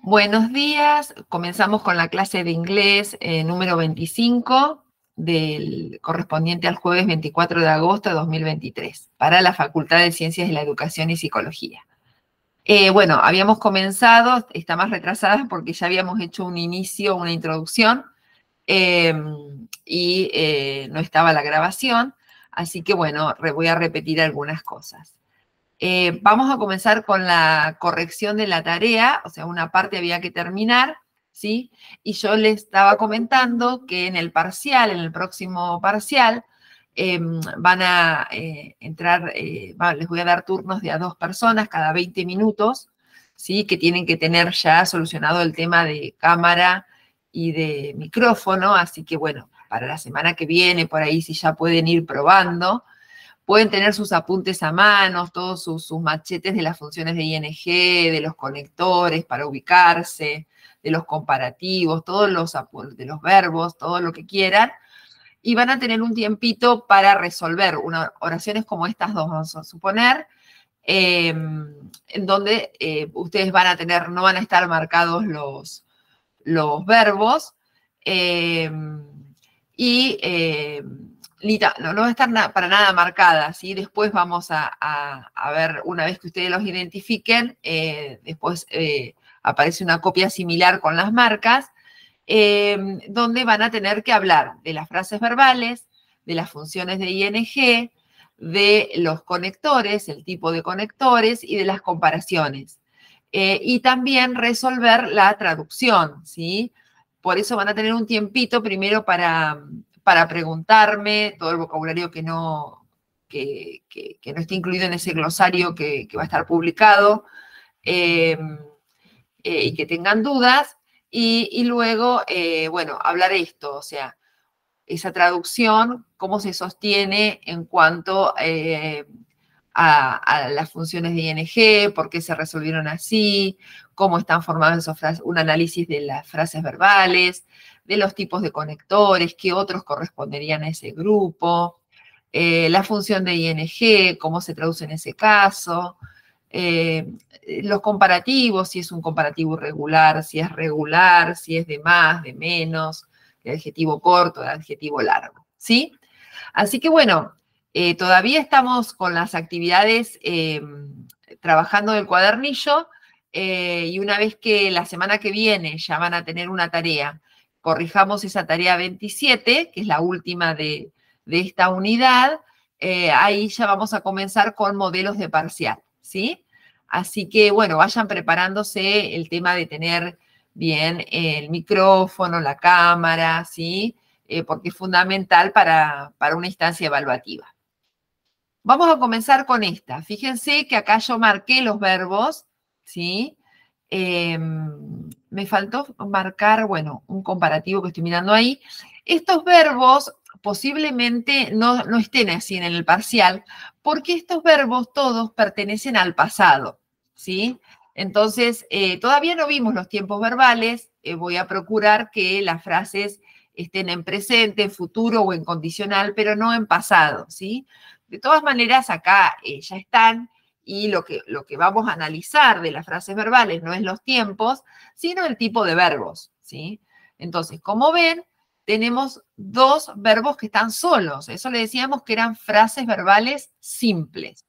Buenos días, comenzamos con la clase de inglés eh, número 25 del correspondiente al jueves 24 de agosto de 2023 para la Facultad de Ciencias de la Educación y Psicología. Eh, bueno, habíamos comenzado, está más retrasada porque ya habíamos hecho un inicio, una introducción em, y eh, no estaba la grabación, así que bueno, voy a repetir algunas cosas. Eh, vamos a comenzar con la corrección de la tarea, o sea, una parte había que terminar, ¿sí? Y yo les estaba comentando que en el parcial, en el próximo parcial, em, van a eh, entrar, eh, les voy a dar turnos de a dos personas cada 20 minutos, ¿sí? Que tienen que tener ya solucionado el tema de cámara y de micrófono, así que bueno, para la semana que viene, por ahí si ya pueden ir probando, Pueden tener sus apuntes a mano, todos sus, machetes de las funciones de ING, de los conectores para ubicarse, de los comparativos, todos los de los verbos, todo lo que quieran. Y van a tener un tiempito para resolver oraciones como estas dos, vamos a suponer, em, en donde eh, ustedes van a tener, no van a estar marcados los, los verbos. Em, y no, va a estar para nada marcada, ¿sí? Después vamos a, ver, una vez que ustedes los identifiquen, eh, después eh, aparece una copia similar con las marcas, em, donde van a tener que hablar de las frases verbales, de las funciones de ING, de los conectores, el tipo de conectores y de las comparaciones. Eh, y también resolver la traducción, ¿sí? Por eso van a tener un tiempito primero para para preguntarme todo el vocabulario que no, que, no esté incluido en ese glosario que, va a estar publicado em, eh, y que tengan dudas. Y, luego, eh, bueno, hablar esto, o sea, esa traducción, cómo se sostiene en cuanto eh, a, las funciones de ING, por qué se resolvieron así, cómo están formadas un análisis de las frases verbales, de los tipos de conectores, qué otros corresponderían a ese grupo, eh, la función de ING, cómo se traduce en ese caso, eh, los comparativos, si es un comparativo regular, si es regular, si es de más, de menos, de adjetivo corto, de adjetivo largo, ¿sí? Así que bueno, eh, todavía estamos con las actividades trabajando del cuadernillo y una vez que la semana que viene ya van a tener una tarea corrijamos esa tarea 27, que es la última de, esta unidad, eh, ahí ya vamos a comenzar con modelos de parcial, ¿sí? Así que, bueno, vayan preparándose el tema de tener bien el micrófono, la cámara, ¿sí? Eh, porque es fundamental para, para una instancia evaluativa. Vamos a comenzar con esta. Fíjense que acá yo marqué los verbos, ¿sí? Em, me faltó marcar, bueno, un comparativo que estoy mirando ahí. Estos verbos posiblemente no, estén así en el parcial, porque estos verbos todos pertenecen al pasado, ¿sí? Entonces, eh, todavía no vimos los tiempos verbales, eh, voy a procurar que las frases estén en presente, en futuro o en condicional, pero no en pasado, ¿sí? De todas maneras, acá eh, ya están y lo que, lo que vamos a analizar de las frases verbales no es los tiempos, sino el tipo de verbos, ¿sí? Entonces, como ven, tenemos dos verbos que están solos. Eso le decíamos que eran frases verbales simples,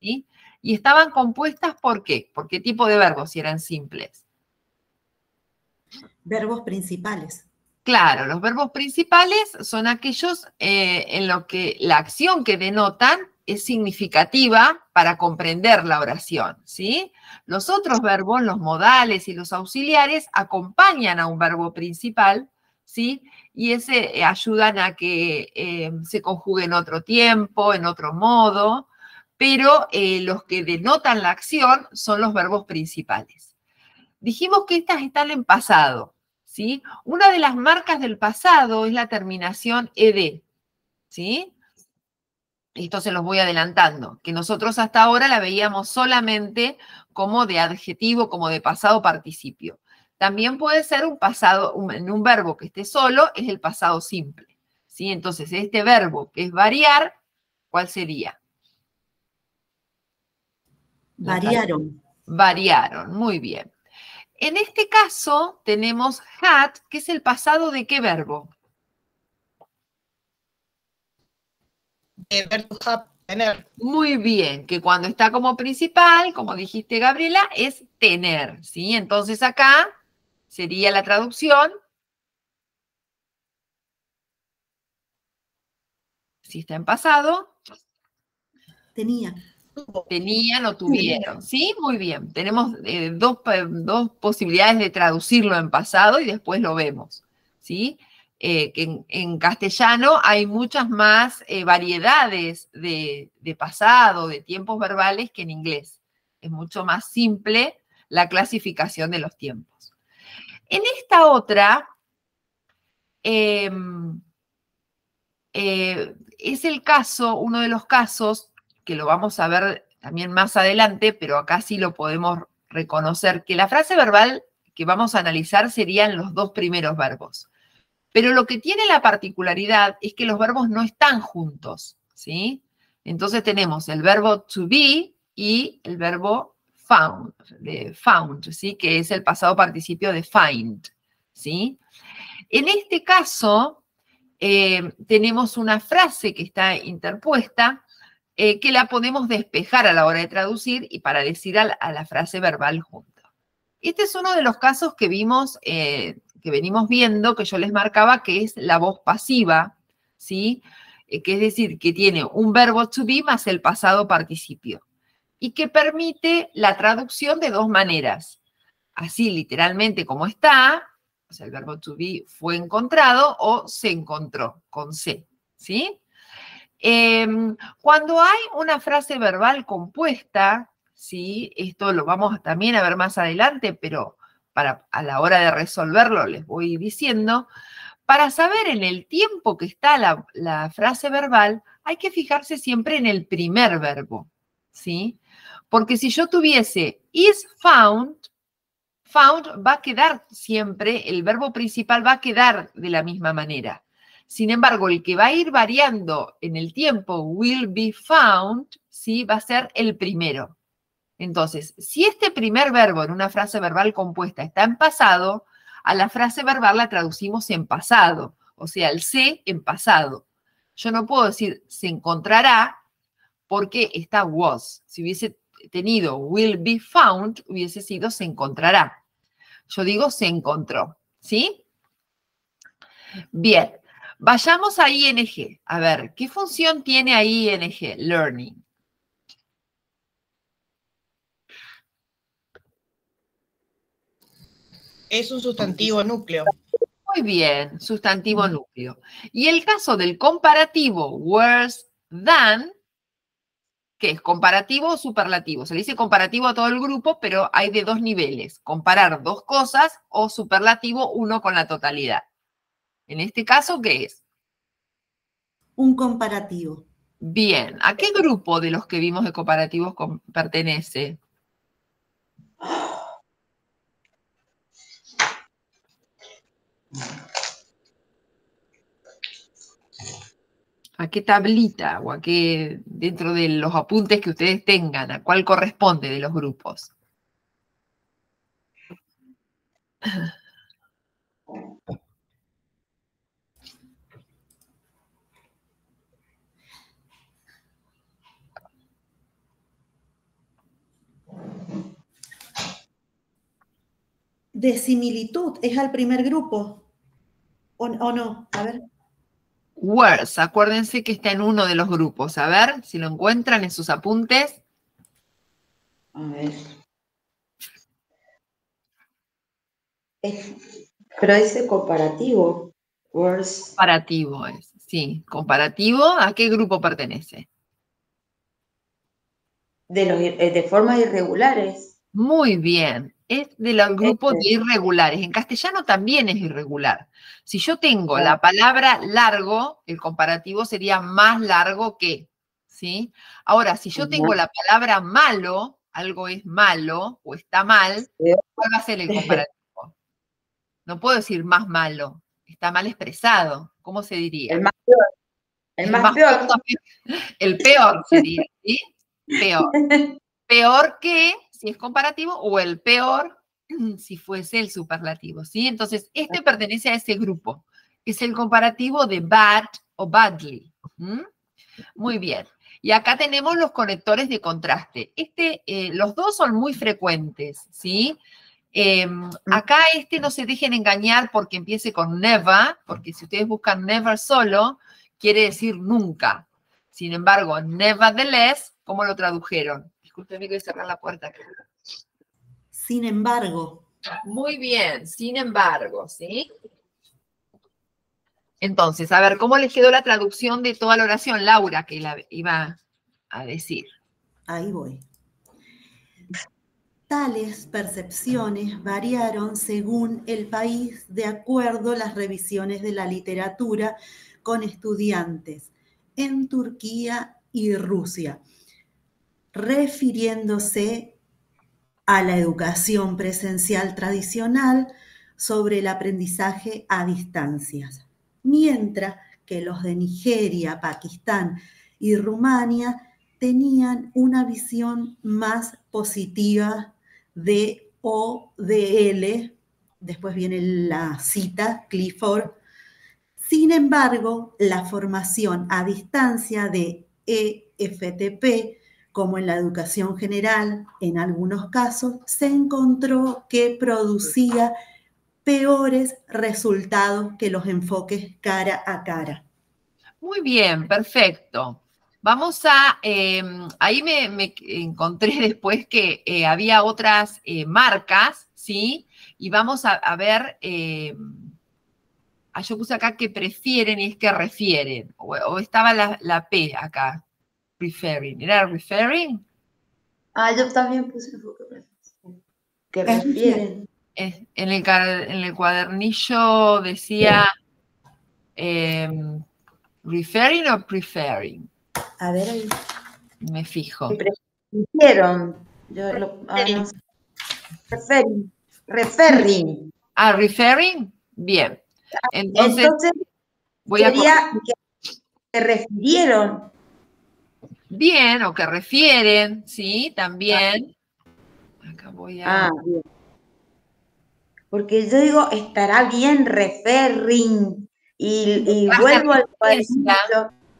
¿sí? Y estaban compuestas ¿por qué? ¿Por qué tipo de verbos si eran simples? Verbos principales. Claro, los verbos principales son aquellos eh, en los que la acción que denotan es significativa para comprender la oración, ¿sí? Los otros verbos, los modales y los auxiliares, acompañan a un verbo principal, ¿sí? Y ese eh, ayudan a que eh, se conjugue en otro tiempo, en otro modo, pero eh, los que denotan la acción son los verbos principales. Dijimos que estas están en pasado, ¿sí? Una de las marcas del pasado es la terminación ed, ¿sí? Esto se los voy adelantando, que nosotros hasta ahora la veíamos solamente como de adjetivo, como de pasado participio. También puede ser un pasado, en un verbo que esté solo, es el pasado simple. ¿sí? Entonces, este verbo que es variar, ¿cuál sería? Variaron. Variaron, muy bien. En este caso tenemos had, que es el pasado de qué verbo? De tener. Muy bien, que cuando está como principal, como dijiste Gabriela, es tener, ¿sí? Entonces acá sería la traducción. Si está en pasado. Tenía. Tenían o tuvieron, ¿sí? Muy bien. Tenemos eh, dos, dos, posibilidades de traducirlo en pasado y después lo vemos, ¿sí? Eh, que en, castellano hay muchas más eh, variedades de, pasado, de tiempos verbales que en inglés. Es mucho más simple la clasificación de los tiempos. En esta otra, em, es el caso, uno de los casos que lo vamos a ver también más adelante, pero acá sí lo podemos reconocer, que la frase verbal que vamos a analizar serían los dos primeros verbos. Pero lo que tiene la particularidad es que los verbos no están juntos, ¿sí? Entonces tenemos el verbo to be y el verbo found, de found, ¿sí? Que es el pasado participio de find, ¿sí? En este caso, eh, tenemos una frase que está interpuesta eh, que la podemos despejar a la hora de traducir y para decir a la, frase verbal junto. Este es uno de los casos que vimos, eh, que venimos viendo, que yo les marcaba, que es la voz pasiva, ¿sí? Eh, que es decir, que tiene un verbo to be más el pasado participio y que permite la traducción de dos maneras. Así literalmente como está, o sea, el verbo to be fue encontrado o se encontró con C, ¿sí? Em, cuando hay una frase verbal compuesta, ¿sí? esto lo vamos también a ver más adelante, pero para, a la hora de resolverlo les voy diciendo, para saber en el tiempo que está la, frase verbal, hay que fijarse siempre en el primer verbo, ¿sí? Porque si yo tuviese is found, found va a quedar siempre, el verbo principal va a quedar de la misma manera. Sin embargo, el que va a ir variando en el tiempo, will be found, ¿sí? va a ser el primero. Entonces, si este primer verbo en una frase verbal compuesta está en pasado, a la frase verbal la traducimos en pasado, o sea, el se en pasado. Yo no puedo decir se encontrará porque está was. Si hubiese tenido will be found, hubiese sido se encontrará. Yo digo se encontró, ¿sí? Bien, Vayamos a ING. A ver, ¿qué función tiene ahí ING? Learning. Es un sustantivo núcleo. Muy bien, sustantivo núcleo. Y el caso del comparativo worse than, ¿qué es? ¿Comparativo o superlativo? Se le dice comparativo a todo el grupo, pero hay de dos niveles. Comparar dos cosas o superlativo uno con la totalidad. En este caso, ¿qué es? Un comparativo. Bien, ¿a qué grupo de los que vimos de comparativos pertenece? ¿A qué tablita o a qué, dentro de los apuntes que ustedes tengan, a cuál corresponde de los grupos? de similitud es al primer grupo. ¿O, no? A ver. Words, acuérdense que está en uno de los grupos. A ver si lo encuentran en sus apuntes. A ver. pero ese comparativo. Words. Comparativo es, sí. Comparativo, ¿a qué grupo pertenece? De, los, eh, de formas irregulares. Muy bien es del grupo de irregulares. En castellano también es irregular. Si yo tengo la palabra largo, el comparativo sería más largo que, ¿sí? Ahora, si yo tengo la palabra malo, algo es malo o está mal, ¿cuál va a ser el comparativo? No puedo decir más malo, está mal expresado. ¿Cómo se diría? El más peor. El, más, peor. El peor sería, ¿sí? Peor. Peor que si es comparativo, o el peor si fuese el superlativo, ¿sí? Entonces, este pertenece a ese grupo. Es el comparativo de bad o badly. Muy bien. Y acá tenemos los conectores de contraste. Este, eh, los dos son muy frecuentes, ¿sí? Em, acá este no se dejen engañar porque empiece con never, porque si ustedes buscan never solo, quiere decir nunca. Sin embargo, nevertheless, ¿cómo lo tradujeron? Voy a cerrar la puerta. Sin embargo, Muy bien, sin embargo, ¿sí? Entonces, a ver, ¿cómo les quedó la traducción de toda la oración, Laura, que la iba a decir? ahí voy. Tales percepciones variaron según el país de acuerdo a las revisiones de la literatura con estudiantes en Turquía y Rusia, refiriéndose a la educación presencial tradicional sobre el aprendizaje a distancias, mientras que los de Nigeria, Pakistán y Rumania tenían una visión más positiva de ODL, después viene la cita, Clifford. Sin embargo, la formación a distancia de EFTP, como en la educación general, en algunos casos, se encontró que producía peores resultados que los enfoques cara a cara. Muy bien, perfecto. Vamos a, eh, ahí me, encontré después que eh, había otras eh, marcas, ¿sí? Y vamos a, ver, ah, yo puse acá que prefieren y es que refieren, o, o estaba la, la P acá, referring. ¿Era referring? Ah, yo también puse. Que refieren. En el, en el cuadernillo decía em, referring o preferring, A ver, ahí. me fijo. Que prefirieron. Yo lo, ah, no sé. Referring. Referring. Ah, referring, bien. Entonces, Entonces, voy a... sería que se refirieron. Bien, o que refieren, sí, también. Acá voy a... Ah, bien. Porque yo digo, estará bien referring. Y, vuelvo al.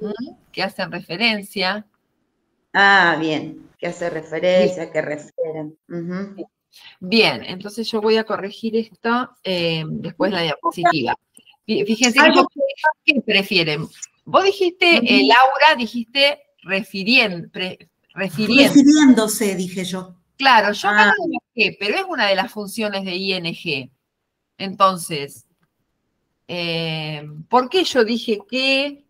¿Mm? que hacen referencia. Ah, bien. Que hace referencia, que refieren. Bien, entonces yo voy a corregir esto eh, después la diapositiva. Fí- Fíjense ¿qué prefieren? Vos dijiste, eh. Laura, dijiste refirien- pre- refiriendo. refiriéndose, dije yo. Claro, yo Ah. no lo bajé, pero es una de las funciones de ING. Entonces, eh, ¿por qué yo dije que?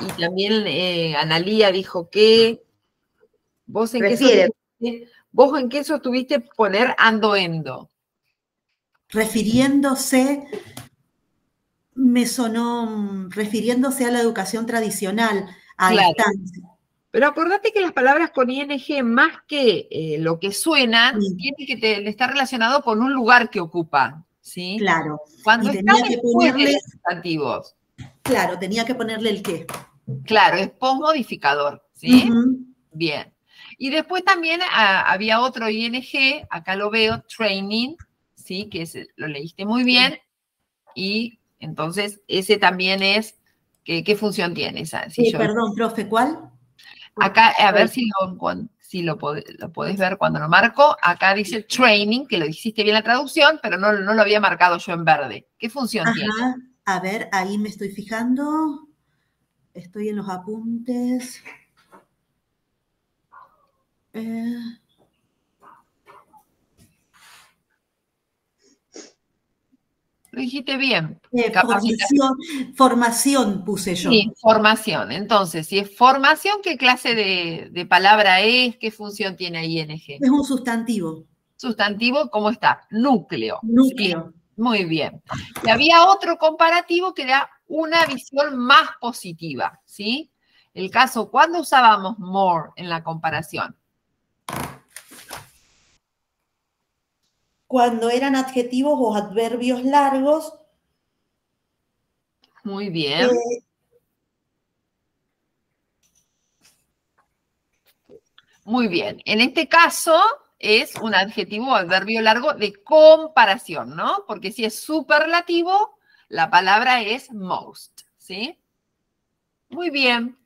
Y también eh, Analía dijo que. ¿Vos en qué Refiere. sostuviste- ¿Vos en qué sostuviste poner ando endo? refiriéndose, me sonó mm, refiriéndose a la educación tradicional, a Claro. distancia. Pero acordate que las palabras con ING, más que eh, lo que suenan, Sí. tiene que te- estar relacionado con un lugar que ocupan. ¿sí? Claro, Cuando Y tenía que ponerle- sustantivos. claro, tenía que ponerle el qué. Claro, es postmodificador. ¿sí? Bien. Y después también ah, había otro ING, acá lo veo, training, ¿sí? Que lo leíste muy bien. Y entonces ese también es, ¿qué, qué función tiene esa? Si Eh, yo- perdón, profe, ¿cuál? acá, a ver si lo, si lo, lo podés ver cuando lo marco. Acá dice training, que lo hiciste bien la traducción, pero no, no lo había marcado yo en verde. ¿Qué función tiene? A ver, ahí me estoy fijando. Estoy en los apuntes. Eh, Lo dijiste bien. eh, formación, formación puse yo. Sí, formación. Entonces, si es formación, ¿qué clase de, de palabra es? ¿Qué función tiene ING? Es un sustantivo, Sustantivo, ¿cómo está? Núcleo. núcleo. Sí, muy bien. Y había otro comparativo que era una visión más positiva, ¿sí? El caso, ¿cuándo usábamos more en la comparación? Cuando eran adjetivos o adverbios largos, Muy bien. eh, Muy bien. En este caso, es un adjetivo o adverbio largo de comparación, ¿no? Porque si es superlativo, la palabra es most, ¿sí? Muy bien.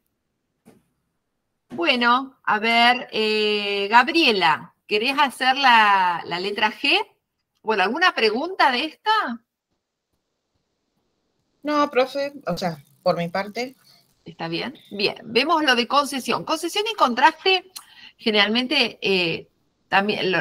Bueno, a ver, eh, Gabriela, ¿querés hacer la, la letra G? Bueno, ¿alguna pregunta de esta? No, profe, o sea, por mi parte. ¿Está bien? Bien, vemos lo de concesión. Concesión y contraste generalmente eh, también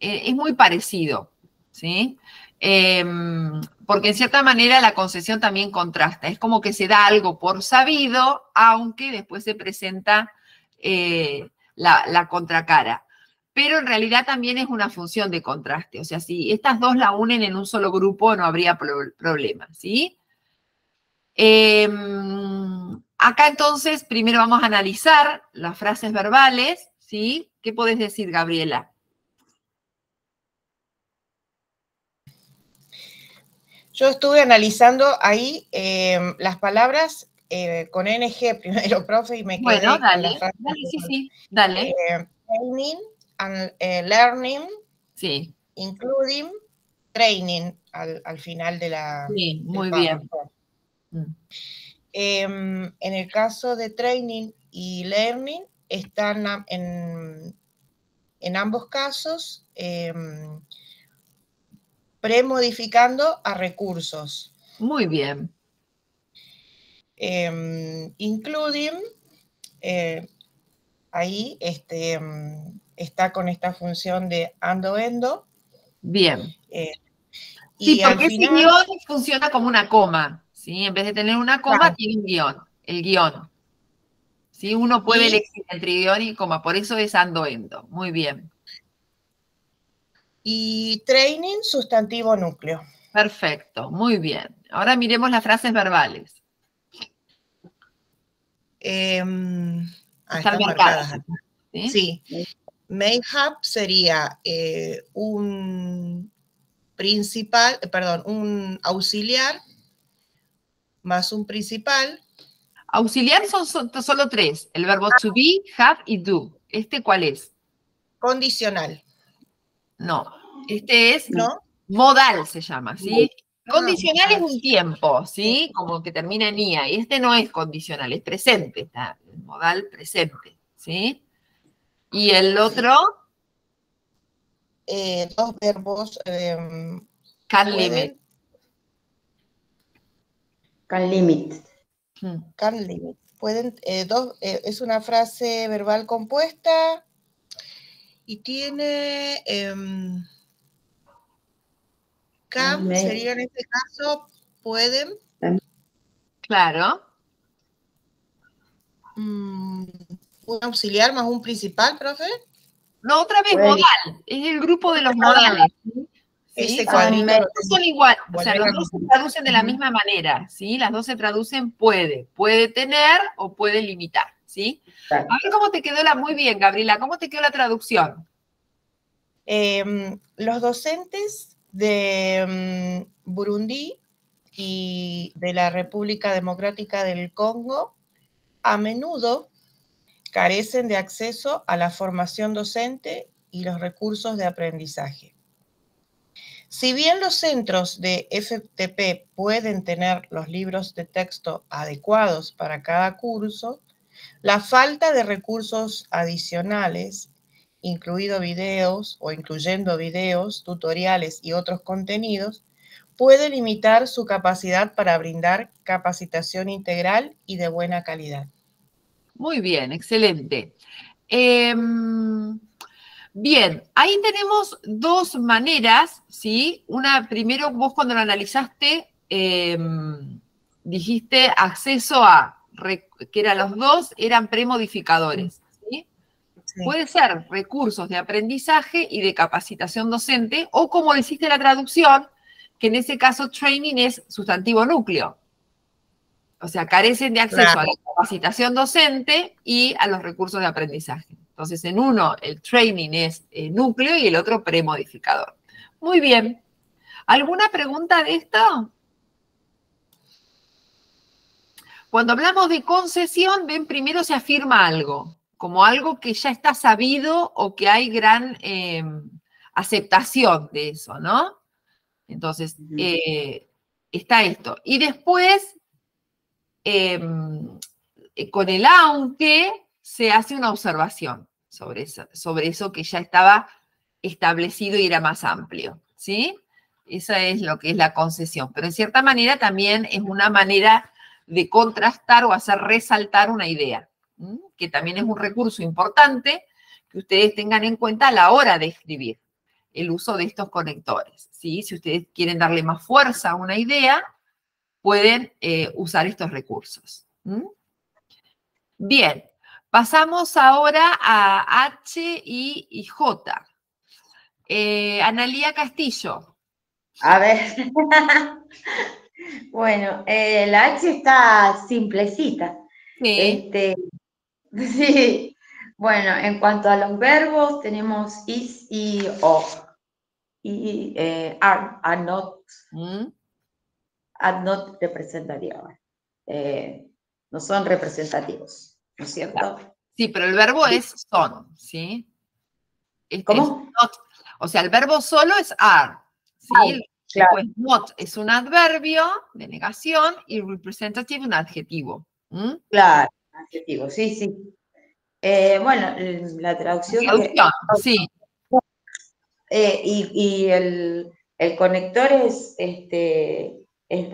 eh, es muy parecido, ¿sí? Em, porque en cierta manera la concesión también contrasta. Es como que se da algo por sabido, aunque después se presenta eh, la, la, contracara. Pero en realidad también es una función de contraste. O sea, si estas dos la unen en un solo grupo, no habría problema, ¿sí? Em, acá entonces, primero vamos a analizar las frases verbales, ¿sí? ¿Qué podés decir, Gabriela? Yo estuve analizando ahí em, las palabras eh, con NG primero, profe, y me quedé Bueno, dale, dale, sí, sí, dale. Eh, training and eh, learning, sí. including training al, final de la... Sí, muy bien. Mm. Em, en el caso de training y learning, están en, en ambos casos eh, premodificando a recursos. Muy bien. Em, including, eh, ahí este, está con esta función de ando-endo. Bien. Eh, sí, porque ese guion funciona como una coma. ¿sí? En vez de tener una coma, tiene un guion, el guion. ¿sí? Uno puede elegir entre guion y coma, por eso es ando-endo. Muy bien. Y training, sustantivo núcleo. Perfecto, muy bien. Ahora miremos las frases verbales. Ah, están, marcadas. ¿sí? Mayhap sería eh, un principal, perdón, un auxiliar más un principal. Auxiliar son, solo tres, el verbo to be, have y do. ¿Este cuál es? Condicional. No, este es modal, se llama, ¿sí? Condicional es un tiempo, ¿sí? Como que termina en IA. Y este no es condicional, es presente, está el modal presente, ¿sí? Y el otro... Eh, dos verbos... Eh, can limit. Can limit. Hmm. Can limit. Pueden, eh, dos, eh, es una frase verbal compuesta y tiene em, can, sería en este caso, pueden. Claro. Mm, un auxiliar más un principal, profe. No, otra vez, modal. Es el grupo de los modales. ¿sí? son igual, o sea, los dos se traducen de la misma manera, ¿sí? Las dos se traducen puede, puede tener o puede limitar, ¿sí? A ver cómo te quedó la, muy bien, Gabriela, ¿cómo te quedó la traducción? Em, los docentes de em, Burundi y de la República Democrática del Congo a menudo carecen de acceso a la formación docente y los recursos de aprendizaje. Si bien los centros de FTP pueden tener los libros de texto adecuados para cada curso, la falta de recursos adicionales, incluido videos o incluyendo videos, tutoriales y otros contenidos, puede limitar su capacidad para brindar capacitación integral y de buena calidad. Muy bien, excelente. Em, Bien, ahí tenemos dos maneras, ¿sí? Una, primero vos cuando lo analizaste, em, dijiste acceso a, que eran los dos, eran premodificadores, ¿sí? Puede ser recursos de aprendizaje y de capacitación docente, o como hiciste la traducción, que en ese caso training es sustantivo núcleo. O sea, carecen de acceso a la capacitación docente y a los recursos de aprendizaje. Entonces, en uno el training es eh, núcleo y el otro premodificador. Muy bien. ¿Alguna pregunta de esto? Cuando hablamos de concesión, ven, primero se afirma algo. como algo que ya está sabido o que hay gran eh, aceptación de eso, ¿no? Entonces, eh, está esto. Y después, em, eh, con el aunque, se hace una observación sobre eso, sobre eso que ya estaba establecido y era más amplio, ¿sí? Esa es lo que es la concesión. Pero en cierta manera también es una manera de contrastar o hacer resaltar una idea, que también es un recurso importante que ustedes tengan en cuenta a la hora de escribir el uso de estos conectores. ¿sí? Si ustedes quieren darle más fuerza a una idea, pueden eh, usar estos recursos. Bien, pasamos ahora a H, I y J. Eh, Analía Castillo. A ver. bueno, eh, la H está simplecita. Sí, Este, sí. Bueno, en cuanto a los verbos, tenemos is y o. Y eh, are, are not. Are not representativos. Eh, no son representativos, ¿no es cierto? Sí, pero el verbo es son, ¿sí? Este ¿Cómo? es not. o sea, el verbo solo es are, ¿sí? Claro. Not es un adverbio de negación y representative un adjetivo. Claro, adjetivo, sí, sí. Eh, bueno, la traducción. Traducción, sí, eh, y y el, el conector es, este, es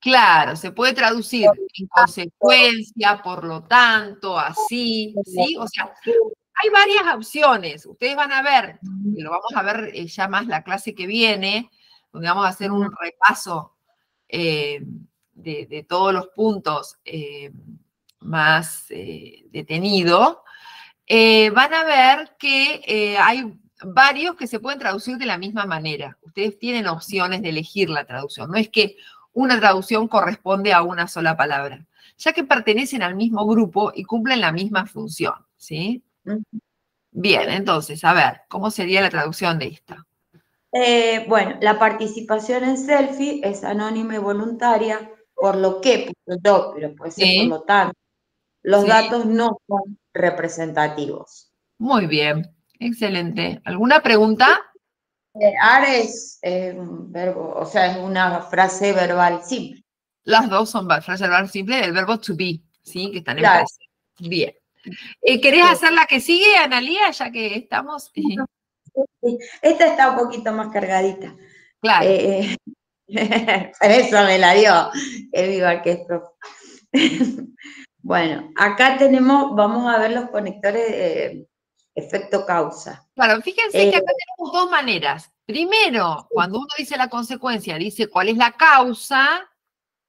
claro, se puede traducir en consecuencia, por lo tanto, así, ¿sí? O sea, hay varias opciones. Ustedes van a ver, y lo vamos a ver eh, ya más la clase que viene, donde vamos a hacer un repaso eh, de, de todos los puntos eh, más eh, detenido. Van a ver que hay varios que se pueden traducir de la misma manera. Ustedes tienen opciones de elegir la traducción. No es que una traducción corresponde a una sola palabra, ya que pertenecen al mismo grupo y cumplen la misma función, ¿sí? Bien, entonces, a ver, ¿cómo sería la traducción de esta? Eh, bueno, la participación en selfie es anónima y voluntaria, por lo que, pero puede ser Sí. por lo tanto, los Sí. datos no son representativos. Muy bien, excelente. ¿Alguna pregunta? Eh, are es eh, un verbo, o sea, es una frase verbal simple. Las dos son frase verbal simple del verbo to be, ¿sí? Que están en Claro. presente. Bien. Eh, ¿Querés Sí. hacer la que sigue, Analía, ya que estamos? Esta está un poquito más cargadita. claro. Eh, por eso me la dio el Vivar que es profe. Bueno, acá tenemos, vamos a ver los conectores de efecto causa. Claro, fíjense que Eh, acá tenemos dos maneras. Primero, cuando uno dice la consecuencia, dice cuál es la causa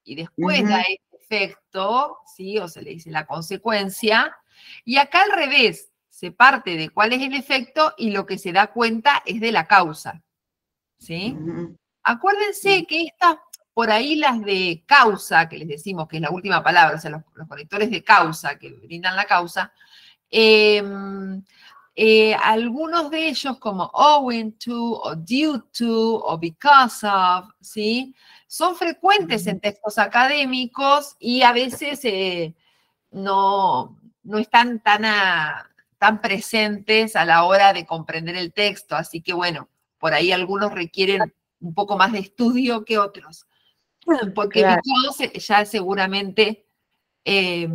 y después Ujú. da el efecto, ¿sí? O se le dice la consecuencia. Y acá al revés, se parte de cuál es el efecto y lo que se da cuenta es de la causa, ¿sí? Acuérdense que estas, por ahí las de causa, que les decimos que es la última palabra, o sea, los, los conectores de causa que brindan la causa, em, eh, algunos de ellos como owing to, o due to, o because of, ¿sí? Son frecuentes en textos académicos y a veces eh, no, no están tan, a- tan presentes a la hora de comprender el texto, así que bueno, por ahí algunos requieren un poco más de estudio que otros. Porque Claro. because ya seguramente eh,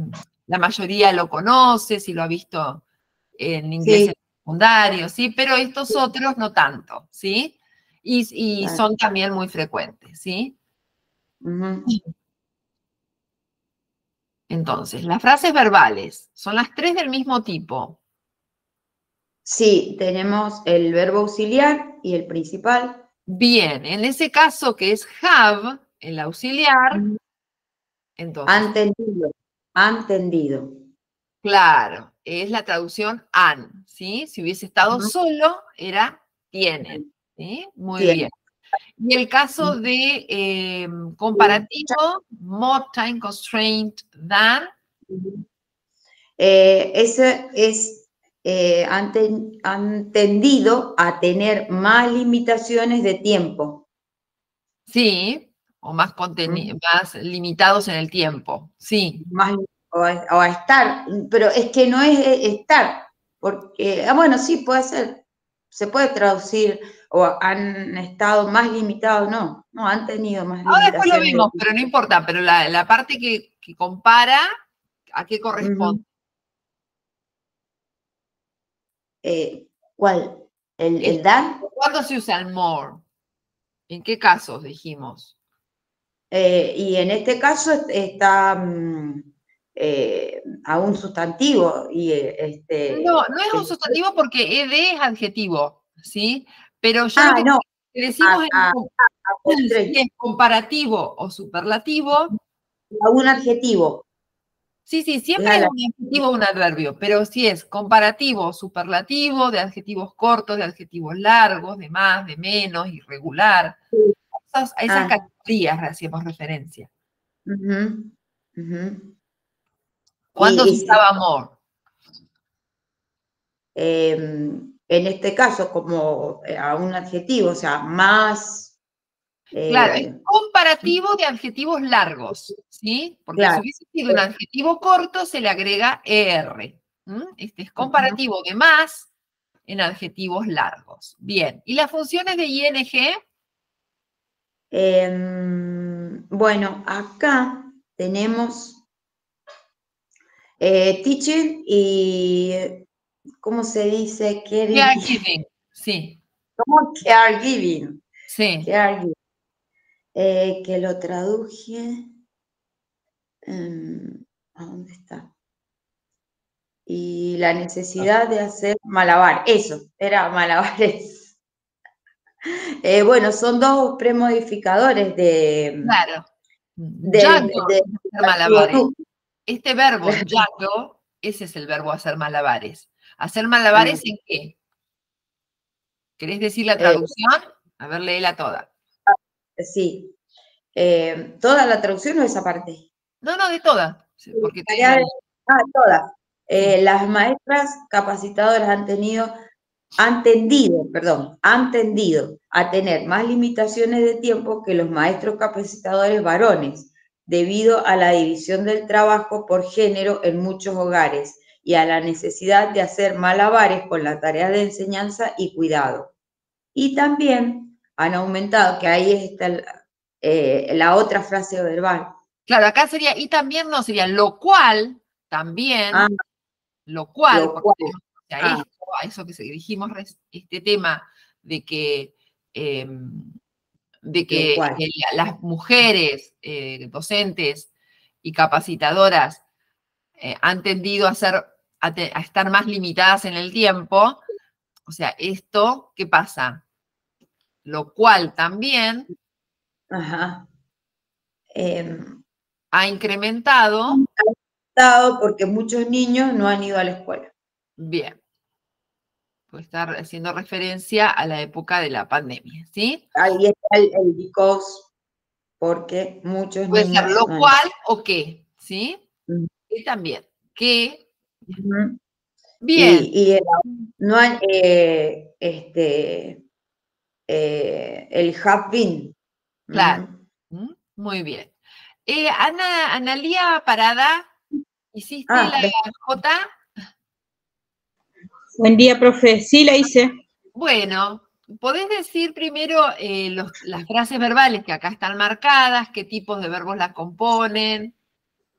la mayoría lo conoce, si lo ha visto en inglés Sí. secundario, ¿sí? Pero estos otros no tanto, ¿sí? Y, y Claro. son también muy frecuentes, ¿sí? Entonces, las frases verbales son las tres del mismo tipo. Sí, tenemos el verbo auxiliar y el principal. Bien, en ese caso que es have, el auxiliar, entonces, Entendido. Entendido. claro, es la traducción han, ¿sí? Si hubiese estado solo, era tienen, ¿sí? Muy Tienen. bien. Y el caso de eh, comparativo, more time constraint than, Eh, ese es eh, ante- entendido a tener más limitaciones de tiempo. sí, o más, conteni- más limitados en el tiempo, sí. Más, o a, estar, pero es que no es estar, porque, ah, bueno, sí, puede ser, se puede traducir, o han estado más limitados, no, no, han tenido más limitaciones. Ahora después lo vimos, pero no importa, pero la, parte que, compara, ¿a qué corresponde? Eh, ¿Cuál? ¿El, el dar? ¿Cuándo se usa el more? ¿En qué casos dijimos? Eh, y en este caso está mm, eh, a un sustantivo. Y, eh, este, no, no es un sustantivo porque ed es adjetivo, ¿sí? Pero ya ah, no. decimos si es comparativo o superlativo. A un adjetivo. Sí, sí, siempre es un adjetivo o un adverbio, pero si es comparativo, superlativo, de adjetivos cortos, de adjetivos largos, de más, de menos, irregular. a esas ah días hacíamos referencia. ¿Cuándo se usaba amor? Em, en este caso, como eh, a un adjetivo, o sea, más. claro, es eh, comparativo de adjetivos largos, ¿sí? Porque si hubiese sido un adjetivo corto, se le agrega ER. Este es comparativo de más en adjetivos largos. Bien, ¿y las funciones de ING? Em, bueno, acá tenemos eh, teaching y, ¿cómo se dice? Caregiving, sí. ¿Cómo? Caregiving. Sí. Eh, que lo traduje. Em, ¿A dónde está? Y la necesidad de hacer malabar. Eso, era malabares. Eh, bueno, son dos premodificadores de. Claro. Este verbo, ese es el verbo hacer malabares. ¿Hacer malabares en qué? ¿Querés decir la eh, traducción? A ver, léela toda. Sí. Eh, ¿Toda la traducción o esa parte? No, no, de toda. Porque Ah, todas. las maestras capacitadoras han tenido han tendido, perdón, han tendido a tener más limitaciones de tiempo que los maestros capacitadores varones, debido a la división del trabajo por género en muchos hogares y a la necesidad de hacer malabares con la tarea de enseñanza y cuidado. Y también han aumentado, que ahí está la, eh, otra frase verbal. Claro, acá sería, y también no sería, lo cual, también, ah. lo cual, a eso que dijimos, este tema de que, em, de que las mujeres eh, docentes y capacitadoras eh, han tendido a, ser, a, estar más limitadas en el tiempo, o sea, esto, ¿qué pasa? Lo cual también em, ha incrementado. Ha incrementado porque muchos niños no han ido a la escuela. Bien estar haciendo referencia a la época de la pandemia, ¿sí? Ahí está el, because, porque muchos Puede ser lo cual o qué, ¿sí? Mm. Y también, que... Bien. Y, no hay, eh, este, eh, el have been. Claro. Muy bien. Eh, Ana, Analía Parada, ¿hiciste ah, la J? Buen día, profe. Sí, la hice. Bueno, podés decir primero eh, las frases verbales que acá están marcadas, qué tipos de verbos las componen,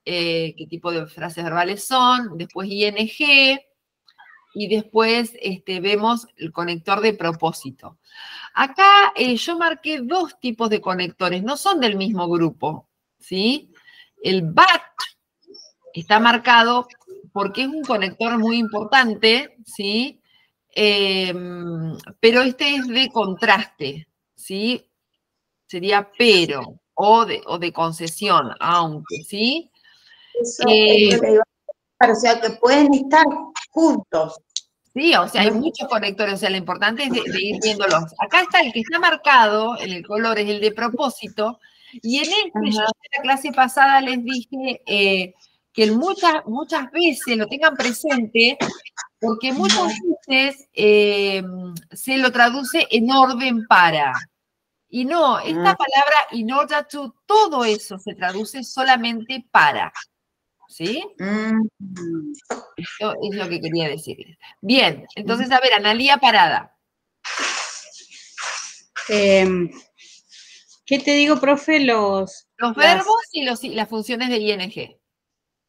eh, qué tipo de frases verbales son, después ING, y después este, vemos el conector de propósito. Acá eh, yo marqué dos tipos de conectores, no son del mismo grupo, ¿sí? El BAT está marcado porque es un conector muy importante, ¿sí? Em, pero este es de contraste, ¿sí? Sería pero o de, o de concesión, aunque, ¿sí? Eh, o sea, que pueden estar juntos. Sí, o sea, hay muchos conectores, o sea, lo importante es de, ir viéndolos. Acá está el que está marcado, en el color es el de propósito, y en este, yo en la clase pasada les dije, eh, que muchas, muchas veces lo tengan presente, porque muchas veces eh, se lo traduce en orden para. Y no, esta ah. palabra in order to, todo eso se traduce solamente para. ¿Sí? Mm, Esto es lo que quería decirles. Bien, entonces, a ver, Analía Parada. Em, ¿Qué te digo, profe? Los. Los Las- verbos y, los, y las funciones de ING.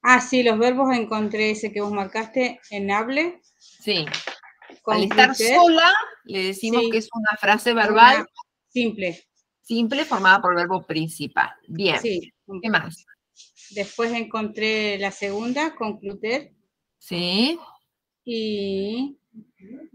Ah, sí, los verbos encontré ese que vos marcaste en hable. Sí. Al estar sola, le decimos Sí. que es una frase verbal una Simple. simple formada por el verbo principal. Bien. Sí. ¿Qué más? Después encontré la segunda, concluir, Sí. y,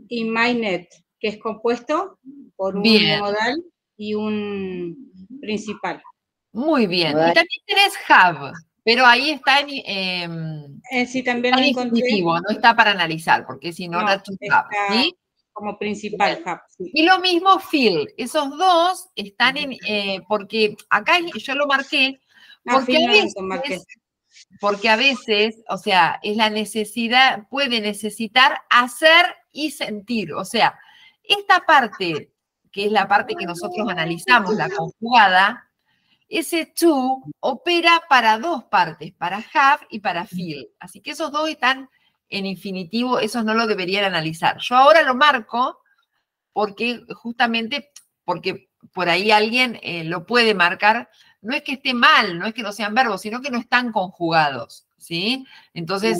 y mynet, que es compuesto por un Bien. modal y un principal. Muy bien. Y también tenés have, pero ahí está en, em, Eh, sí, también lo encontré no está para analizar, porque si no, No, have, está- ¿sí? como principal hub. sí. Y lo mismo feel. Esos dos están en, eh, porque acá yo lo marqué, Ah, porque a no marqué. porque a veces, o sea, es la necesidad, puede necesitar hacer y sentir. O sea, esta parte, que es la parte que nosotros analizamos, la conjugada, ese to opera para dos partes, para have y para feel. Así que esos dos están en infinitivo, esos no lo deberían analizar. Yo ahora lo marco porque justamente, porque por ahí alguien eh, lo puede marcar, no es que esté mal, no es que no sean verbos, sino que no están conjugados, ¿sí? Entonces,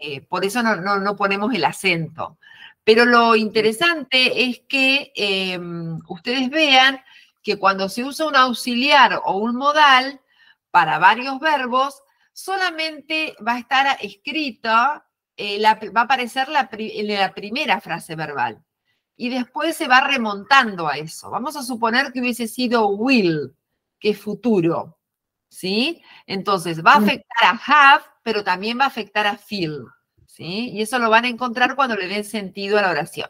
eh, por eso no, no- no ponemos el acento. Pero lo interesante es que eh, ustedes vean que cuando se usa un auxiliar o un modal para varios verbos, solamente va a estar escrita, eh, la- va a aparecer la, en la primera frase verbal. Y después se va remontando a eso. Vamos a suponer que hubiese sido will, que es futuro. ¿Sí? Entonces, va a Mm. afectar a have, pero también va a afectar a feel. ¿Sí? Y eso lo van a encontrar cuando le den sentido a la oración.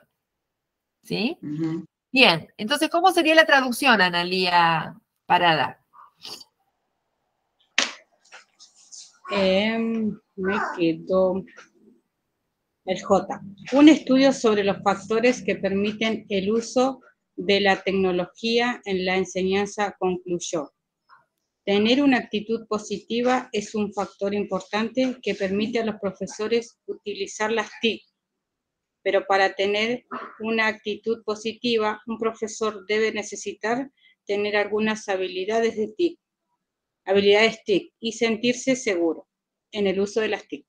¿Sí? ujú. Bien, entonces, ¿cómo sería la traducción, Analía Parada? Em, me quedó el J. Un estudio sobre los factores que permiten el uso de la tecnología en la enseñanza concluyó. Tener una actitud positiva es un factor importante que permite a los profesores utilizar las TIC. Pero para tener una actitud positiva, un profesor debe necesitar tener algunas habilidades de TIC habilidades TIC y sentirse seguro en el uso de las TIC.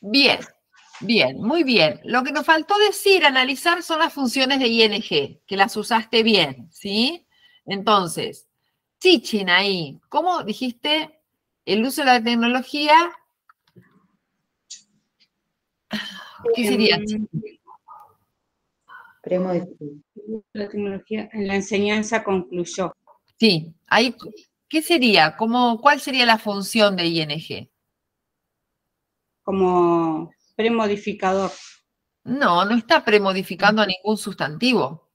Bien, bien, muy bien. Lo que nos faltó decir, analizar, son las funciones de ING, que las usaste bien, ¿sí? Entonces, teaching ahí, ¿cómo dijiste el uso de la tecnología? ¿Qué sería? Em, Premodificado. La tecnología en la enseñanza concluyó. Sí, ahí, ¿qué sería? ¿Cómo, ¿Cuál sería la función de ING? como premodificador, No, no está premodificando a ningún sustantivo.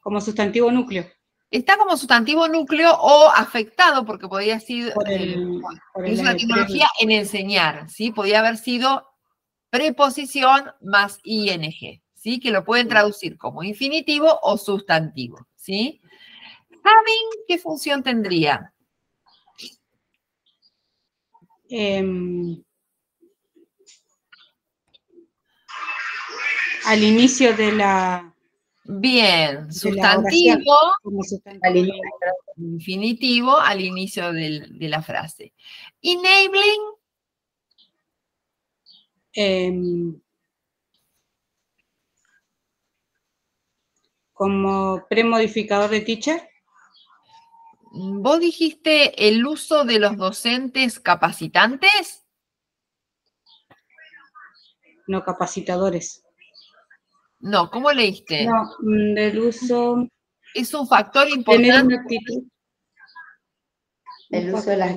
como sustantivo núcleo. Está como sustantivo núcleo o afectado, porque podría ser Por eh, por el el uso de la tecnología en enseñar, ¿sí? Podría haber sido preposición más ing, ¿sí? Que lo pueden traducir como infinitivo o sustantivo, ¿sí? Having, ¿qué función tendría? em, al inicio de la, Bien, sustantivo, infinitivo al inicio de la frase. Enabling, em, como premodificador de teacher, ¿vos dijiste el uso de los docentes capacitantes? no capacitadores. No, ¿cómo leíste? No, mm, del uso, Es un factor tener importante. una actitud El uso de las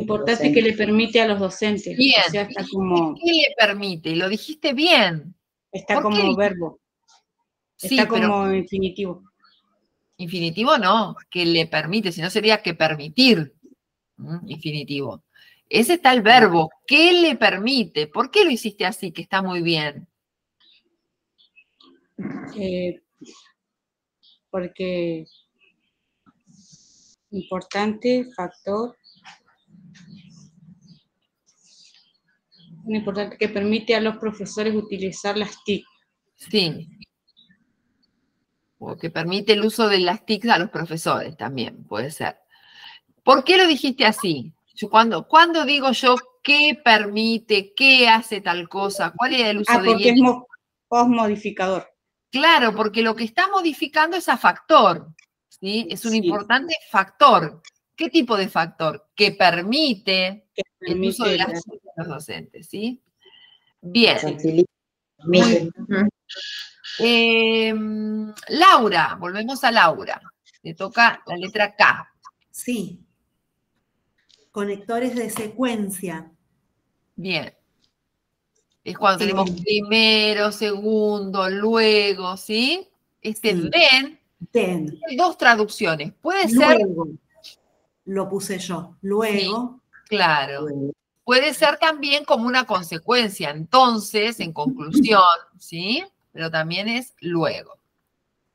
importante que le permite a los docentes. Bien. O sea, está como, ¿Qué le permite? Lo dijiste bien. está ¿Por qué como verbo, Sí, está pero como infinitivo. infinitivo no, que le permite, si no sería que permitir. ¿Mm? Infinitivo. Ese está el verbo. ¿Qué le permite? ¿Por qué lo hiciste así? Que está muy bien. eh, porque importante factor Muy importante, que permite a los profesores utilizar las TIC. Sí. O que permite el uso de las TIC a los profesores también, puede ser. ¿Por qué lo dijiste así? Yo cuando, cuando digo yo qué permite, qué hace tal cosa, cuál es el uso Ah, de porque es ING? mo- postmodificador. Claro, porque lo que está modificando es a factor, ¿sí? Es un Sí. importante factor. ¿Qué tipo de factor? Que permite que el uso de las los docentes, ¿sí? Bien. Eh, Laura, volvemos a Laura. Le toca la letra K. Sí. Conectores de secuencia. Bien. Es cuando Sí. tenemos primero, segundo, luego, ¿sí? Este Sí. then Then. tiene dos traducciones. Puede ser. Lo puse yo. Luego. claro, puede ser también como una consecuencia, entonces, en conclusión, ¿sí? Pero también es luego.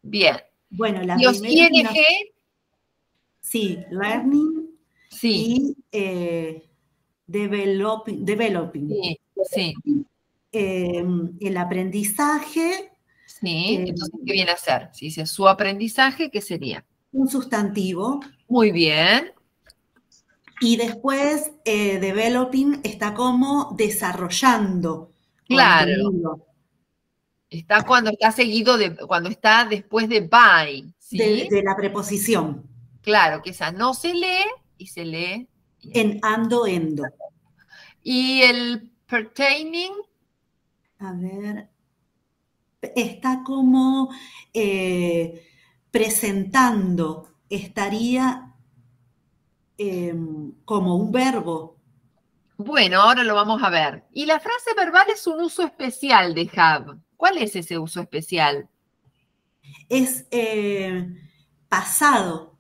Bien. Bueno, la los ING, Sí, learning sí, y eh, developing. developing. sí, sí, Eh, el aprendizaje, sí. Eh, Entonces, ¿qué viene a ser? Si dice su aprendizaje, ¿qué sería? un sustantivo. Muy bien. Y después, eh, developing está como desarrollando. Claro. contenido. Está cuando está seguido de, cuando está después de by, ¿sí? De, de la preposición. Claro, que esa no se lee y se lee. En ando, endo. Y el pertaining, A ver. Está como eh, presentando. Estaría em, como un verbo. bueno, ahora lo vamos a ver. Y la frase verbal es un uso especial de have. ¿Cuál es ese uso especial? Es eh, pasado.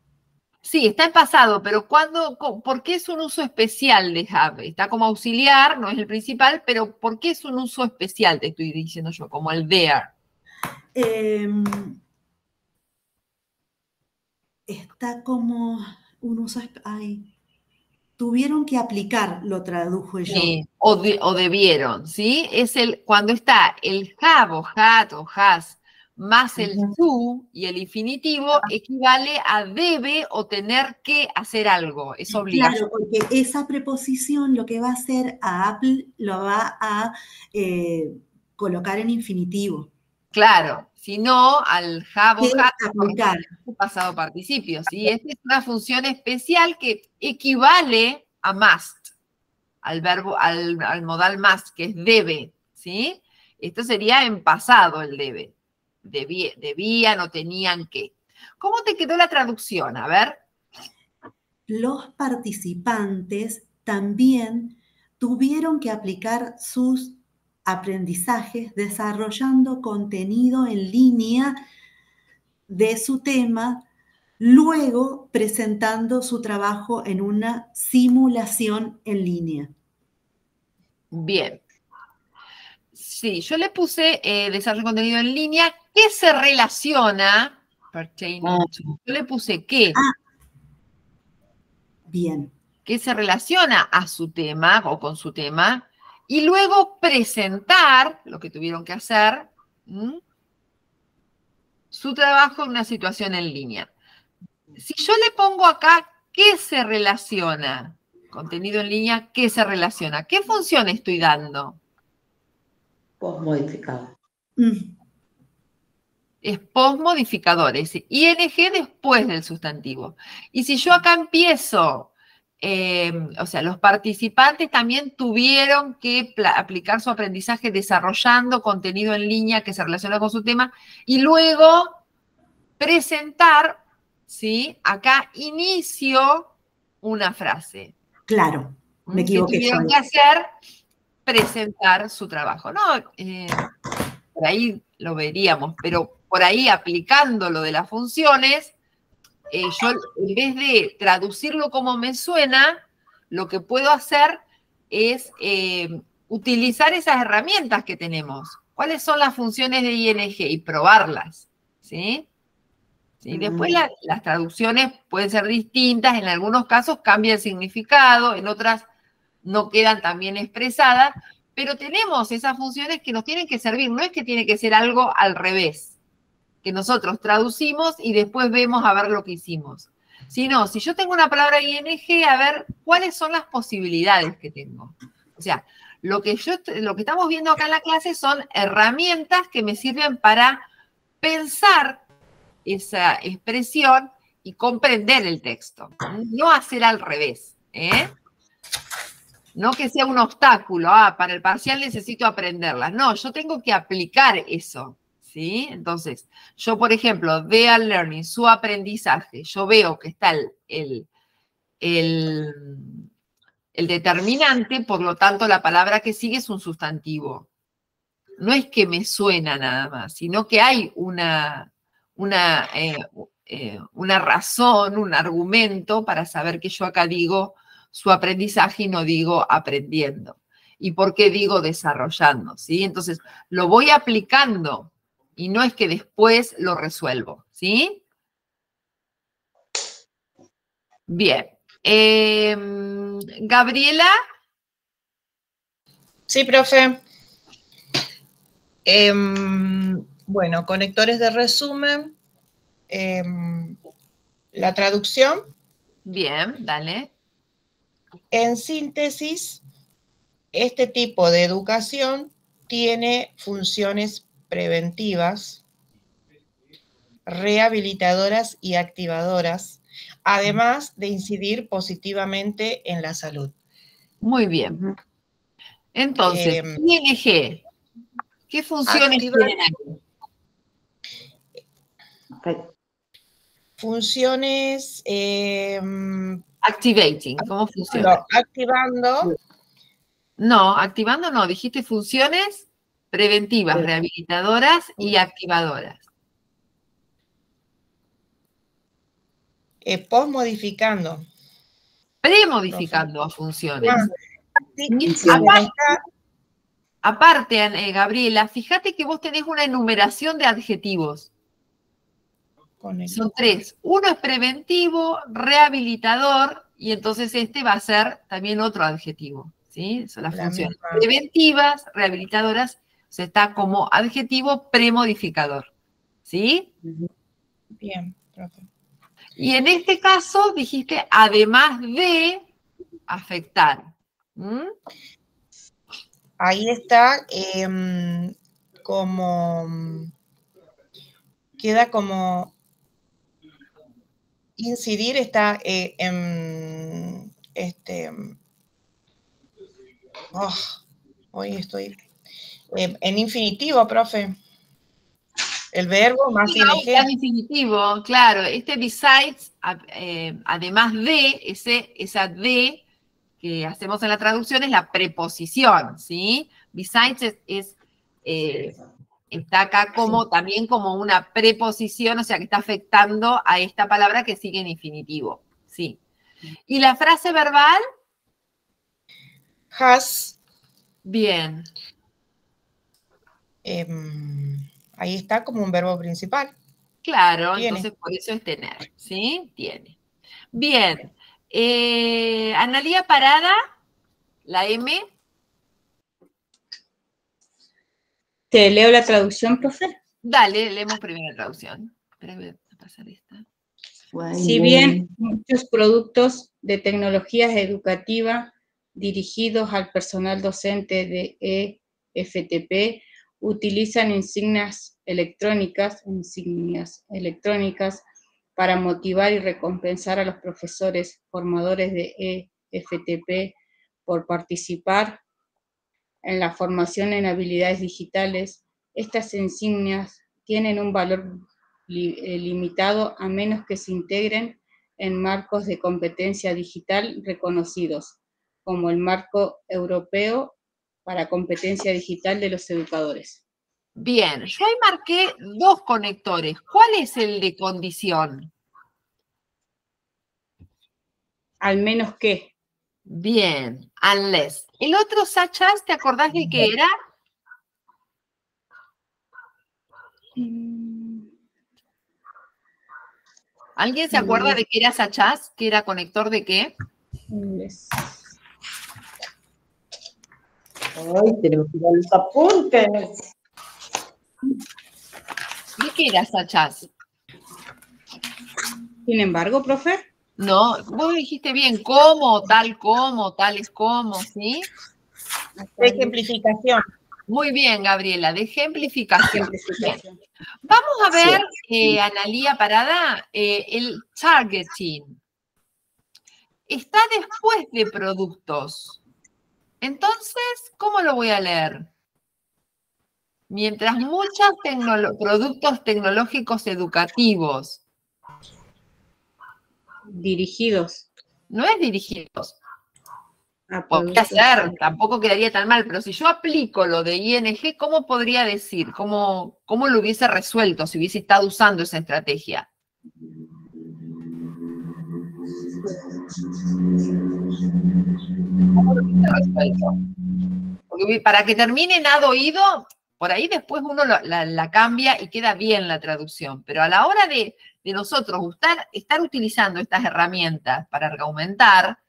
Sí, está en pasado, pero ¿cuándo, ¿por qué es un uso especial de have? Está como auxiliar, no es el principal, pero ¿por qué es un uso especial, te estoy diciendo yo, como el there? Em, está como Ay, tuvieron que aplicar, lo tradujo yo. Sí, o, de- o debieron, ¿sí? Es el, cuando está el have o had o has más el to y el infinitivo equivale a debe o tener que hacer algo, es obligación. Claro, porque esa preposición lo que va a hacer a Apple lo va a eh, colocar en infinitivo. Claro, si no, al have o Que had aplicar. su pasado participio, ¿sí? Esta es una función especial que equivale a must, al verbo, al, al modal must, que es debe, ¿sí? Esto sería en pasado el debe. Debí- debían o tenían que. ¿Cómo te quedó la traducción? A ver. Los participantes también tuvieron que aplicar sus aprendizajes desarrollando contenido en línea de su tema, luego presentando su trabajo en una simulación en línea. Bien. Sí, yo le puse eh, desarrollo de contenido en línea que se relaciona. Ah. Yo le puse que. Bien, que se relaciona a su tema o con su tema, y luego presentar lo que tuvieron que hacer, ¿m? su trabajo en una situación en línea. Si yo le pongo acá, ¿qué se relaciona? Contenido en línea, ¿qué se relaciona? ¿Qué función estoy dando? Postmodificado. Mm, Es postmodificador, es ing después del sustantivo. Y si yo acá empiezo, eh, o sea, los participantes también tuvieron que aplicar su aprendizaje desarrollando contenido en línea que se relaciona con su tema y luego presentar, ¿sí? Acá inicio una frase. claro, me equivoqué. tuvieron yo. que hacer presentar su trabajo. No, eh, por ahí lo veríamos, pero por ahí aplicando lo de las funciones, eh, yo en vez de traducirlo como me suena, lo que puedo hacer es eh, utilizar esas herramientas que tenemos. ¿Cuáles son las funciones de ING? Y probarlas, ¿sí? ¿Sí? Después la- las traducciones pueden ser distintas, en algunos casos cambia el significado, en otras no quedan tan bien expresadas, pero tenemos esas funciones que nos tienen que servir, no es que tiene que ser algo al revés, que nosotros traducimos y después vemos a ver lo que hicimos. Sino, si yo tengo una palabra ING, a ver cuáles son las posibilidades que tengo. O sea, lo que, yo, lo que estamos viendo acá en la clase son herramientas que me sirven para pensar esa expresión y comprender el texto. No hacer al revés. ¿eh? No que sea un obstáculo, ah, para el parcial necesito aprenderlas. No, yo tengo que aplicar eso. ¿Sí? Entonces, yo, por ejemplo, de al learning, su aprendizaje, yo veo que está el, el, el determinante, por lo tanto, la palabra que sigue es un sustantivo. No es que me suena nada más, sino que hay una, una, eh, eh, una razón, un argumento para saber que yo acá digo su aprendizaje y no digo aprendiendo. ¿Y por qué digo desarrollando? ¿sí? Entonces, lo voy aplicando y no es que después lo resuelvo. ¿sí? Bien. Em, Gabriela. Sí, profe. Em, bueno, conectores de resumen. Em, la traducción. Bien, dale. En síntesis, este tipo de educación tiene funciones preventivas, rehabilitadoras y activadoras, además de incidir positivamente en la salud. Muy bien. Entonces, ING, ¿qué funciones tienen aquí? Funciones eh, Activating, ¿cómo funciona? activando. No, activando no, dijiste funciones preventivas, rehabilitadoras y activadoras. Eh, Post-modificando. Premodificando a funciones. Aparte, eh, Gabriela, fíjate que vos tenés una enumeración de adjetivos. Son tres. Uno es preventivo, rehabilitador, y entonces este va a ser también otro adjetivo. ¿sí? Son las funciones preventivas, rehabilitadoras, o sea, está como adjetivo premodificador. ¿Sí? Bien, Y en este caso dijiste, además de afectar. Ahí está em, como, queda como incidir está eh, en, este, oh, hoy estoy, eh, en infinitivo, profe. El verbo más sí, ing. infinitivo, claro. Este besides, eh, además de, ese, esa de que hacemos en la traducción es la preposición, ¿sí? Besides es, está acá como también como una preposición, o sea que está afectando a esta palabra que sigue en infinitivo. Sí. ¿Y la frase verbal? Has. Bien. Em, ahí está como un verbo principal. Claro, entonces por eso es tener, ¿sí? Tiene. Bien. Eh, Analía Parada, la M. ¿Te leo la traducción, profe? Dale, leemos primero la traducción. pasar esta. Si bien muchos productos de tecnologías educativas dirigidos al personal docente de EFTP utilizan insignias electrónicas, insignias electrónicas para motivar y recompensar a los profesores formadores de EFTP por participar en la formación en habilidades digitales, estas insignias tienen un valor eh, limitado a menos que se integren en marcos de competencia digital reconocidos, como el marco europeo para competencia digital de los educadores. Bien, yo ahí marqué dos conectores. ¿Cuál es el de condición? Al menos que. Bien, unless. El otro Sachas, ¿te acordás de qué era? ¿Alguien se acuerda de qué era Sachas? ¿Que era conector de qué? Ay, tenemos que dar los apuntes. ¿Y qué era Sachas? Sin embargo, profe, No, vos dijiste bien, cómo, tal como, tales como, ¿sí? Ejemplificación. Muy bien, Gabriela, de ejemplificación. Vamos a ver, eh, Analía Parada, eh, el targeting. Está después de productos. Entonces, ¿cómo lo voy a leer? Mientras muchos productos tecnológicos educativos, Dirigidos no es dirigidos, a podría ser, tampoco quedaría tan mal, pero si yo aplico lo de ING, ¿cómo podría decir? ¿Cómo, cómo lo hubiese resuelto si hubiese estado usando esa estrategia? Porque para que termine nada oído, por ahí después uno la, cambia y queda bien la traducción, pero a la hora de, nosotros estar, estar utilizando estas herramientas para argumentar,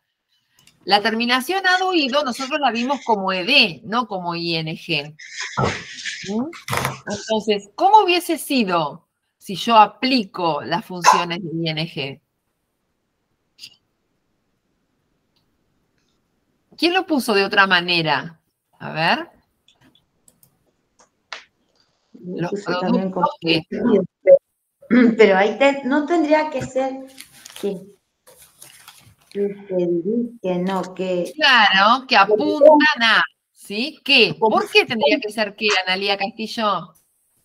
la terminación ad oído nosotros la vimos como ed, no como ing. ¿Mm? Entonces, ¿cómo hubiese sido si yo aplico las funciones de ing? ¿Quién lo puso de otra manera? A ver. Los Puse también con- productos que- Pero ahí te- no tendría que ser que, que no, que Claro, que apuntan a, ¿sí? ¿Qué? ¿Por qué tendría que ser qué, Analía Castillo?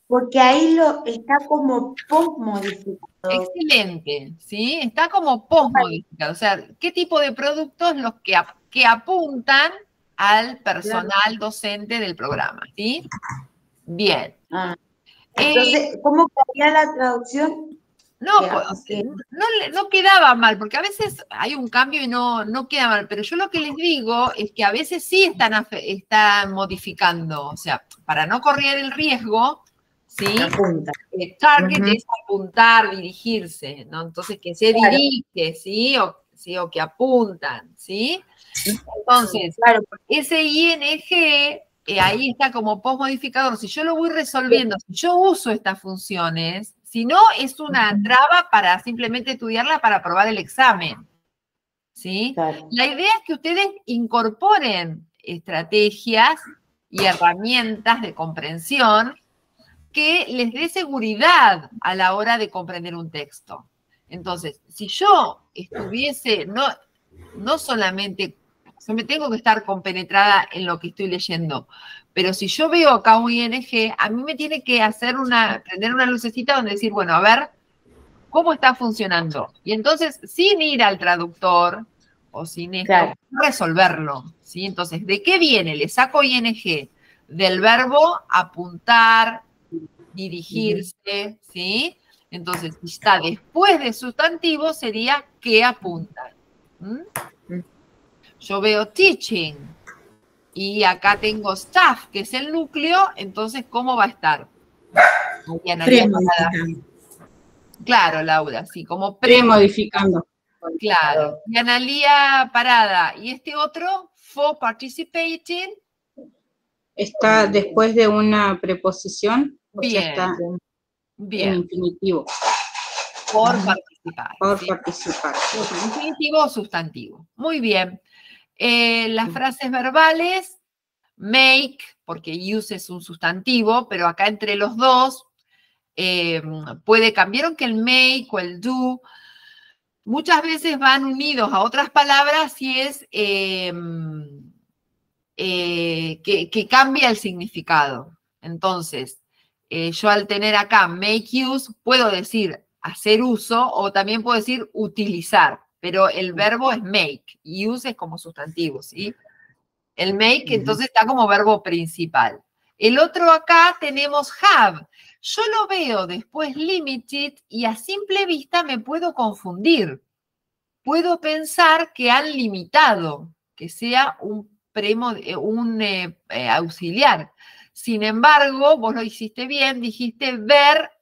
porque ahí lo está como post modificado. Excelente, ¿sí? Está como post-modificado. O sea, ¿qué tipo de productos los que, ap- que apuntan al personal docente del programa, ¿sí? Bien. Ah, Eh, Entonces, ¿cómo cambia la traducción? no, pues, no, quedaba mal, porque a veces hay un cambio y no, no queda mal, pero yo lo que les digo es que a veces sí están, están modificando, o sea, para no correr el riesgo, ¿sí? Apunta. Eh, target es apuntar, dirigirse, ¿no? Entonces, que se Claro. dirige, ¿sí? O, ¿sí? o que apuntan, ¿sí? Entonces, Claro, ese ING eh, ahí está como post-modificador. Si yo lo voy resolviendo, si yo uso estas funciones, si no, es una traba para simplemente estudiarla para aprobar el examen, ¿sí? claro. La idea es que ustedes incorporen estrategias y herramientas de comprensión que les dé seguridad a la hora de comprender un texto. Entonces, si yo estuviese, no, no solamente, yo me tengo que estar compenetrada en lo que estoy leyendo, pero si yo veo acá un ING, a mí me tiene que hacer una, prender una lucecita donde decir, bueno, a ver, ¿cómo está funcionando? Y entonces, sin ir al traductor o sin esto, Claro. resolverlo, ¿sí? Entonces, ¿de qué viene? Le saco ING del verbo apuntar, dirigirse, ¿sí? Entonces, si está después de sustantivo, sería que apuntan. ¿Mm? Yo veo teaching y acá tengo staff, que es el núcleo, entonces, ¿cómo va a estar? Claro, Laura, sí, como pre, Premodificando. claro. Y Analía Parada. ¿Y este otro? For participating. Está después de una preposición, o sea, Bien, está en Bien, infinitivo, por participar. por ¿sí? participar. Infinitivo o sustantivo. Muy bien. Eh, las frases verbales, make, porque use es un sustantivo, pero acá entre los dos eh, puede cambiar, que el make o el do muchas veces van unidos a otras palabras y es eh, que, que cambia el significado. Entonces, yo al tener acá make use, puedo decir hacer uso o también puedo decir utilizar, pero el verbo es make y use es como sustantivo, ¿sí? El make entonces está como verbo principal. El otro acá tenemos have. Yo lo veo después limited y a simple vista me puedo confundir. Puedo pensar que han limitado, que sea un, premo, eh, un eh, eh, auxiliar. Sin embargo, vos lo hiciste bien, dijiste ver,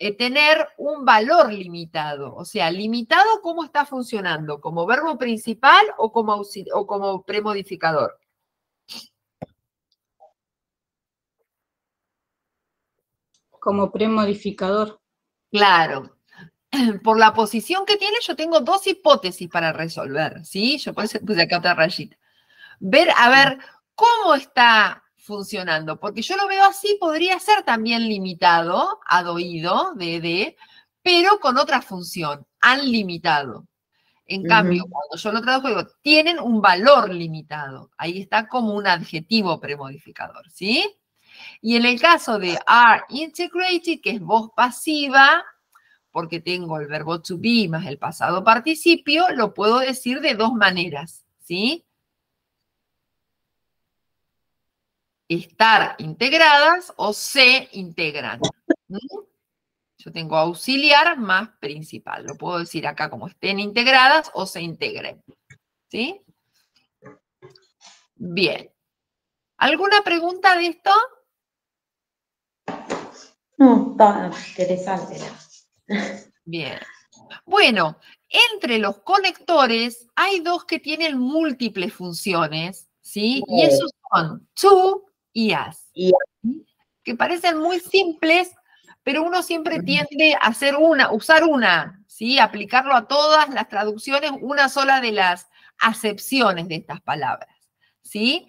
eh, tener un valor limitado, o sea, limitado cómo está funcionando, como verbo principal o como, o como premodificador. Como premodificador. Claro. Por la posición que tiene, yo tengo dos hipótesis para resolver, ¿sí? Yo puse acá otra rayita. Ver, a ver, cómo está funcionando, porque yo lo veo así, podría ser también limitado, ad oído, de, de, pero con otra función, han limitado. En cambio, cuando yo lo traduzco, digo, tienen un valor limitado. Ahí está como un adjetivo premodificador, ¿sí? Y en el caso de are integrated, que es voz pasiva, porque tengo el verbo to be más el pasado participio, lo puedo decir de dos maneras, ¿sí? Estar integradas o se integran. Yo tengo auxiliar más principal. Lo puedo decir acá como estén integradas o se integren. ¿Sí? Bien. ¿Alguna pregunta de esto? No, está interesante. Bien. Bueno, entre los conectores hay dos que tienen múltiples funciones, ¿sí? Y esos son to Que parecen muy simples, pero uno siempre tiende a hacer una, usar una, ¿sí? Aplicarlo a todas las traducciones, una sola de las acepciones de estas palabras, ¿sí?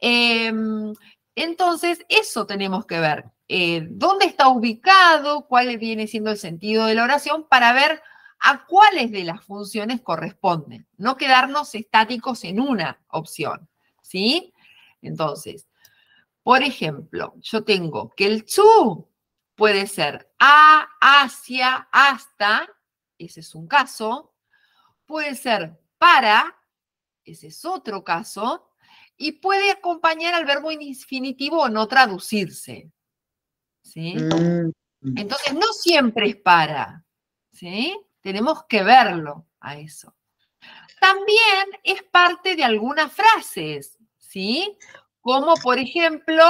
Em, entonces, eso tenemos que ver. Eh, ¿Dónde está ubicado? ¿Cuál viene siendo el sentido de la oración? Para ver a cuáles de las funciones corresponden. No quedarnos estáticos en una opción, ¿sí? Entonces, por ejemplo, yo tengo que el to Puede ser a, hacia, hasta, ese es un caso. Puede ser para, ese es otro caso. Y puede acompañar al verbo infinitivo o no traducirse. ¿Sí? Mm. Entonces, no siempre es para. ¿Sí? Tenemos que verlo a eso. También es parte de algunas frases, ¿sí? Como por ejemplo,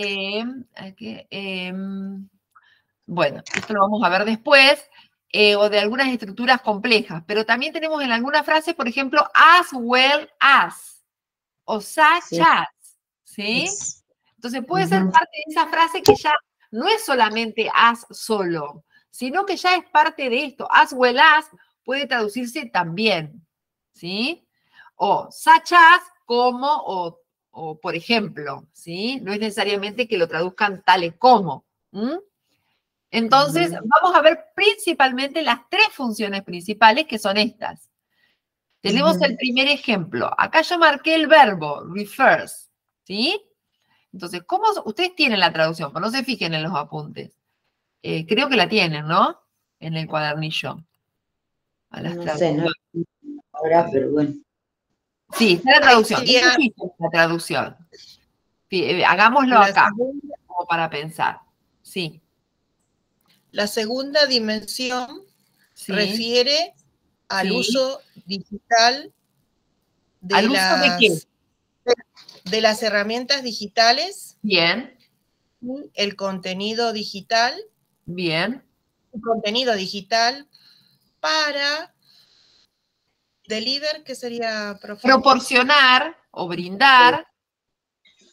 Em, em, bueno, esto lo vamos a ver después, eh, o de algunas estructuras complejas, pero también tenemos en algunas frases, por ejemplo, as well as, o such as, ¿sí? Entonces puede ser parte de esa frase que ya no es solamente as solo, sino que ya es parte de esto. As well as puede traducirse también, ¿sí? O such as como o o por ejemplo, ¿sí? No es necesariamente que lo traduzcan tales como. Entonces, vamos a ver principalmente las tres funciones principales que son estas. Tenemos el primer ejemplo. Acá yo marqué el verbo refers, ¿sí? Entonces, ¿cómo ustedes tienen la traducción? Pues no se fijen en los apuntes. Eh, creo que la tienen, ¿no? En el cuadernillo. no sé, no ahora, pero bueno. Sí, está la traducción. la traducción. Eh, hagámoslo acá, como para pensar. Sí. La segunda dimensión refiere al uso digital de, las, de, las herramientas digitales. Bien. El contenido digital. Bien. El contenido digital para Deliver, ¿qué sería? Proporcionar o brindar.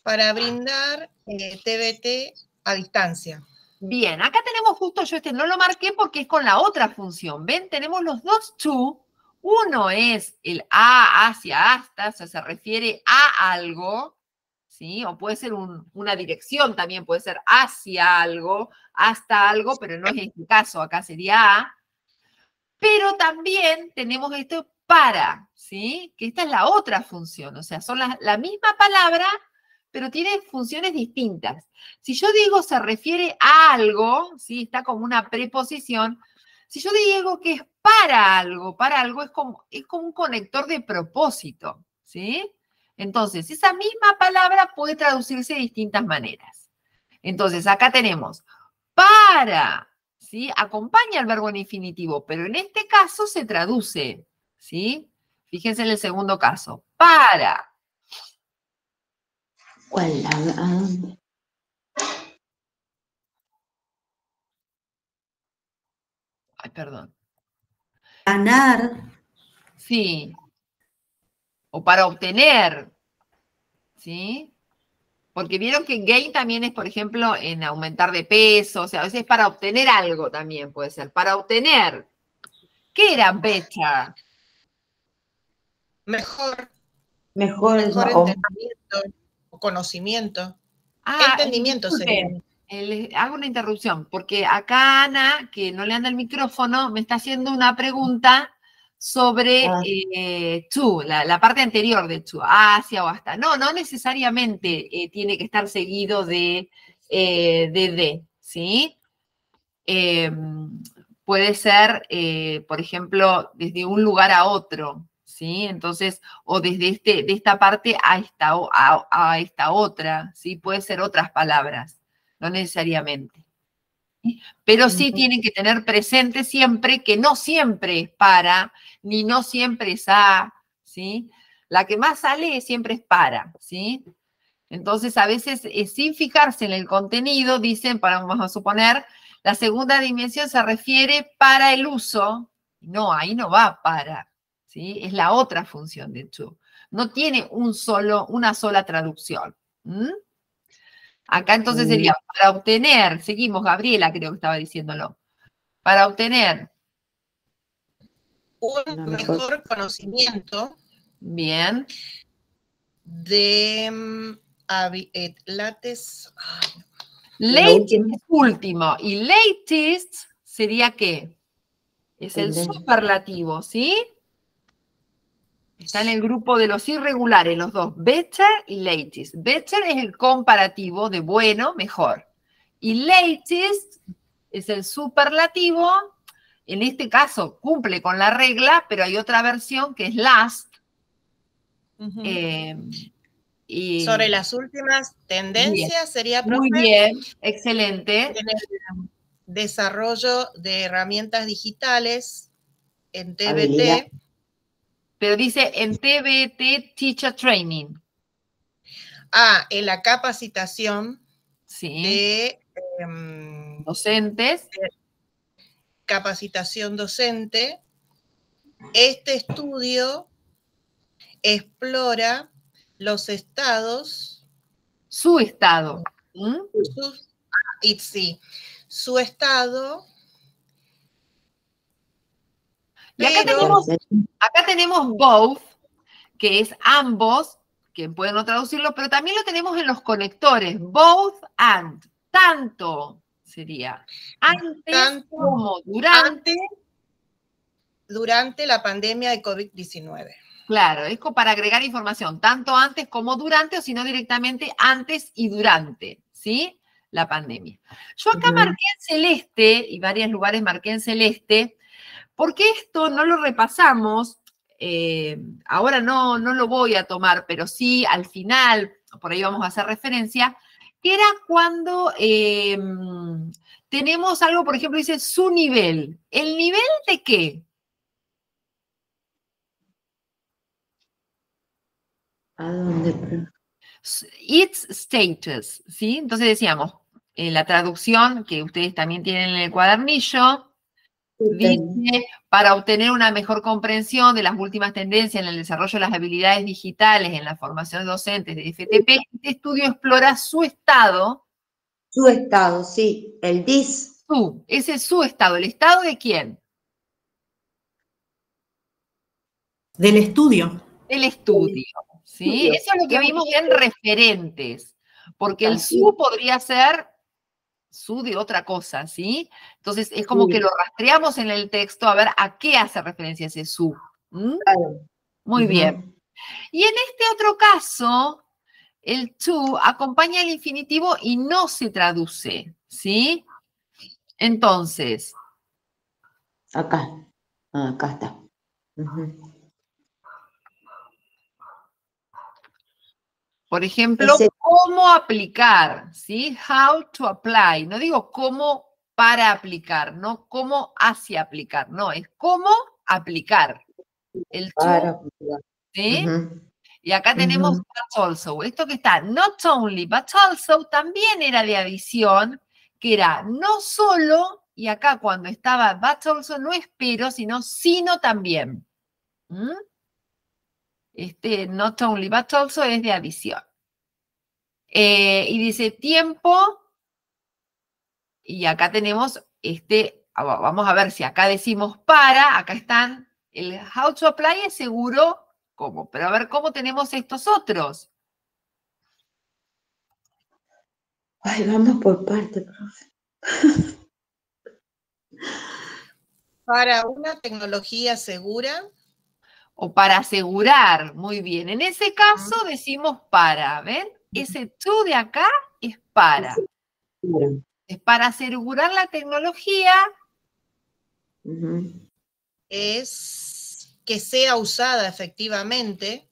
Para brindar TBT eh, a distancia. Bien, acá tenemos justo, yo este no lo marqué porque es con la otra función. ¿Ven? Tenemos los dos to. Uno es el a hacia hasta, o sea, se refiere a algo, ¿sí? O puede ser una dirección también, puede ser hacia algo, hasta algo, pero no es este caso, acá sería a. Pero también tenemos esto para, ¿sí? Que esta es la otra función, o sea, son la, misma palabra, pero tiene funciones distintas. Si yo digo se refiere a algo, ¿sí? Está como una preposición. Si yo digo que es para algo, para algo es como, es como un conector de propósito, ¿sí? Entonces, esa misma palabra puede traducirse de distintas maneras. Entonces, acá tenemos para, ¿sí? Acompaña el verbo en infinitivo, pero en este caso se traduce ¿sí? Fíjense en el segundo caso. Para. ¿Cuál? Ay, perdón. Ganar. Sí. O para obtener. ¿Sí? Porque vieron que gain también es, por ejemplo, en aumentar de peso, o sea, a veces es para obtener algo también puede ser. Para obtener. ¿Qué era better? Mejor, Mejor, mejor o- entendimiento o conocimiento. Ah, Entendimiento sería. el- hago una interrupción, porque acá Ana, que no le anda el micrófono, me está haciendo una pregunta sobre Ah. eh, la, la parte anterior de to, hacia o hasta. No, no necesariamente eh, tiene que estar seguido de, eh, de de, ¿sí? Em, puede ser, eh, por ejemplo, desde un lugar a otro, ¿sí? Entonces, o desde este, de esta parte a esta, a, a esta otra, ¿sí? Puede ser otras palabras, no necesariamente. ¿sí? Pero sí tienen que tener presente siempre que no siempre es para, ni no siempre es a, ¿sí? La que más sale siempre es para, ¿sí? Entonces, a veces, eh, sin fijarse en el contenido, dicen, para, vamos a suponer, la segunda dimensión se refiere para el uso. No, ahí no va para, ¿sí? Es la otra función de to. No tiene un solo, una sola traducción. Acá entonces sería para obtener, seguimos, Gabriela creo que estaba diciéndolo, para obtener, Un mejor- conocimiento bien, de mm, eh, lates. ay, latest es último y latest sería qué? Es el superlativo, ¿sí? Está en el grupo de los irregulares, los dos, better y latest. Better es el comparativo de bueno, mejor. Y latest es el superlativo. En este caso cumple con la regla, pero hay otra versión que es last. eh, y Sobre las últimas tendencias sería muy profe, bien, excelente. en el desarrollo de herramientas digitales en. TBT. Pero dice en TBT Teacher Training. Ah, en la capacitación Sí. de em, Docentes. capacitación docente. Este estudio explora los estados, Su estado. sus- y sí, su estado, Y acá tenemos, acá tenemos both, que es ambos, que pueden no traducirlo, pero también lo tenemos en los conectores. Both and. Tanto sería. Antes Tanto, como durante. durante la pandemia de COVID-19. Claro, es como para agregar información, tanto antes como durante, o si no directamente antes y durante, ¿sí? La pandemia. Yo acá marqué en celeste, y varios lugares marqué en celeste, porque esto no lo repasamos, eh, ahora no, no lo voy a tomar, pero sí al final, por ahí vamos a hacer referencia, que era cuando eh, tenemos algo, por ejemplo, dice su nivel. ¿El nivel de qué? ¿A dónde? its status, ¿sí? Entonces decíamos, en la traducción que ustedes también tienen en el cuadernillo, dice, para obtener una mejor comprensión de las últimas tendencias en el desarrollo de las habilidades digitales en la formación de docentes de FTP, este estudio explora su estado, Su estado, sí. El dis. su, ese es su estado, ¿el estado de quién? Del estudio. El estudio, ¿sí? Estudio. Eso es lo que vimos en referentes, porque el su podría ser su de otra cosa, ¿sí? Entonces es como Sí. que lo rastreamos en el texto a ver a qué hace referencia ese su. Muy bien. Y en este otro caso, el to acompaña el infinitivo y no se traduce, ¿sí? Entonces, Acá. Ah, acá está. Por ejemplo, cómo aplicar, ¿sí? How to apply. No digo cómo para aplicar, no cómo hacia aplicar, no, es cómo aplicar. El to, Para. ¿sí? Ujú. Y acá tenemos Ujú. but also. Esto que está not only, but also también era de adición, que era no solo, y acá cuando estaba but also no es pero, sino sino también. ¿Mm? Este not only, but also es de adición. Eh, y dice tiempo, y acá tenemos este, ah, vamos a ver si acá decimos para, acá están, el how to apply es seguro, ¿cómo? Pero a ver cómo tenemos estos otros. Ay, vamos por parte, profe. Para una tecnología segura. O para asegurar, muy bien. En ese caso decimos para, ¿ven? Ese to de acá es para. Es para asegurar la tecnología. Es que sea usada efectivamente.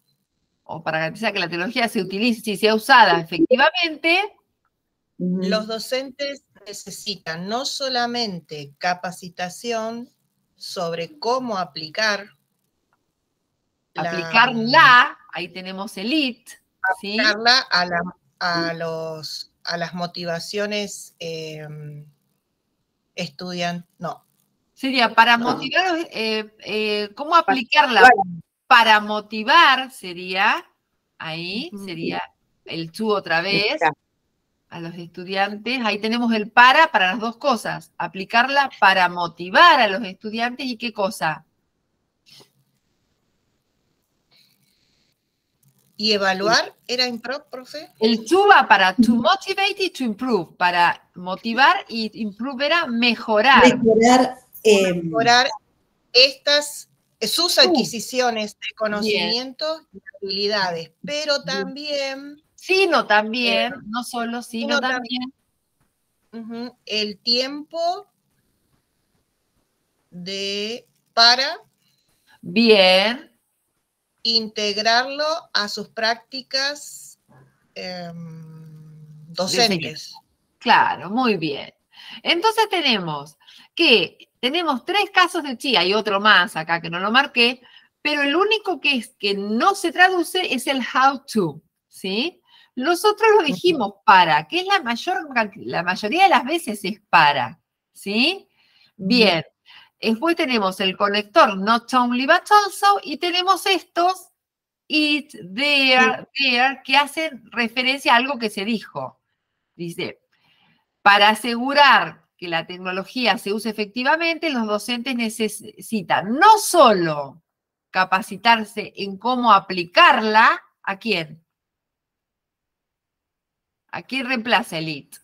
O para garantizar que la tecnología se utilice y sea usada efectivamente. Los docentes necesitan no solamente capacitación sobre cómo aplicar. Aplicarla, ahí tenemos el IT. Aplicarla a, a, los, a las motivaciones eh, estudiantes. No. Sería para motivar, eh, eh, ¿cómo aplicarla? Para motivar sería, ahí sería el tú otra vez a los estudiantes. Ahí tenemos el para para las dos cosas. Aplicarla para motivar a los estudiantes y qué cosa. ¿Y evaluar era improve, profe? El to va para to motivate y to improve, para motivar y improve era mejorar. Mejorar, em, mejorar estas, sus adquisiciones de conocimientos y habilidades, pero también Sino también, no solo, sino, también. El tiempo de para. Bien. Integrarlo a sus prácticas em, docentes. Claro, muy bien. Entonces tenemos que tenemos tres casos de chi, hay otro más acá que no lo marqué, pero el único que, es, que no se traduce es el how to, ¿sí? Nosotros lo dijimos para, que es la mayor, la mayoría de las veces es para, ¿sí? Bien. Después tenemos el conector not only but also y tenemos estos it, there, there, que hacen referencia a algo que se dijo. Dice, para asegurar que la tecnología se use efectivamente, los docentes necesitan no solo capacitarse en cómo aplicarla, ¿a quién? ¿A quién reemplaza el IT?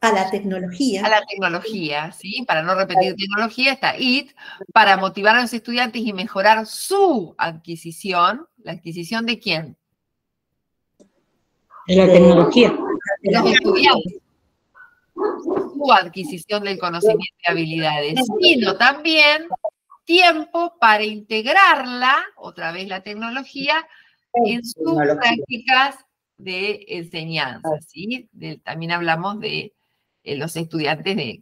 A la tecnología. A la tecnología, ¿sí? Para no repetir tecnología está IT, para motivar a los estudiantes y mejorar su adquisición. ¿La adquisición de quién? De la tecnología. De los estudiantes. Su adquisición del conocimiento y habilidades, sino también tiempo para integrarla, otra vez la tecnología, en sus prácticas de enseñanza, ¿sí? también hablamos de eh, los estudiantes de,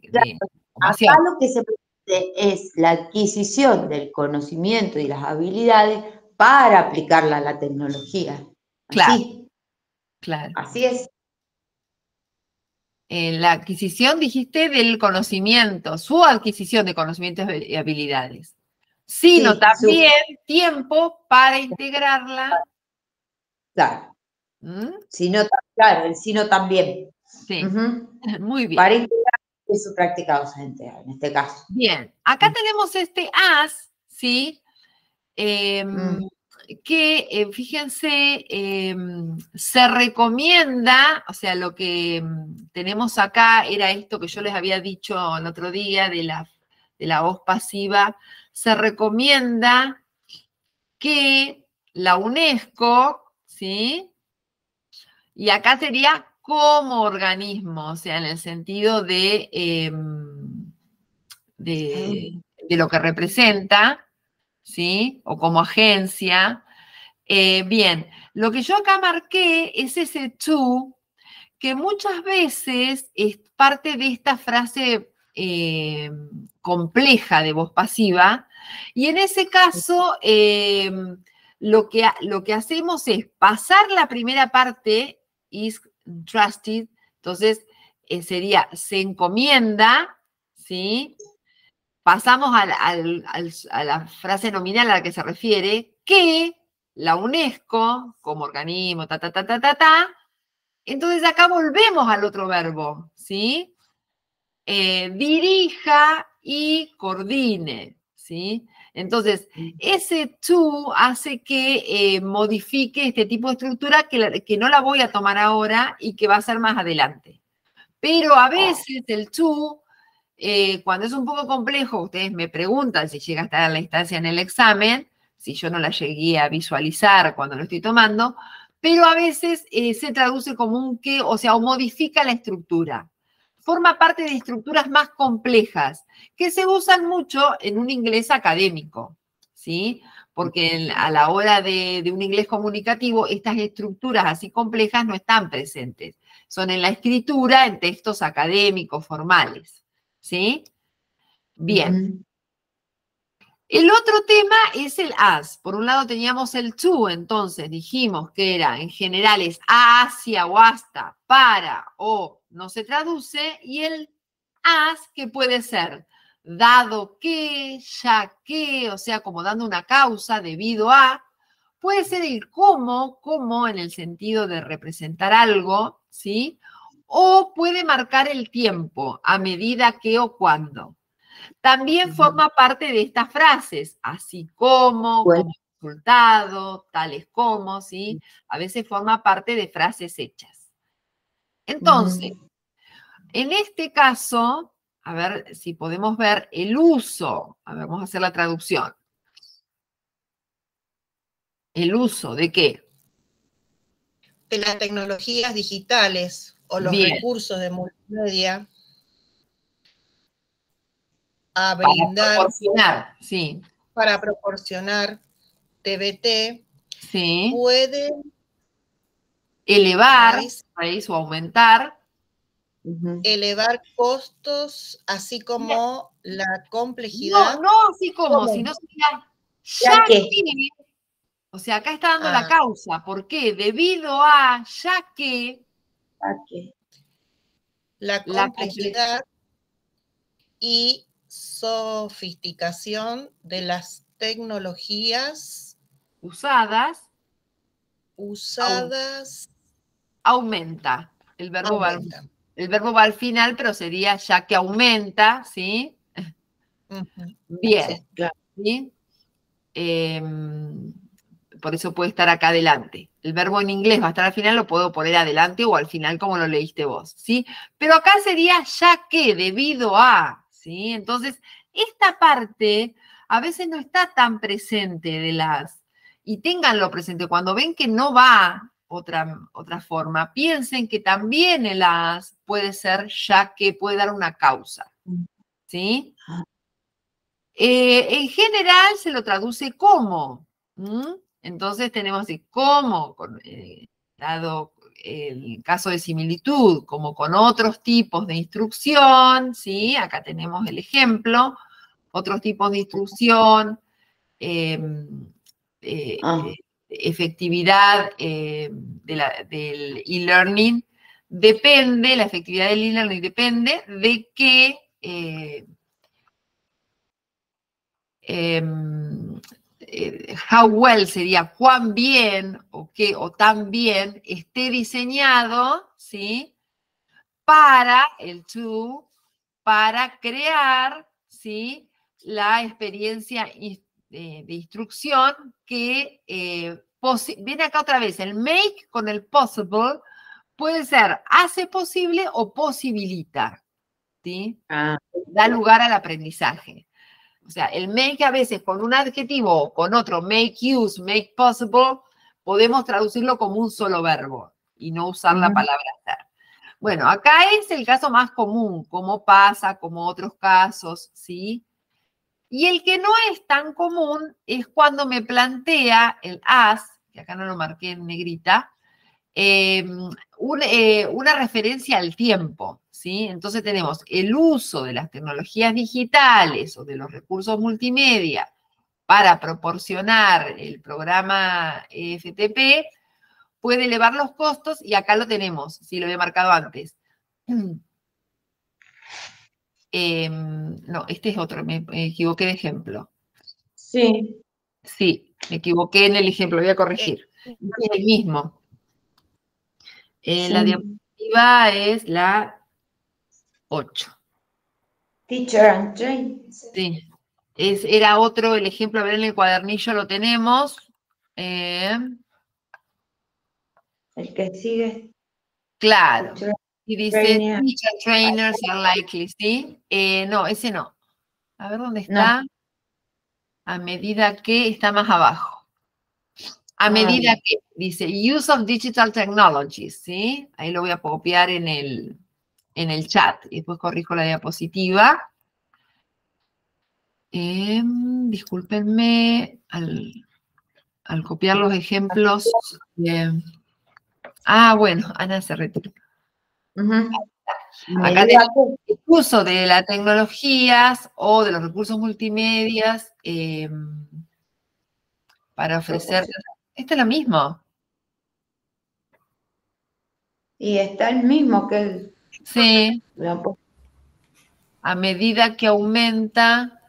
Acá lo que se pretende es la adquisición del conocimiento y las habilidades para aplicarla a la tecnología. Claro. Claro. Así es. En la adquisición, dijiste, del conocimiento, su adquisición de conocimientos y habilidades, sino también tiempo para integrarla. Claro. ¿Mm? Sino, claro, el sino también. Sí, muy bien. Integrar su práctica docente, en este caso. Bien, acá tenemos este as, ¿sí? Em, mm. Que, eh, fíjense, em, se recomienda, o sea, lo que em, tenemos acá era esto que yo les había dicho el otro día de la, de la voz pasiva, se recomienda que la UNESCO, ¿sí? Y acá sería como organismo, o sea, en el sentido de, em, de, lo que representa, ¿sí? O como agencia. Eh, bien, lo que yo acá marqué es ese to, que muchas veces es parte de esta frase em, compleja de voz pasiva, y en ese caso, em, lo, que, lo que hacemos es pasar la primera parte is trusted. Entonces, eh, sería, se encomienda, ¿sí? Pasamos a la frase nominal a la que se refiere, que la UNESCO, como organismo, ta, ta, ta, ta, ta, ta, Entonces acá volvemos al otro verbo, ¿sí? Eh, dirija y coordine, ¿sí? Entonces, ese to hace que eh, modifique este tipo de estructura que, que, no la voy a tomar ahora y que va a ser más adelante. Pero a veces el to, eh, cuando es un poco complejo, ustedes me preguntan si llega a estar en la instancia en el examen, si yo no la llegué a visualizar cuando lo estoy tomando, pero a veces eh, se traduce como un que, o sea, o modifica la estructura forma parte de estructuras más complejas que se usan mucho en un inglés académico, ¿sí? Porque a la hora de, un inglés comunicativo, estas estructuras así complejas no están presentes. Son en la escritura, en textos académicos, formales, ¿sí? Bien. El otro tema es el as. Por un lado teníamos el to, entonces dijimos que era en general es hacia o hasta, para o no se traduce, y el as, que puede ser dado que, ya que, o sea, como dando una causa debido a, puede ser el cómo, como en el sentido de representar algo, ¿sí? O puede marcar el tiempo, a medida que o cuando. También forma parte de estas frases, así como, como resultado, tales como, ¿sí? A veces forma parte de frases hechas. Entonces, en este caso, a ver si podemos ver el uso. A ver, vamos a hacer la traducción. ¿El uso de qué? De las tecnologías digitales o los recursos de multimedia a brindar. Para proporcionar, sí. Para proporcionar TBT. Sí. Puede elevar o aumentar elevar costos, así como la complejidad. No, no así como, sino sería ya, que. O sea, acá está dando la ah. causa. ¿Por qué? Debido a ya que. La complejidad y sofisticación de las tecnologías usadas. Usadas. Aumenta. El verbo aumenta el verbo va al final, pero sería ya que aumenta, ¿sí? Bien, ¿sí? Em, por eso puede estar acá adelante. El verbo en inglés va a estar al final, lo puedo poner adelante o al final como lo leíste vos, ¿sí? Pero acá sería ya que, debido a, ¿sí? Entonces, esta parte a veces no está tan presente de las, y ténganlo presente, cuando ven que no va otra, otra forma. Piensen que también el as puede ser ya que puede dar una causa. ¿Sí? Eh, en general se lo traduce como. Entonces tenemos así, como, eh, dado el caso de similitud, como con otros tipos de instrucción, ¿sí? Acá tenemos el ejemplo, otros tipos de instrucción, em, eh, ah efectividad eh, del e-learning depende, la efectividad del e-learning depende de que eh, eh, how well sería cuán bien o qué o tan bien esté diseñado, ¿sí? Para el to, para crear, ¿sí? La experiencia de, instrucción que eh, viene acá otra vez, el make con el possible puede ser hace posible o posibilita, ¿sí? Ah. Da lugar al aprendizaje. O sea, el make a veces con un adjetivo o con otro, make use, make possible, podemos traducirlo como un solo verbo y no usar la palabra ser. Bueno, acá es el caso más común, como pasa, como otros casos, ¿sí? Y el que no es tan común es cuando me plantea el as, que acá no lo marqué en negrita, em, eh, una referencia al tiempo. ¿Sí? Entonces tenemos el uso de las tecnologías digitales o de los recursos multimedia para proporcionar el programa FTP puede elevar los costos y acá lo tenemos, si lo había marcado antes. Em, no, este es otro, me, equivoqué de ejemplo. Sí. Sí, me equivoqué en el ejemplo, voy a corregir. es el mismo. Eh, La Sí. diapositiva es la 8. Teacher and train. Sí. Es, era otro el ejemplo, a ver en el cuadernillo lo tenemos. Eh, El que sigue. claro. teacher Y dice, Trainer. teacher trainers are likely, ¿sí? Eh, no, ese no. A ver dónde está. A medida que está más abajo. A Ah, medida que, dice, use of digital technologies, ¿sí? Ahí lo voy a copiar en el, en el chat y después corrijo la diapositiva. Em, discúlpenme al, al copiar los ejemplos. eh, ah, bueno, Ana se retiró. Ujú. Acá Medida tenemos el uso de las tecnologías o de los recursos multimedias eh, para ofrecer. Esto es lo mismo. Y está el mismo que el. Sí, la- a medida que aumenta.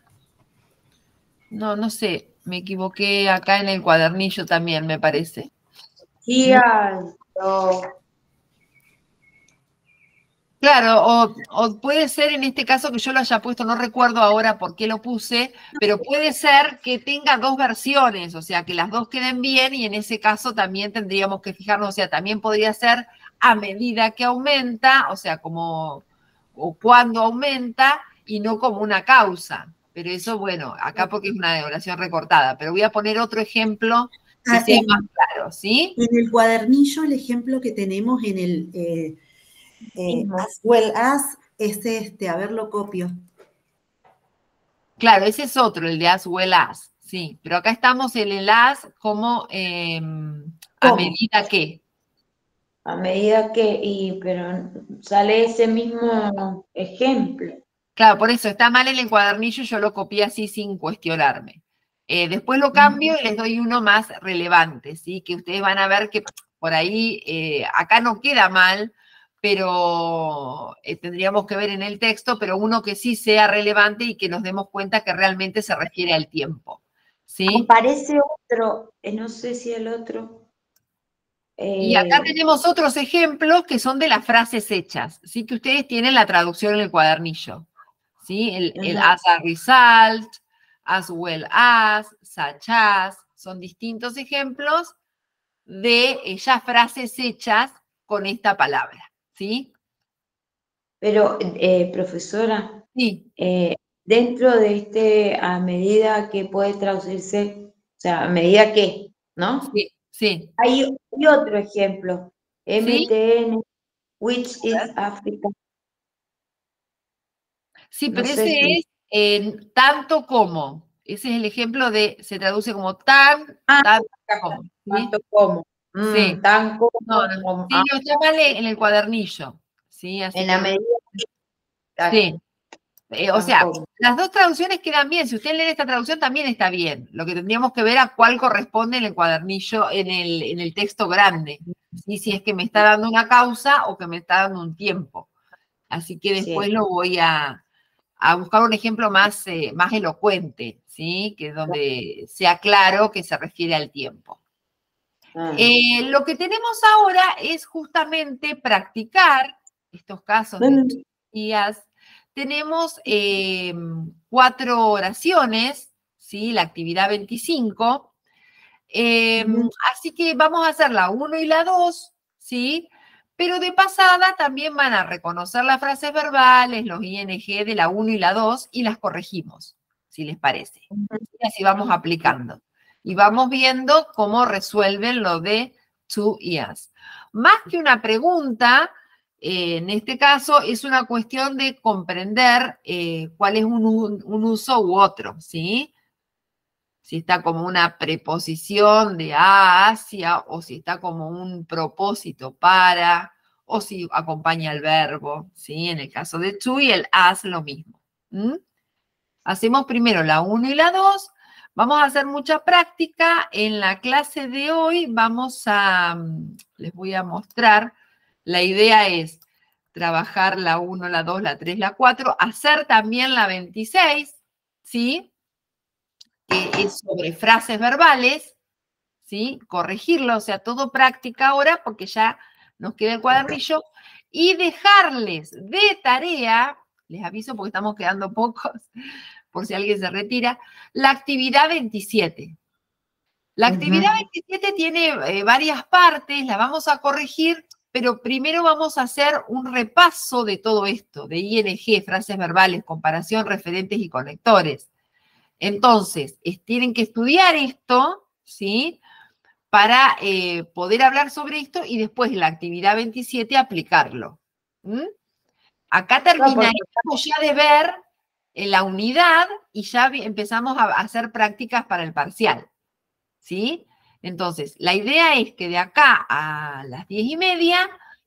No, no sé, me equivoqué acá en el cuadernillo también, me parece. Claro, o, o puede ser en este caso que yo lo haya puesto, no recuerdo ahora por qué lo puse, pero puede ser que tenga dos versiones, o sea, que las dos queden bien y en ese caso también tendríamos que fijarnos, o sea, también podría ser a medida que aumenta, o sea, como o cuando aumenta y no como una causa. Pero eso, bueno, acá porque es una oración recortada, pero voy a poner otro ejemplo que Ah, sea más claro, ¿sí? En el cuadernillo, el ejemplo que tenemos en el eh, eh, as well as es este, a ver, lo copio. Claro, ese es otro, el de as well as, sí, pero acá estamos en el as como eh, a ¿Cómo? medida que. a medida que, y, pero sale ese mismo ejemplo. Claro, por eso está mal el cuadernillo, yo lo copié así sin cuestionarme. Eh, después lo cambio y les doy uno más relevante, ¿sí? Que ustedes van a ver que por ahí, eh, acá no queda mal, pero eh, tendríamos que ver en el texto, pero uno que sí sea relevante y que nos demos cuenta que realmente se refiere al tiempo, ¿sí? Aparece otro, eh, no sé si el otro. Y acá eh, tenemos otros ejemplos que son de las frases hechas, ¿sí? Que ustedes tienen la traducción en el cuadernillo, ¿sí? El, as a result, as well as, such as, son distintos ejemplos de ya frases hechas con esta palabra, ¿sí? Pero, eh, profesora, Sí, eh, dentro de este, a medida que puede traducirse, o sea, a medida que, ¿no? sí, sí. Hay, hay otro ejemplo, MTN, which is Africa. Sí, No pero sé ese si- es en tanto como. Ese es el ejemplo de, se traduce como tan, Ah, tanto como. ¿sí? Tanto como. Mm, Sí. Tan como. No, no, como- Sí, ah, en el cuadernillo. Sí, así en la medida. Sí. Eh, o tan sea, las dos traducciones quedan bien. Si usted lee esta traducción, también está bien. Lo que tendríamos que ver a cuál corresponde en el cuadernillo, en el, en el texto grande. ¿sí? Si es que me está dando una causa o que me está dando un tiempo. Así que después Sí. lo voy a, a buscar un ejemplo más, eh, más elocuente, ¿sí? Que donde sea claro que se refiere al tiempo. Eh, lo que tenemos ahora es justamente practicar estos casos de días. Tenemos eh, cuatro oraciones, ¿sí? La actividad 25. Eh, Ujú. Así que vamos a hacer la 1 y la 2, ¿sí? Pero de pasada también van a reconocer las frases verbales, los ing de la 1 y la 2 y las corregimos, si les parece. Y así vamos aplicando. Y vamos viendo cómo resuelven lo de to y as. Más que una pregunta, eh, en este caso es una cuestión de comprender eh, cuál es un, un uso u otro, ¿sí? Si está como una preposición de hacia, o si está como un propósito para, o si acompaña el verbo, ¿sí? En el caso de to y el as lo mismo. Hacemos primero la 1 y la 2. Vamos a hacer mucha práctica. En la clase de hoy vamos a, mm, les voy a mostrar, la idea es trabajar la 1, la 2, la 3, la 4, hacer también la 26, ¿sí? Que es sobre frases verbales, ¿sí? Corregirlo, o sea, todo práctica ahora porque ya nos queda el cuadernillo, y dejarles de tarea, les aviso porque estamos quedando pocos, por si alguien se retira, la actividad 27. La actividad 27 tiene eh, varias partes, la vamos a corregir, pero primero vamos a hacer un repaso de todo esto, de ING, frases verbales, comparación, referentes y conectores. Entonces, tienen que estudiar esto, ¿sí? Para eh, poder hablar sobre esto y después la actividad 27 aplicarlo. Acá terminaríamos ya de ver en la unidad y ya empezamos a hacer prácticas para el parcial. ¿Sí? Entonces, la idea es que de acá a las diez y media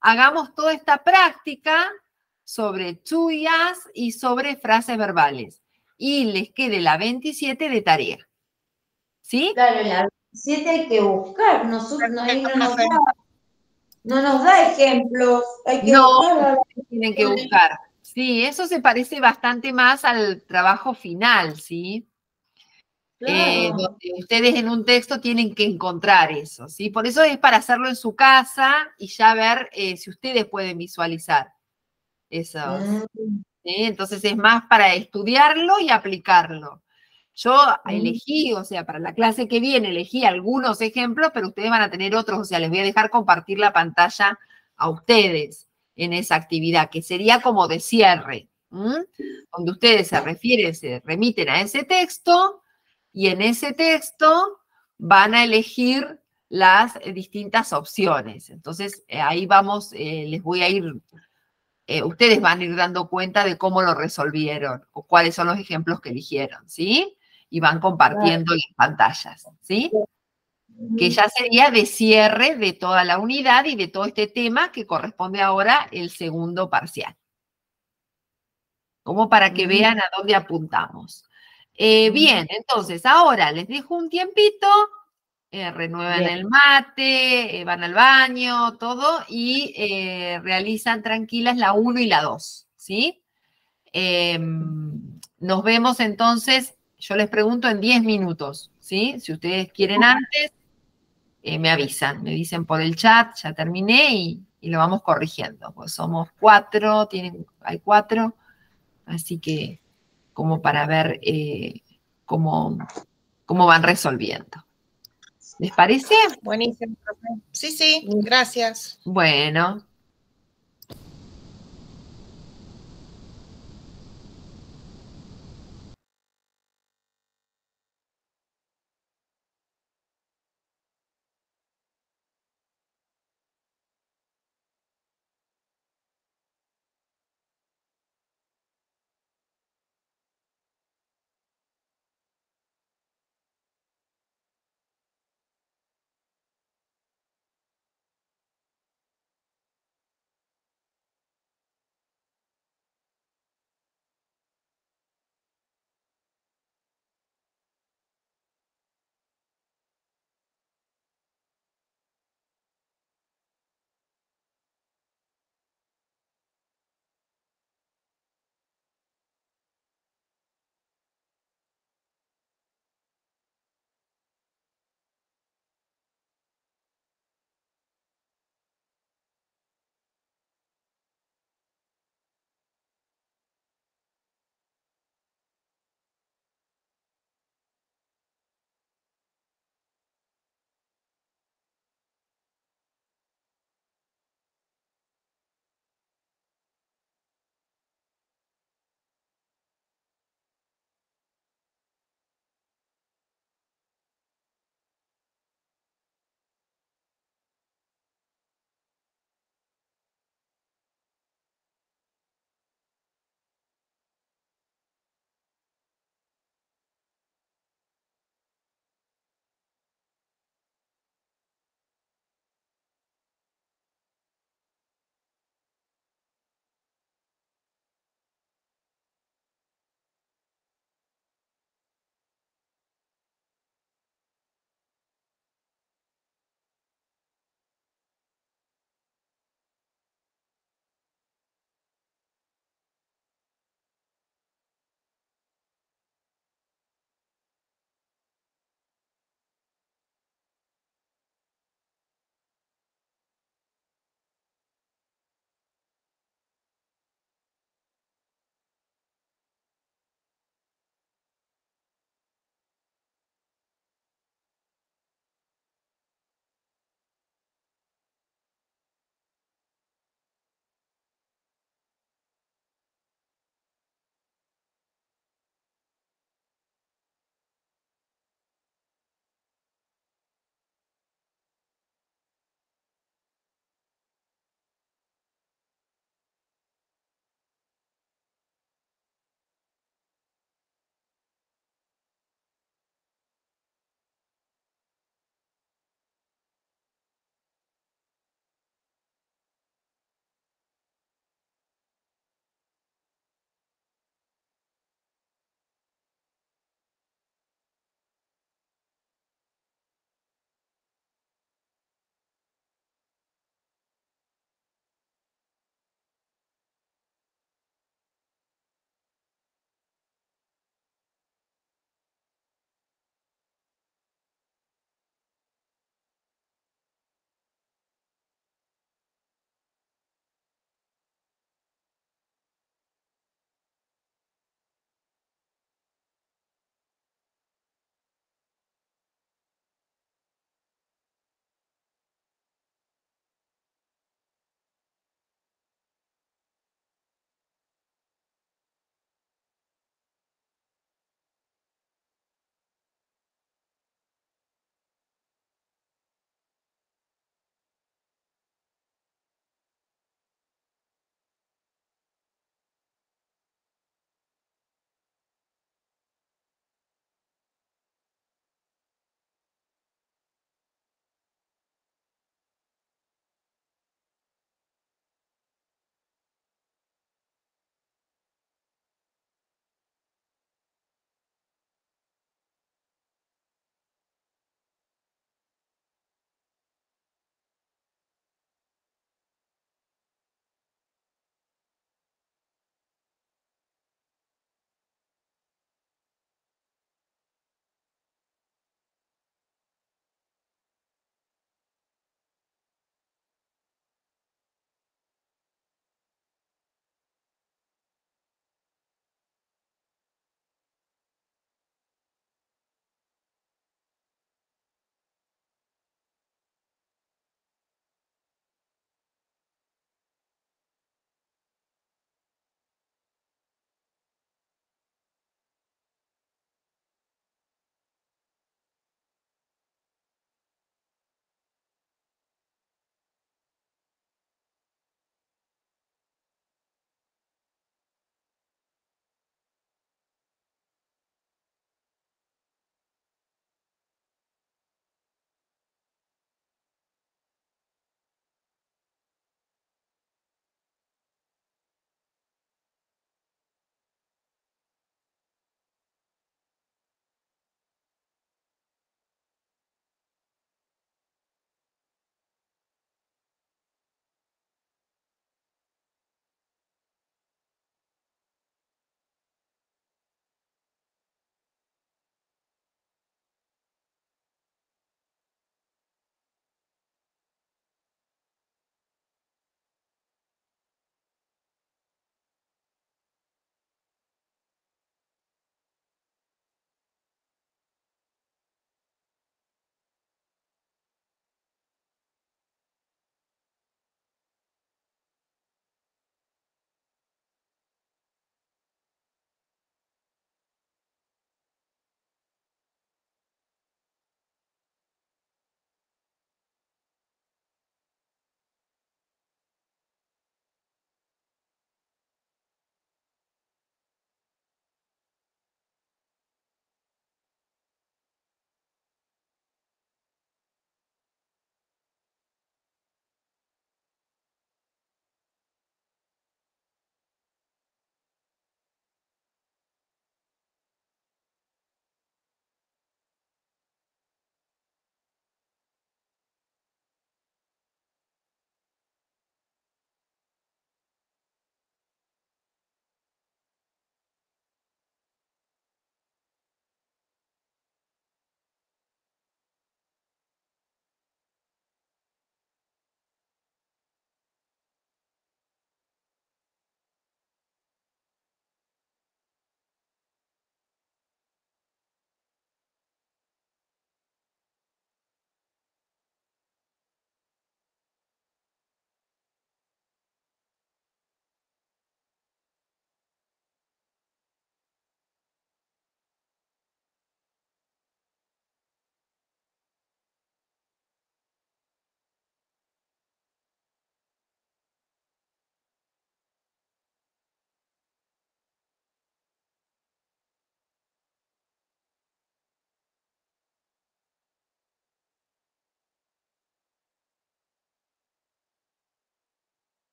hagamos toda esta práctica sobre tuyas y sobre frases verbales y les quede la 27 de tarea. ¿Sí? Claro, la 27 hay que buscar, nosotros no, nos da, no nos da ejemplos, hay que no, tienen que buscar. Sí, eso se parece bastante más al trabajo final, ¿sí? Eh, donde ustedes en un texto tienen que encontrar eso, ¿sí? Por eso es para hacerlo en su casa y ya ver eh, si ustedes pueden visualizar eso. Mm. Entonces es más para estudiarlo y aplicarlo. Yo mm. elegí, o sea, para la clase que viene elegí algunos ejemplos, pero ustedes van a tener otros, o sea, les voy a dejar compartir la pantalla a ustedes en esa actividad, que sería como de cierre, donde ustedes se refieren, se remiten a ese texto y en ese texto van a elegir las distintas opciones. Entonces, eh, ahí vamos, eh, les voy a ir eh, ustedes van a ir dando cuenta de cómo lo resolvieron o cuáles son los ejemplos que eligieron, ¿sí? Y van compartiendo las pantallas, ¿sí? Que ya sería de cierre de toda la unidad y de todo este tema que corresponde ahora el segundo parcial. Como para que vean a dónde apuntamos. Eh, bien, entonces ahora les dejo un tiempito eh, renuevan el mate, eh, van al baño, todo, y eh, realizan tranquilas la 1 y la 2, ¿sí? Em, nos vemos entonces, yo les pregunto en 10 minutos, ¿sí? Si ustedes quieren antes, me avisan, me dicen por el chat, ya terminé y, lo vamos corrigiendo, pues somos cuatro, tienen, hay cuatro, así que como para ver cómo, cómo van resolviendo. ¿Les parece? Buenísimo. Sí, sí, gracias. Bueno,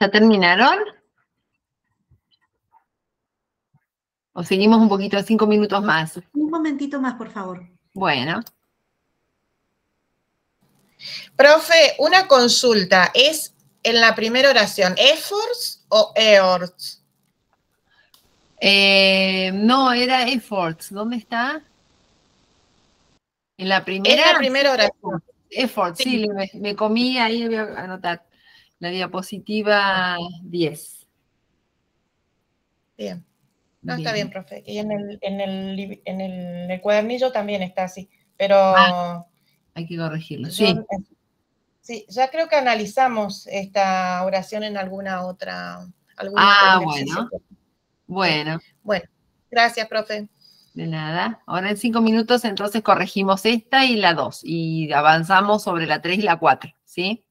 ¿Ya terminaron? ¿O seguimos un poquito, cinco minutos más? Un momentito más, por favor. Bueno. Profe, una consulta. ¿Es en la primera oración efforts o eorts? Eh, no, era efforts. ¿Dónde está? En la primera. En la primera oración. Efforts, sí, me, me comí, ahí voy a anotar. La diapositiva 10. Bien. No, está bien, profe. Y en el, en el, en el, cuadernillo también está así. Pero. Ah, hay que corregirlo, sí. Sí, ya creo que analizamos esta oración en alguna otra. ah, bueno. Bueno. Bueno, gracias, profe. De nada. Ahora en cinco minutos entonces corregimos esta y la dos y avanzamos sobre la tres y la cuatro, ¿sí?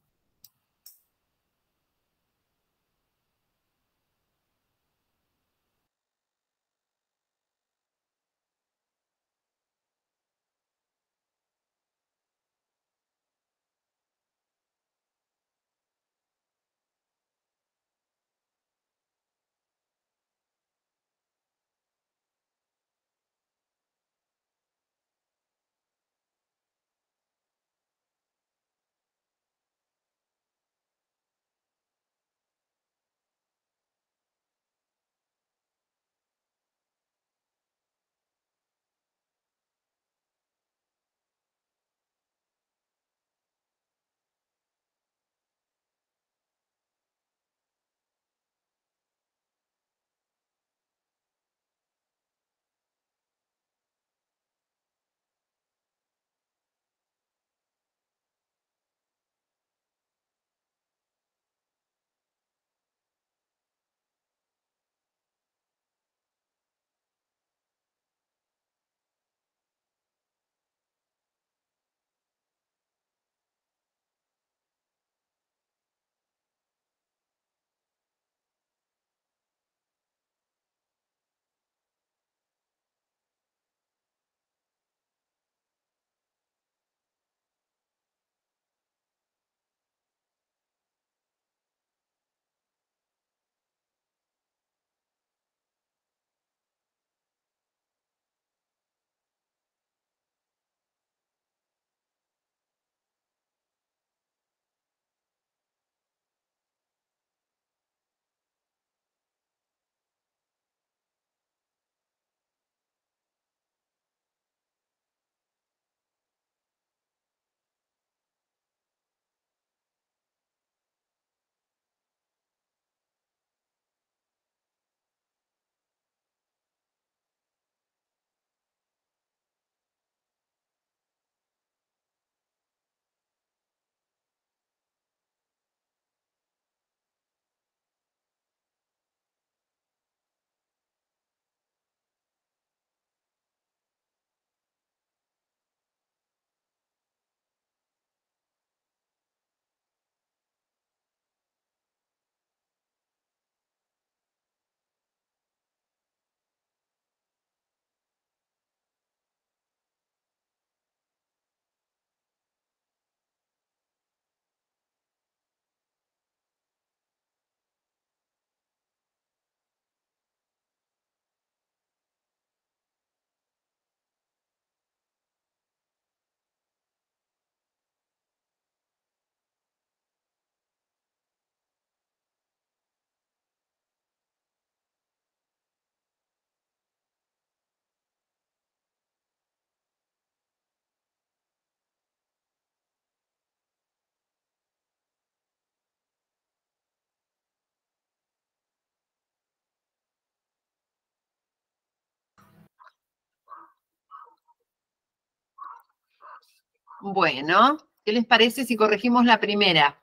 Bueno, ¿qué les parece si corregimos la primera?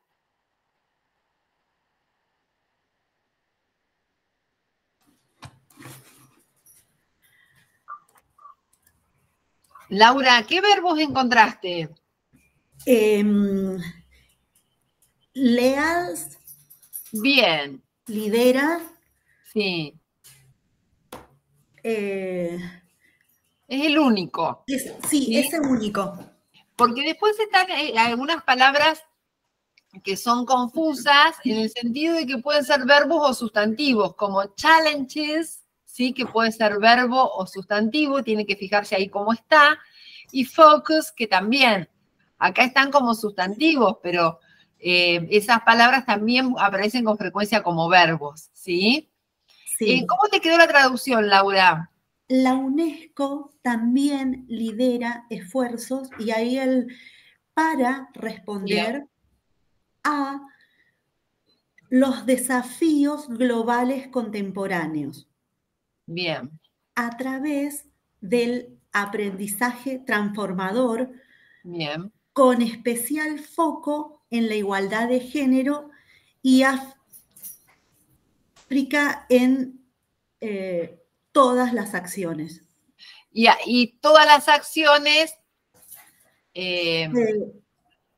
Laura, ¿qué verbos encontraste? Em, leal. Bien. Lidera. Sí. Eh, es el único. sí, es el único. Porque después están eh, algunas palabras que son confusas en el sentido de que pueden ser verbos o sustantivos, como challenges, ¿sí? que puede ser verbo o sustantivo, tiene que fijarse ahí cómo está, y focus, que también, acá están como sustantivos, pero eh, esas palabras también aparecen con frecuencia como verbos, ¿sí? Sí. Eh, ¿Cómo te quedó la traducción, Laura? La UNESCO también lidera esfuerzos y ahí el para responder a los desafíos globales contemporáneos. Bien, a través del aprendizaje transformador bien, con especial foco en la igualdad de género y África en eh, todas las acciones. y, y todas las acciones, eh, Eh,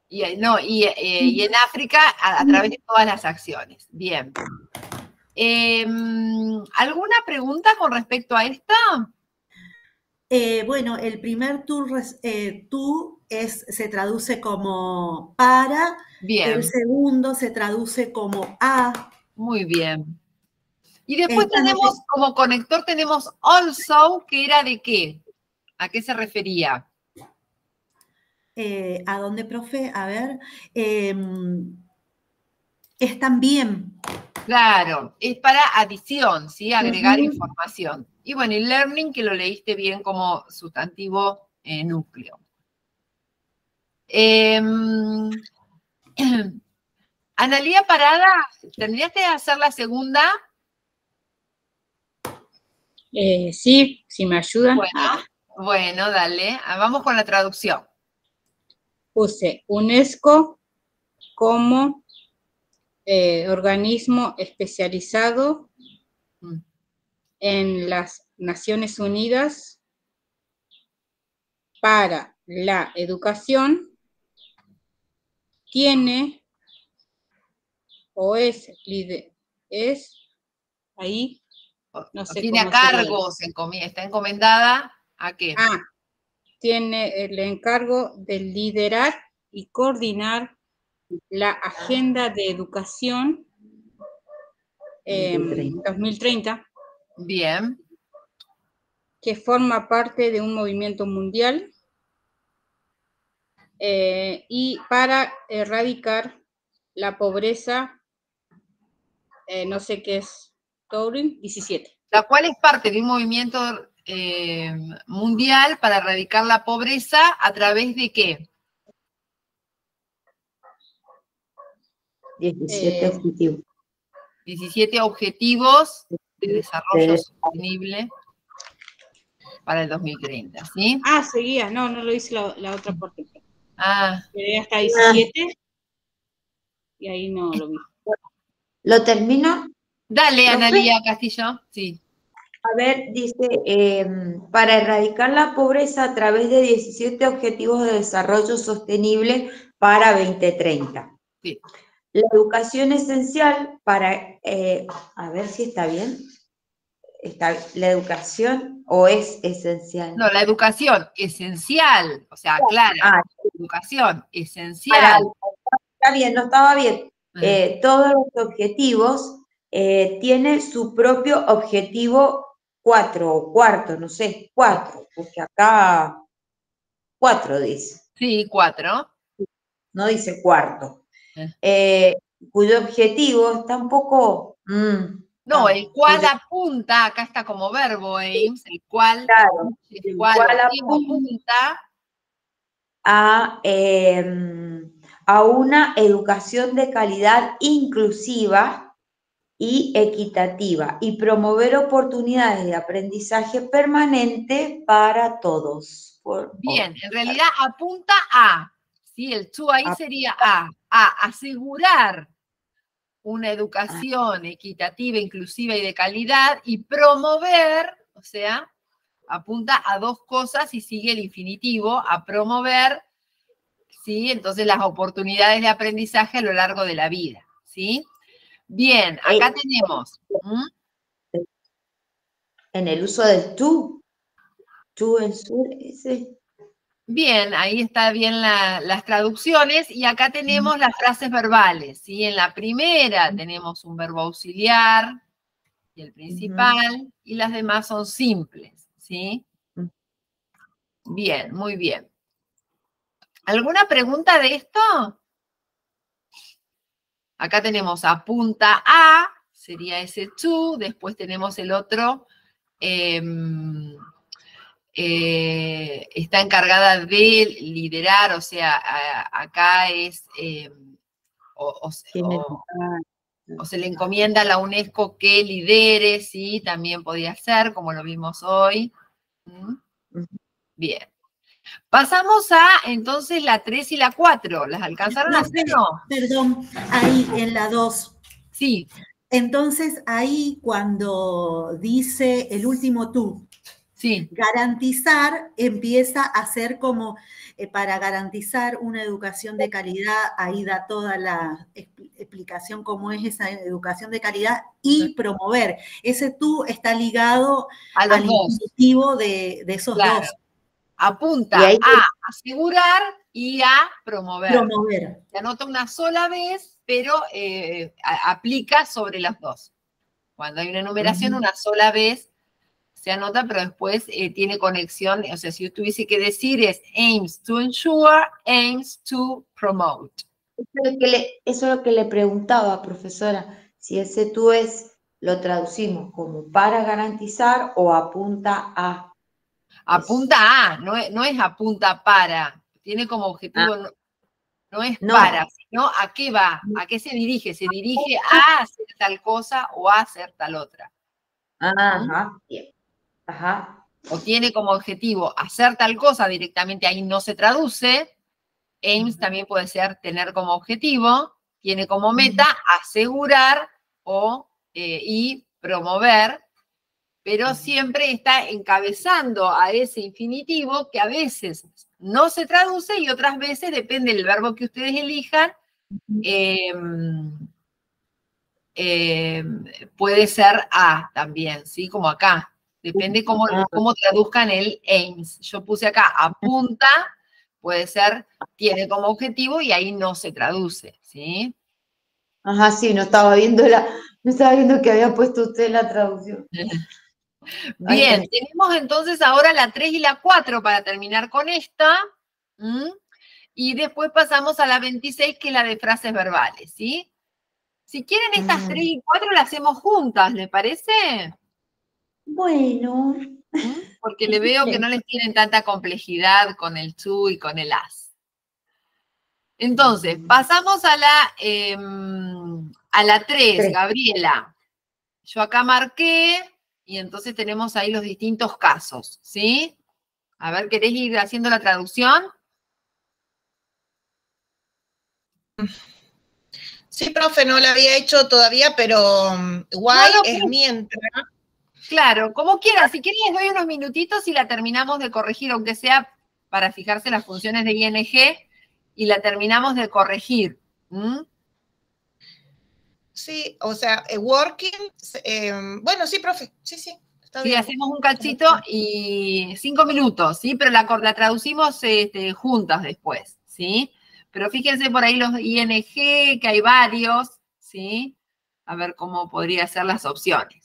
y, no, y, eh, y en África a, a través de todas las acciones. Bien. Em, ¿Alguna pregunta con respecto a esta? eh, bueno, el primer tú, eh, tú es, se traduce como para, Bien, el segundo se traduce como a. muy bien. Y después tenemos, como conector, tenemos also, que era de qué? ¿A qué se refería? eh, ¿A dónde, profe? A ver. em, es también. Claro, es para adición, ¿sí? Agregar información. Y bueno, y learning, que lo leíste bien como sustantivo eh, núcleo. Em, Analía Parada, ¿tendrías que hacer la segunda? Eh, sí, si me ayudan. Bueno, Ah, bueno, dale. Ah, Vamos con la traducción. puse UNESCO como eh, organismo especializado Mm. en las Naciones Unidas para la educación tiene o es, es ahí, no sé Tiene a cargo, se está encomendada a qué? Ah, tiene el encargo de liderar y coordinar la agenda de educación em, 2030. 2030, Bien, que forma parte de un movimiento mundial eh, y para erradicar la pobreza, eh, no sé qué es, Touring 17. la cual es parte de un movimiento eh, mundial para erradicar la pobreza a través de qué? 17 Eh, objetivos. 17 objetivos de desarrollo De- sostenible para el 2030, ¿sí? Ah, seguía, no, no lo hice la, la otra parte. Ah, Quedé hasta 17 y ahí no lo vi. ¿Lo termino? Dale. Analía Castillo, sí. A ver, dice, eh, para erradicar la pobreza a través de 17 Objetivos de Desarrollo Sostenible para 2030. Sí. La educación esencial para, eh, a ver si está bien. Está, la educación o es esencial. No, la educación esencial, o sea, clara, Ah, educación para- esencial. está bien, no estaba bien. Eh, Eh, todos los objetivos eh, tiene su propio objetivo cuatro o cuarto, no sé, cuatro, porque acá cuatro dice, sí, cuatro. no dice cuarto. Eh. Eh, cuyo objetivo está un poco... mm, No, ah, el cual apunta, acá está como verbo, Ames, el cual, claro, el el cual apunta apunta a, eh, a una educación de calidad inclusiva y equitativa y promover oportunidades de aprendizaje permanente para todos. Por- Bien, en realidad apunta a, ¿sí? El to ahí sería a, a asegurar una educación equitativa, inclusiva y de calidad y promover, o sea, apunta a dos cosas y sigue el infinitivo, a promover, ¿sí? Entonces las oportunidades de aprendizaje a lo largo de la vida, ¿sí? Bien, acá Eh, tenemos, ¿m? en el uso del tú. Tú en su ese. Bien, ahí está bien la- las traducciones y acá tenemos las frases verbales, ¿sí? En la primera tenemos un verbo auxiliar y el principal y las demás son simples, ¿sí? Bien, muy bien. ¿Alguna pregunta de esto? Acá tenemos apunta a, sería ese to, después tenemos el otro, em, eh, está encargada de liderar, o sea, a- acá es, em, o, o se- Tiene- o- o se le encomienda a la UNESCO que lidere, sí, también podía ser, como lo vimos hoy. ¿Mm? Bien. Pasamos a entonces la 3 y la 4. ¿Las alcanzaron a No, hacer? No. Perdón, ahí en la 2. Sí, Entonces ahí cuando dice el último tú, sí. garantizar empieza a ser como eh, para garantizar una educación de calidad, ahí da toda la expl- explicación cómo es esa educación de calidad y promover. Ese tú está ligado al dos. infinitivo de, de esos Claro. dos, Apunta a asegurar y a promover. promover. Se anota una sola vez, pero eh, a- aplica sobre las dos. Cuando hay una enumeración, una sola vez se anota, pero después eh, tiene conexión. O sea, si yo tuviese que decir es aims to ensure, aims to promote. Eso es lo que le, eso es lo que le preguntaba, profesora, si ese tú es, lo traducimos como para garantizar o apunta a. Apunta a, no es, no es apunta para. Tiene como objetivo, no, no es No. para, sino a qué va, a qué se dirige. Se dirige a hacer tal cosa o a hacer tal otra. Ajá, bien. Ajá. o tiene como objetivo hacer tal cosa directamente, ahí no se traduce. Aims también puede ser tener como objetivo, tiene como meta asegurar o, eh, y promover, pero siempre está encabezando a ese infinitivo que a veces no se traduce y otras veces, depende del verbo que ustedes elijan, em, em, puede ser a también, ¿sí? Como acá. Depende cómo, Ah. cómo traduzcan el aims. Yo puse acá apunta, puede ser, tiene como objetivo y ahí no se traduce, ¿sí? Ajá, sí, no estaba viendo la, no estaba viendo que había puesto usted la traducción. Bien, Ay, tenemos entonces ahora la 3 y la 4 para terminar con esta. Y después pasamos a la 26, que es la de frases verbales, ¿sí? Si quieren estas Mm. 3 y 4 las hacemos juntas, ¿les parece? Bueno, ¿Mm? Porque le veo que no les tienen tanta complejidad con el to y con el as. Entonces, Mm. pasamos a la, em, a la 3, Tres. Gabriela. Yo acá marqué y entonces tenemos ahí los distintos casos, ¿sí? A ver, ¿querés ir haciendo la traducción? Sí, profe, no lo había hecho todavía, pero um, guay No, no, es mientras. Claro, como quieras. Si quieren les doy unos minutitos y la terminamos de corregir, aunque sea para fijarse las funciones de ING y la terminamos de corregir. Sí, o sea, eh, working. eh, bueno, sí, profe, sí, sí, está Sí, bien. hacemos un cachito y cinco minutos, ¿sí? Pero la, la traducimos este, juntas después, ¿sí? Pero fíjense por ahí los ING, que hay varios, ¿sí? A ver cómo podría ser las opciones.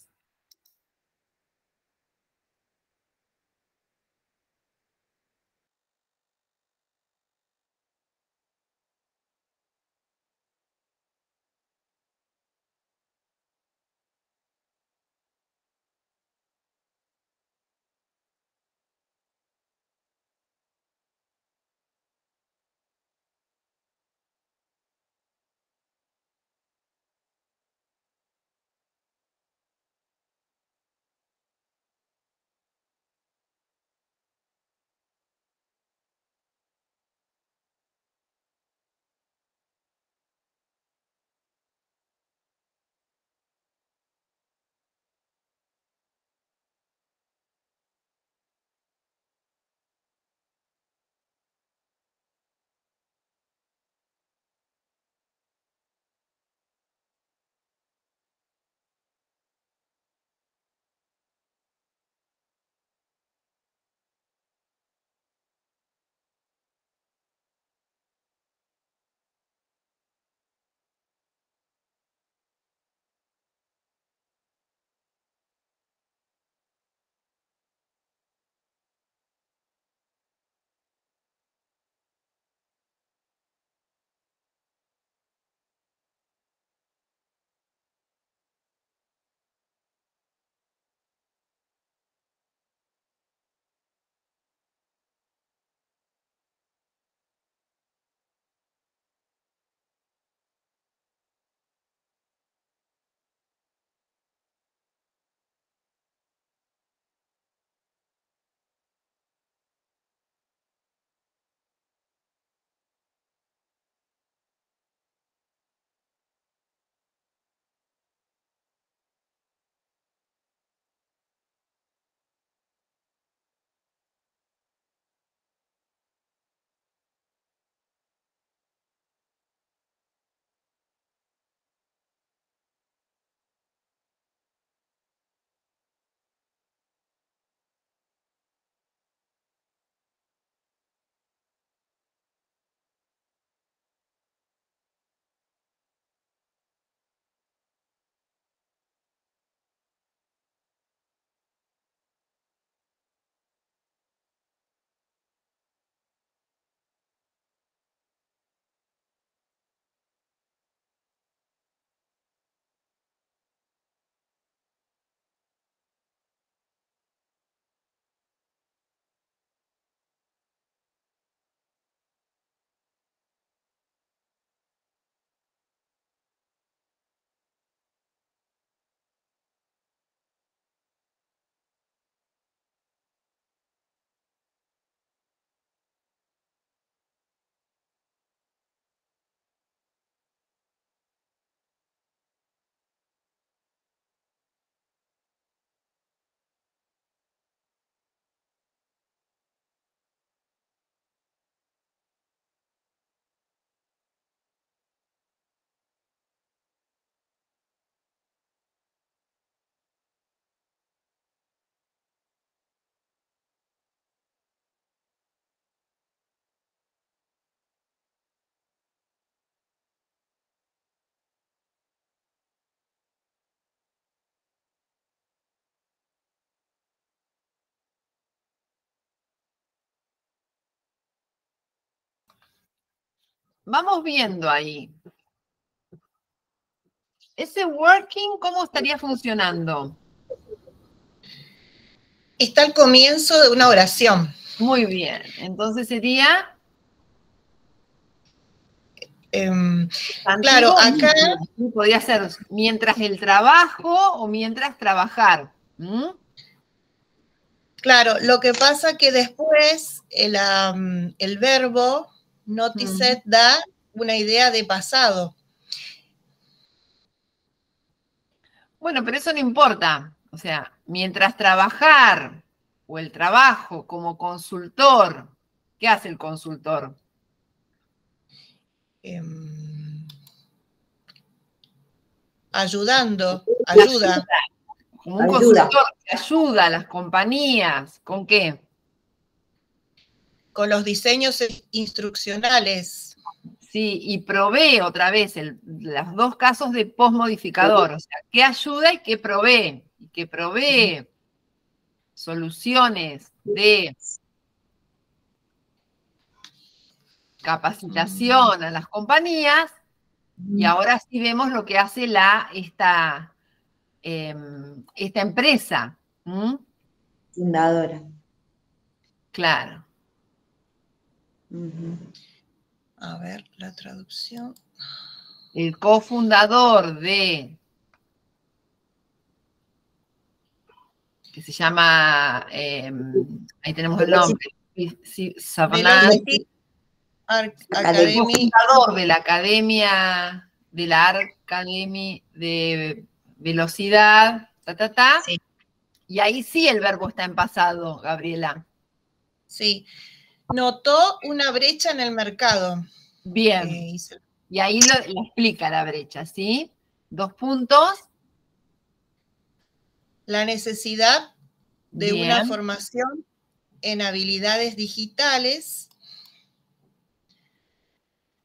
Vamos viendo ahí. Ese working, ¿cómo estaría funcionando? Está al comienzo de una oración. Muy bien. Entonces sería. Em, claro, acá. Podría ser mientras el trabajo o mientras trabajar. Claro, lo que pasa que después el, el verbo noticet da una idea de pasado. Bueno, pero eso no importa. O sea, mientras trabajar o el trabajo como consultor, ¿qué hace el consultor? Em, ayudando, ayuda. Como un consultor que ayuda a las compañías, ¿con qué? Con los diseños instruccionales. Sí, y provee otra vez los dos casos de postmodificador, o sea, ¿qué ayuda y qué provee? Y que provee soluciones de capacitación a las compañías, y ahora sí vemos lo que hace la, esta, em, esta empresa. Fundadora. Claro. A ver, la traducción. El cofundador de que se llama, em, ahí tenemos el nombre, Savannah, el cofundador de la Academia, de la Academia de Velocidad, ta, ta, ta. Y ahí sí el verbo está en pasado, Gabriela. Sí, notó una brecha en el mercado. Bien. Eh, y ahí lo, explica la brecha, ¿sí? Dos puntos. La necesidad de una formación en habilidades digitales.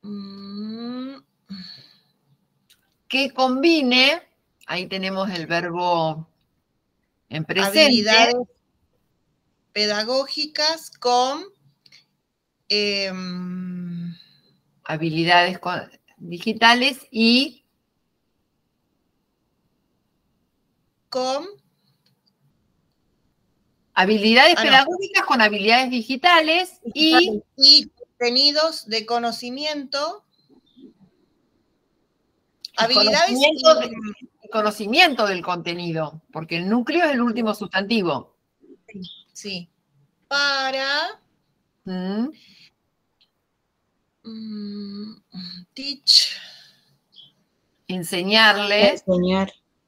Mm. Que combine, ahí tenemos el verbo en presente. Habilidades pedagógicas con Em, habilidades digitales y con habilidades ah, pedagógicas con habilidades digitales y, y contenidos de conocimiento habilidades y conocimiento del contenido, porque el núcleo es el último sustantivo. Sí. Para ¿Mm? Mm, teach. Enseñarle.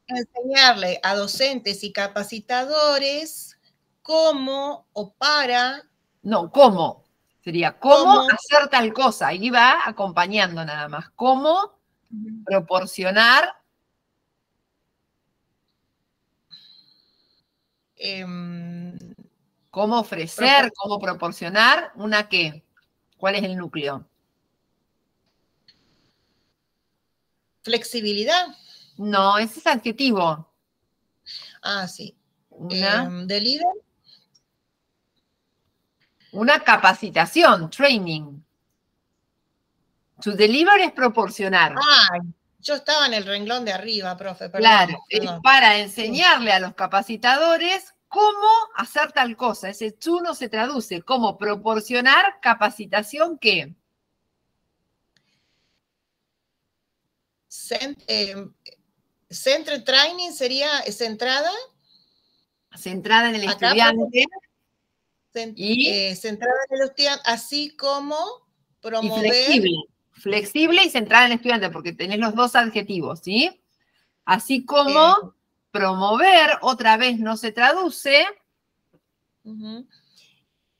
Enseñarle a docentes y capacitadores cómo o para. No, cómo. Sería cómo, hacer tal cosa. Ahí va acompañando nada más. Cómo proporcionar. Em, cómo ofrecer, cómo proporcionar una qué. ¿Cuál es el núcleo? Flexibilidad. No, ese es adjetivo. Ah, sí. Una. Em, de líder. Una capacitación, training. To deliver es proporcionar. Ah, yo estaba en el renglón de arriba, profe. claro, es para enseñarle a los capacitadores cómo hacer tal cosa. Ese tú no se traduce como proporcionar capacitación ¿qué? Em, Centre Training sería centrada. Centrada en el estudiante. y, eh, centrada en el estudiante, así como promover. flexible. Flexible y centrada en el estudiante, porque tenés los dos adjetivos, ¿sí? Así como eh, promover, otra vez no se traduce.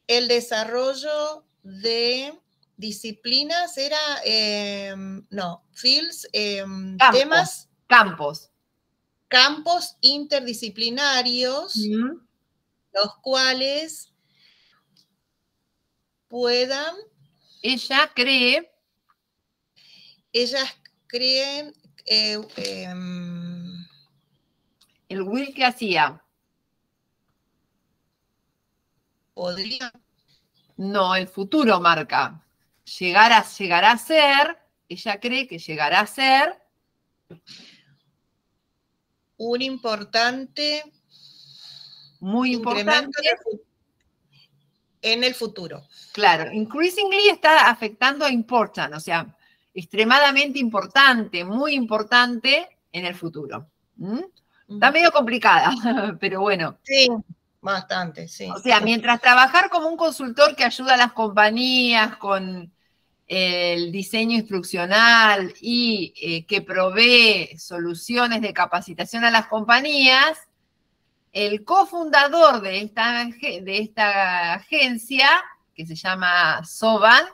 El desarrollo de disciplinas era, em, no, fields, em, temas. Campos. Campos interdisciplinarios, los cuales puedan. Ella cree. Ellas creen. Eh, em, el Will que hacía. Podría. No, el futuro marca. llegar a, llegará a ser, ella cree que llegará a ser un importante muy importante en el futuro. Claro, increasingly está afectando a important, o sea, extremadamente importante, muy importante en el futuro. ¿Mm? Está medio complicada, pero bueno. Sí, bastante, sí. O sea, mientras trabajar como un consultor que ayuda a las compañías con el diseño instruccional y eh, que provee soluciones de capacitación a las compañías, el cofundador de esta, de esta agencia, que se llama Soban,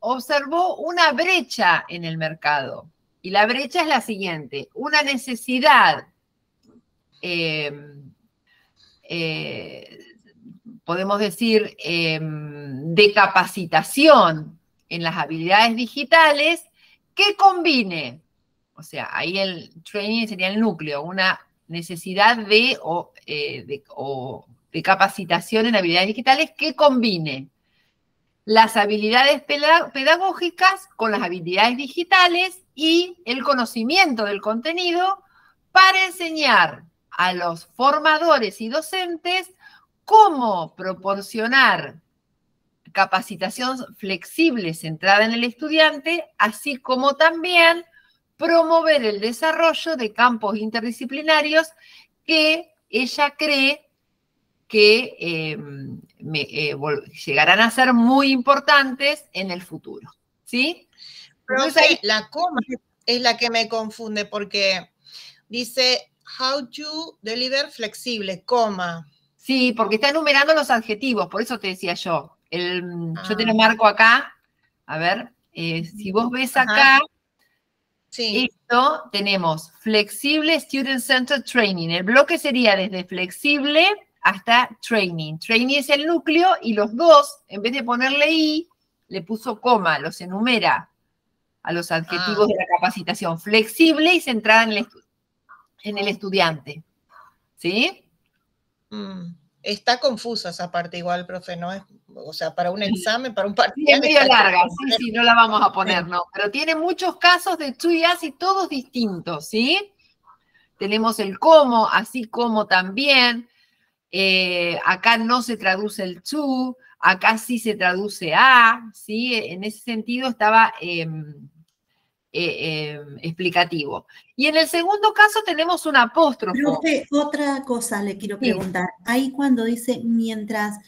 observó una brecha en el mercado. Y la brecha es la siguiente, una necesidad, eh, podemos decir, em, de capacitación en las habilidades digitales que combine, o sea, ahí el training sería el núcleo, una necesidad de, eh, de, capacitación en habilidades digitales que combine las habilidades pedagógicas con las habilidades digitales y el conocimiento del contenido para enseñar a los formadores y docentes cómo proporcionar capacitación flexible centrada en el estudiante, así como también promover el desarrollo de campos interdisciplinarios que ella cree que em, eh, llegarán a ser muy importantes en el futuro. ¿Sí? la coma es la que me confunde porque dice how to deliver flexible, coma. Sí, porque está enumerando los adjetivos, por eso te decía yo. Yo te lo ah. marco acá. A ver, eh, si vos ves acá, esto tenemos flexible Student Centered Training. El bloque sería desde flexible hasta training. Training es el núcleo y los dos, en vez de ponerle I, le puso coma, los enumera a los adjetivos ah. de la capacitación. Flexible y centrada en el, en el estudiante. ¿Sí? Mm. Está confusa esa parte igual, profe, ¿no? Es, o sea, para un examen, para un partido. Es medio larga, sí, sí, no la vamos a poner, ¿no? Pero tiene muchos casos de tú y así, todos distintos, ¿sí? Tenemos el cómo, así como también. Eh, acá no se traduce el to, acá sí se traduce a, ¿sí? En ese sentido estaba em, eh, em, explicativo. Y en el segundo caso tenemos un apóstrofo. otra cosa le quiero preguntar. Ahí cuando dice mientras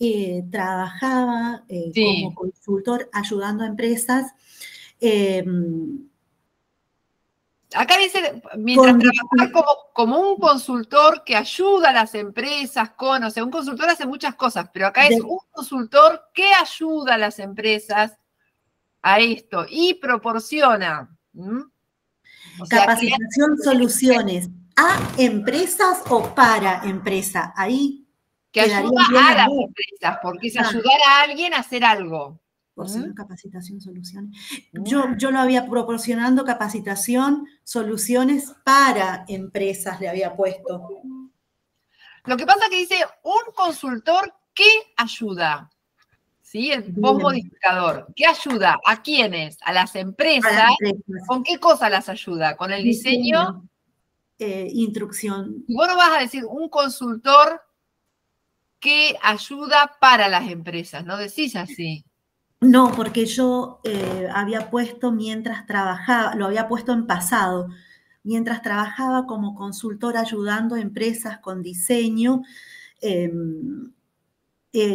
eh, trabajaba eh, como consultor ayudando a empresas, em, Acá dice, mientras trabajaba como, como, un consultor que ayuda a las empresas con, o sea, un consultor hace muchas cosas, pero acá es un consultor que ayuda a las empresas a esto y proporciona capacitación, soluciones a empresas o para empresa. Ahí que ayuda a las empresas, porque es ah. ayudar a alguien a hacer algo. Por capacitación, soluciones. Yo, yo lo había proporcionando capacitación, soluciones para empresas, le había puesto. Lo que pasa es que dice un consultor que ayuda. ¿Sí? El post modificador. ¿Qué ayuda? ¿A quiénes? A las empresas. ¿Con qué cosa las ayuda? ¿Con el diseño? Eh, instrucción. Y vos no vas a decir un consultor que ayuda para las empresas, ¿no decís así? No, porque yo eh, había puesto mientras trabajaba, lo había puesto en pasado, mientras trabajaba como consultor ayudando a empresas con diseño, em, eh,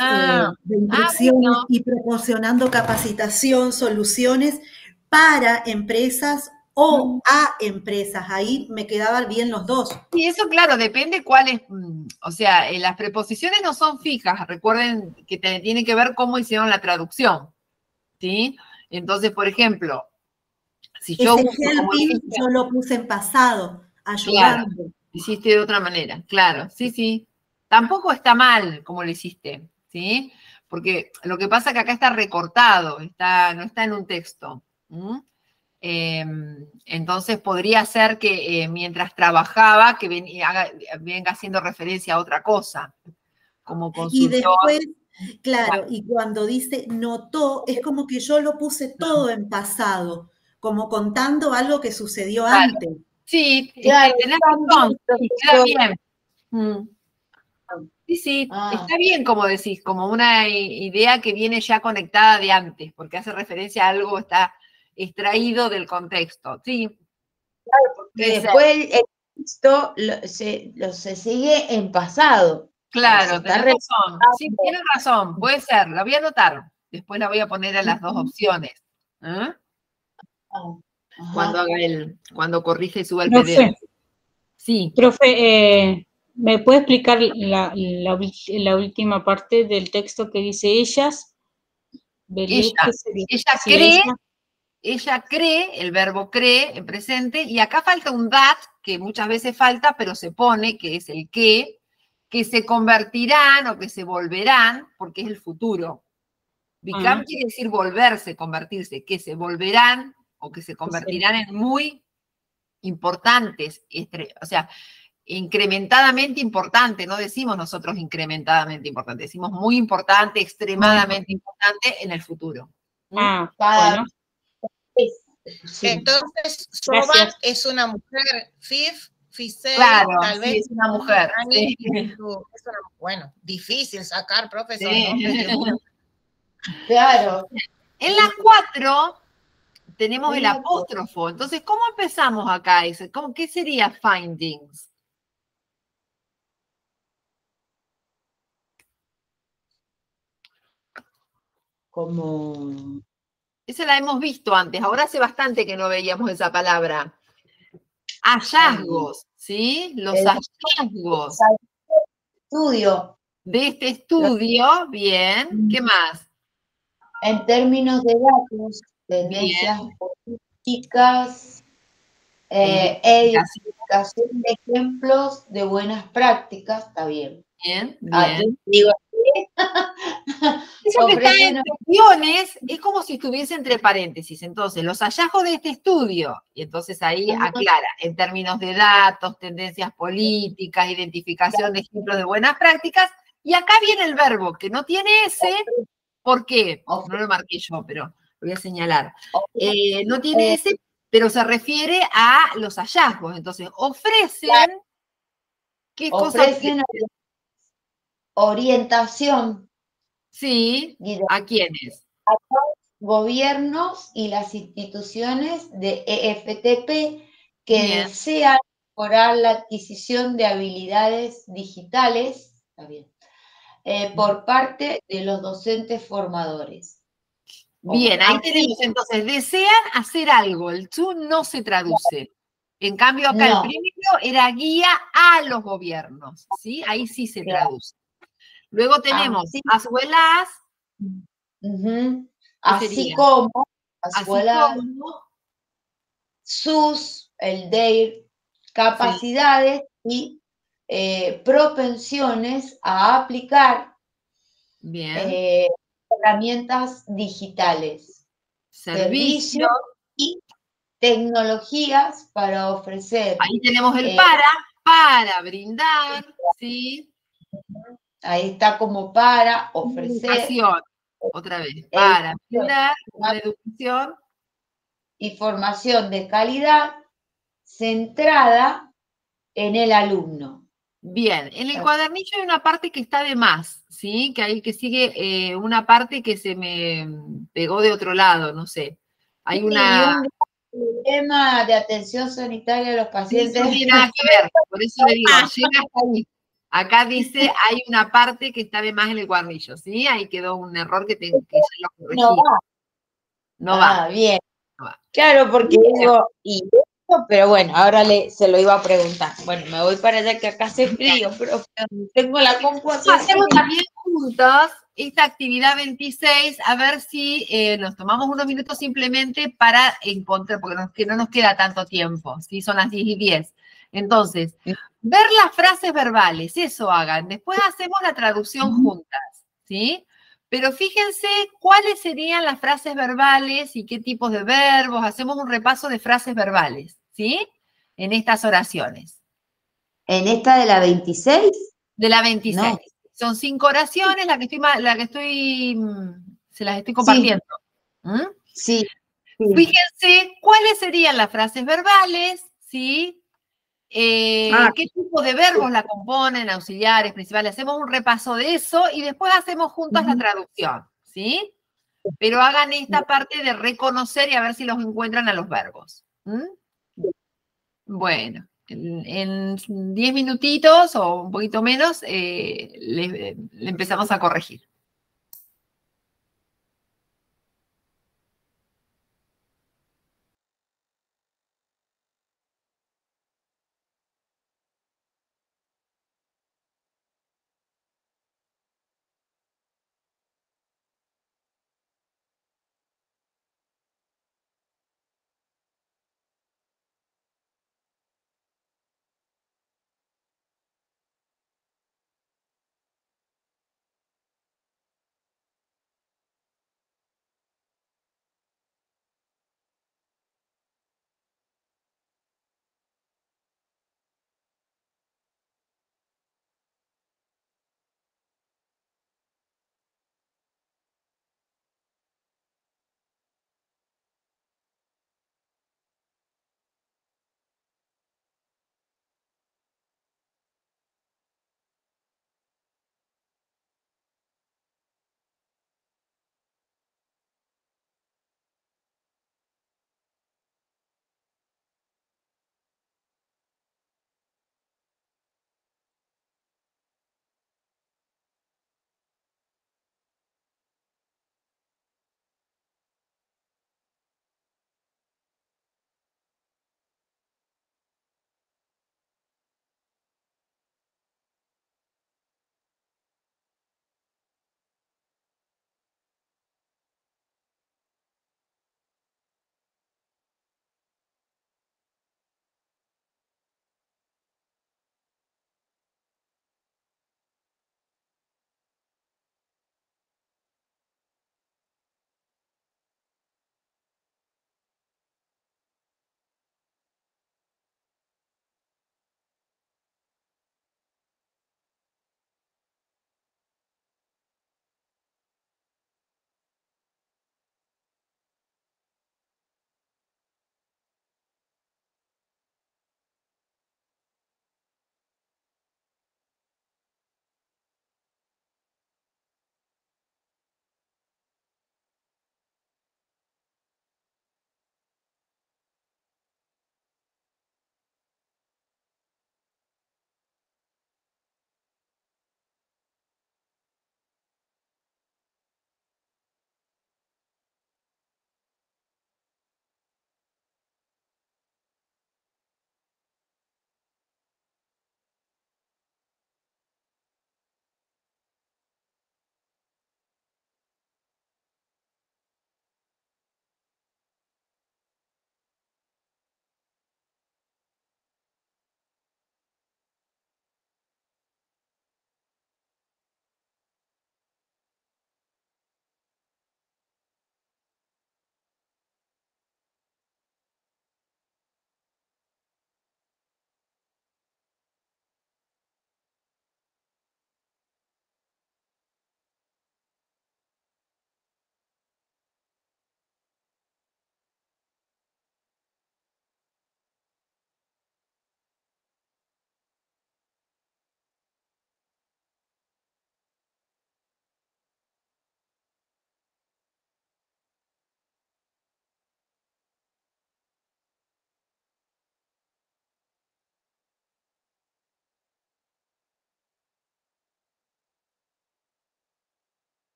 ah, de instrucciones ah, y proporcionando capacitación, soluciones para empresas o a empresas. Ahí me quedaban bien los dos. Y eso, claro, depende cuáles, mm, o sea, eh, las preposiciones no son fijas. Recuerden que tiene que ver cómo hicieron la traducción. ¿Sí? Entonces, por ejemplo, si yo. yo lo puse en pasado, ayudando. hiciste de otra manera, claro, sí, sí. Tampoco está mal como lo hiciste, ¿sí? Porque lo que pasa es que acá está recortado, está, no está en un texto. Em, entonces podría ser que eh, mientras trabajaba, que venga haciendo referencia a otra cosa, como consultor. Y después Claro, y cuando dice notó, es como que yo lo puse todo en pasado, como contando algo que sucedió antes. Sí, Claro, tenés razón, queda bien. Mm. Sí, sí, Ah. está bien como decís, como una idea que viene ya conectada de antes, porque hace referencia a algo que está extraído del contexto. Sí, Que puede ser. después el, el texto lo- se, lo- se sigue en pasado. claro, tenés razón. Sí, tienes razón, puede ser, la voy a anotar. Después la voy a poner a las dos opciones. ¿eh? Ajá. Cuando haga el, cuando corrige y suba el. PDF. Sí, Profe, eh, ¿me puede explicar la, la ul- la última parte del texto que dice ellas? Ella. ella cree ella. ella cree, el verbo cree en presente, y acá falta un that, que muchas veces falta, pero se pone, que es el que, que se convertirán o que se volverán, porque es el futuro. Become Ah. quiere decir volverse, convertirse, que se volverán o que se convertirán en muy importantes, o sea, incrementadamente importante, no decimos nosotros incrementadamente importante, decimos muy importante, extremadamente importante en el futuro. Ah, Cada- bueno, Es- sí. Entonces, Soba Gracias. es una mujer, Fif, Claro, tal sí, vez. es una mujer. Ani, sí. es una- bueno, difícil sacar, profesor. Sí. ¿no? Claro. En la 4 tenemos el apóstrofo. Entonces, ¿cómo empezamos acá? ¿Cómo, ¿Qué sería findings? Como Esa la hemos visto antes. Ahora hace bastante que no veíamos esa palabra. Hallazgos, ¿sí? Los El- hallazgos estudio de este estudio. Bien. ¿Qué más? en términos de datos, tendencias políticas, eh, identificación de ejemplos de buenas prácticas, está bien. Bien, Ah, bien. yo digo, Eso que está entre guiones es como si estuviese entre paréntesis. Entonces, los hallazgos de este estudio, y entonces ahí aclara, en términos de datos, tendencias políticas, identificación de ejemplos de buenas prácticas, y acá viene el verbo, que no tiene ese, ¿por qué? No lo marqué yo, pero lo voy a señalar. Eh, no tiene ese, pero se refiere a los hallazgos. Entonces, ofrecen, ¿qué ofrecen orientación Sí, y de ¿a quiénes? gobiernos y las instituciones de EFTP que Bien. desean mejorar la adquisición de habilidades digitales está bien, eh, por parte de los docentes formadores. Bien, ahí tenemos entonces, desean hacer algo, el to no se traduce. En cambio, acá No. el primero era guía a los gobiernos, ¿sí? Ahí sí se traduce. Luego tenemos sí. as well as, Ujú. ¿Qué Así como, as así como, sus, el their, capacidades y eh, propensiones a aplicar bien, eh, herramientas digitales, servicio, servicios y tecnologías para ofrecer. ahí tenemos el eh, para, para brindar, ¿sí? Ahí está como para ofrecer Educación, otra vez, para brindar una educación, información de calidad centrada en el alumno. Bien, en el cuadernillo hay una parte que está de más, ¿sí? Que hay que sigue eh, una parte que se me pegó de otro lado, no sé. Hay Y una. un problema de atención sanitaria de los Sí, pacientes. eso no tiene nada que ver, por eso le digo, llega hasta ahí. Acá dice, hay una parte que está de más en el cuadernillo, ¿sí? Ahí quedó un error que, te, que ya lo corregí. No va. No va. Ah, bien. No va. Claro, porque Bien. digo, y pero bueno, ahora le, se lo iba a preguntar. Bueno, me voy para allá que acá hace frío, pero tengo la compu. Hacemos también juntos esta actividad 26, a ver si eh, nos tomamos unos minutos simplemente para encontrar, porque que no nos queda tanto tiempo, ¿sí? Son las 10 y 10. Entonces, ver las frases verbales, eso hagan. Después hacemos la traducción juntas, ¿sí? Pero fíjense cuáles serían las frases verbales y qué tipos de verbos. Hacemos un repaso de frases verbales, ¿sí? En estas oraciones. En esta de la 26, De la 26. No. Son cinco oraciones, la que estoy, la que estoy, mm, se las estoy compartiendo. ¿Mm? Sí. Fíjense cuáles serían las frases verbales, ¿sí? Eh, Ah. ¿Qué tipo de verbos la componen, auxiliares, principales? Hacemos un repaso de eso y después hacemos juntas la traducción, ¿sí? Pero hagan esta parte de reconocer y a ver si los encuentran a los verbos. Bueno, en en 10 minutitos o un poquito menos eh, le- le empezamos a corregir.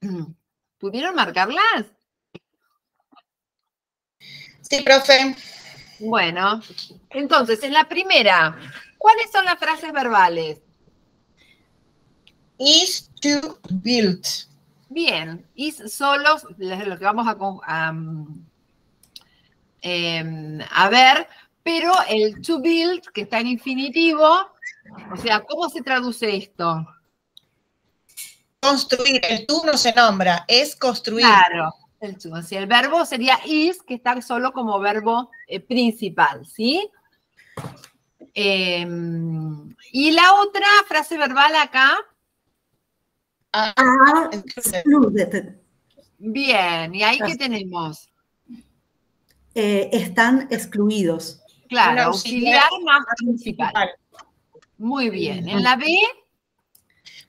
¿Pudieron marcarlas? Sí, profe. Bueno, entonces, en la primera, ¿cuáles son las frases verbales? Is to build. Bien, is solo, es lo que vamos a, em, a ver, pero el to build, que está en infinitivo, o sea, ¿cómo se traduce esto? Construir. El tú no se nombra, es construir. Claro, el. O sea, el verbo sería is, que está solo como verbo eh, principal, ¿sí? Em, y la otra frase verbal acá, Ah, bien, ¿y ahí qué tenemos? Eh, están excluidos. Claro, auxiliar auxiliar más principal. principal. Muy bien. En la B,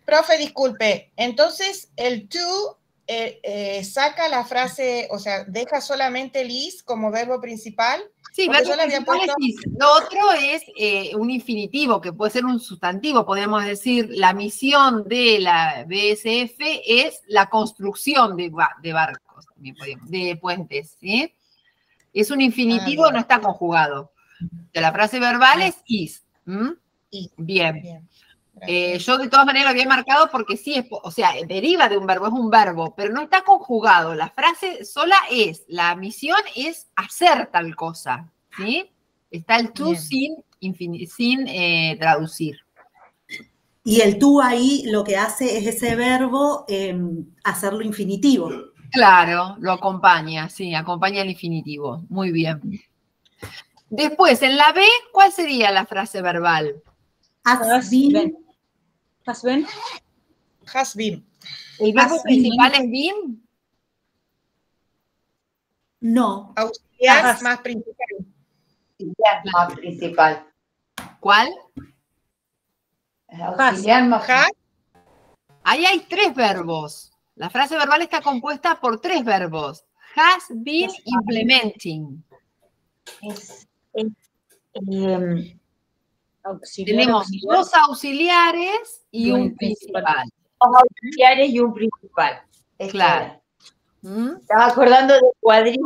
Profe, disculpe. Entonces, el to eh, eh, saca la frase, o sea, deja solamente el is como verbo principal. sí, verbo principal es is. Lo otro es eh, un infinitivo, que puede ser un sustantivo. Podemos decir, la misión de la BSF es la construcción de, ba- de barcos, de puentes, ¿sí? Es un infinitivo, Ah, no está conjugado. De la frase verbal es is. Is. Bien. Bien. Eh, yo de todas maneras lo había marcado porque sí, es, o sea, deriva de un verbo, es un verbo, pero no está conjugado. La frase sola es, la misión es hacer tal cosa, ¿sí? Está el Bien. sin, sin eh, traducir. Y el tú ahí lo que hace es ese verbo eh, hacerlo infinitivo. Claro, lo acompaña, sí, acompaña el infinitivo. Muy bien. Después, en la B, ¿cuál sería la frase verbal? Has Has been, been. Has been. Has been. ¿El verbo principal es been? no. Auxiliar Has. más principal. Auxiliar más principal. ¿Cuál? Auxiliar más Has, Ahí hay tres verbos. La frase verbal está compuesta por tres verbos. Has been implementing. es- es, em, Auxiliar, Tenemos auxiliar. dos auxiliares y Y un un principal. principal. dos auxiliares y un principal. Esta Claro. era. ¿Mm? Estaba acordando del cuadrito.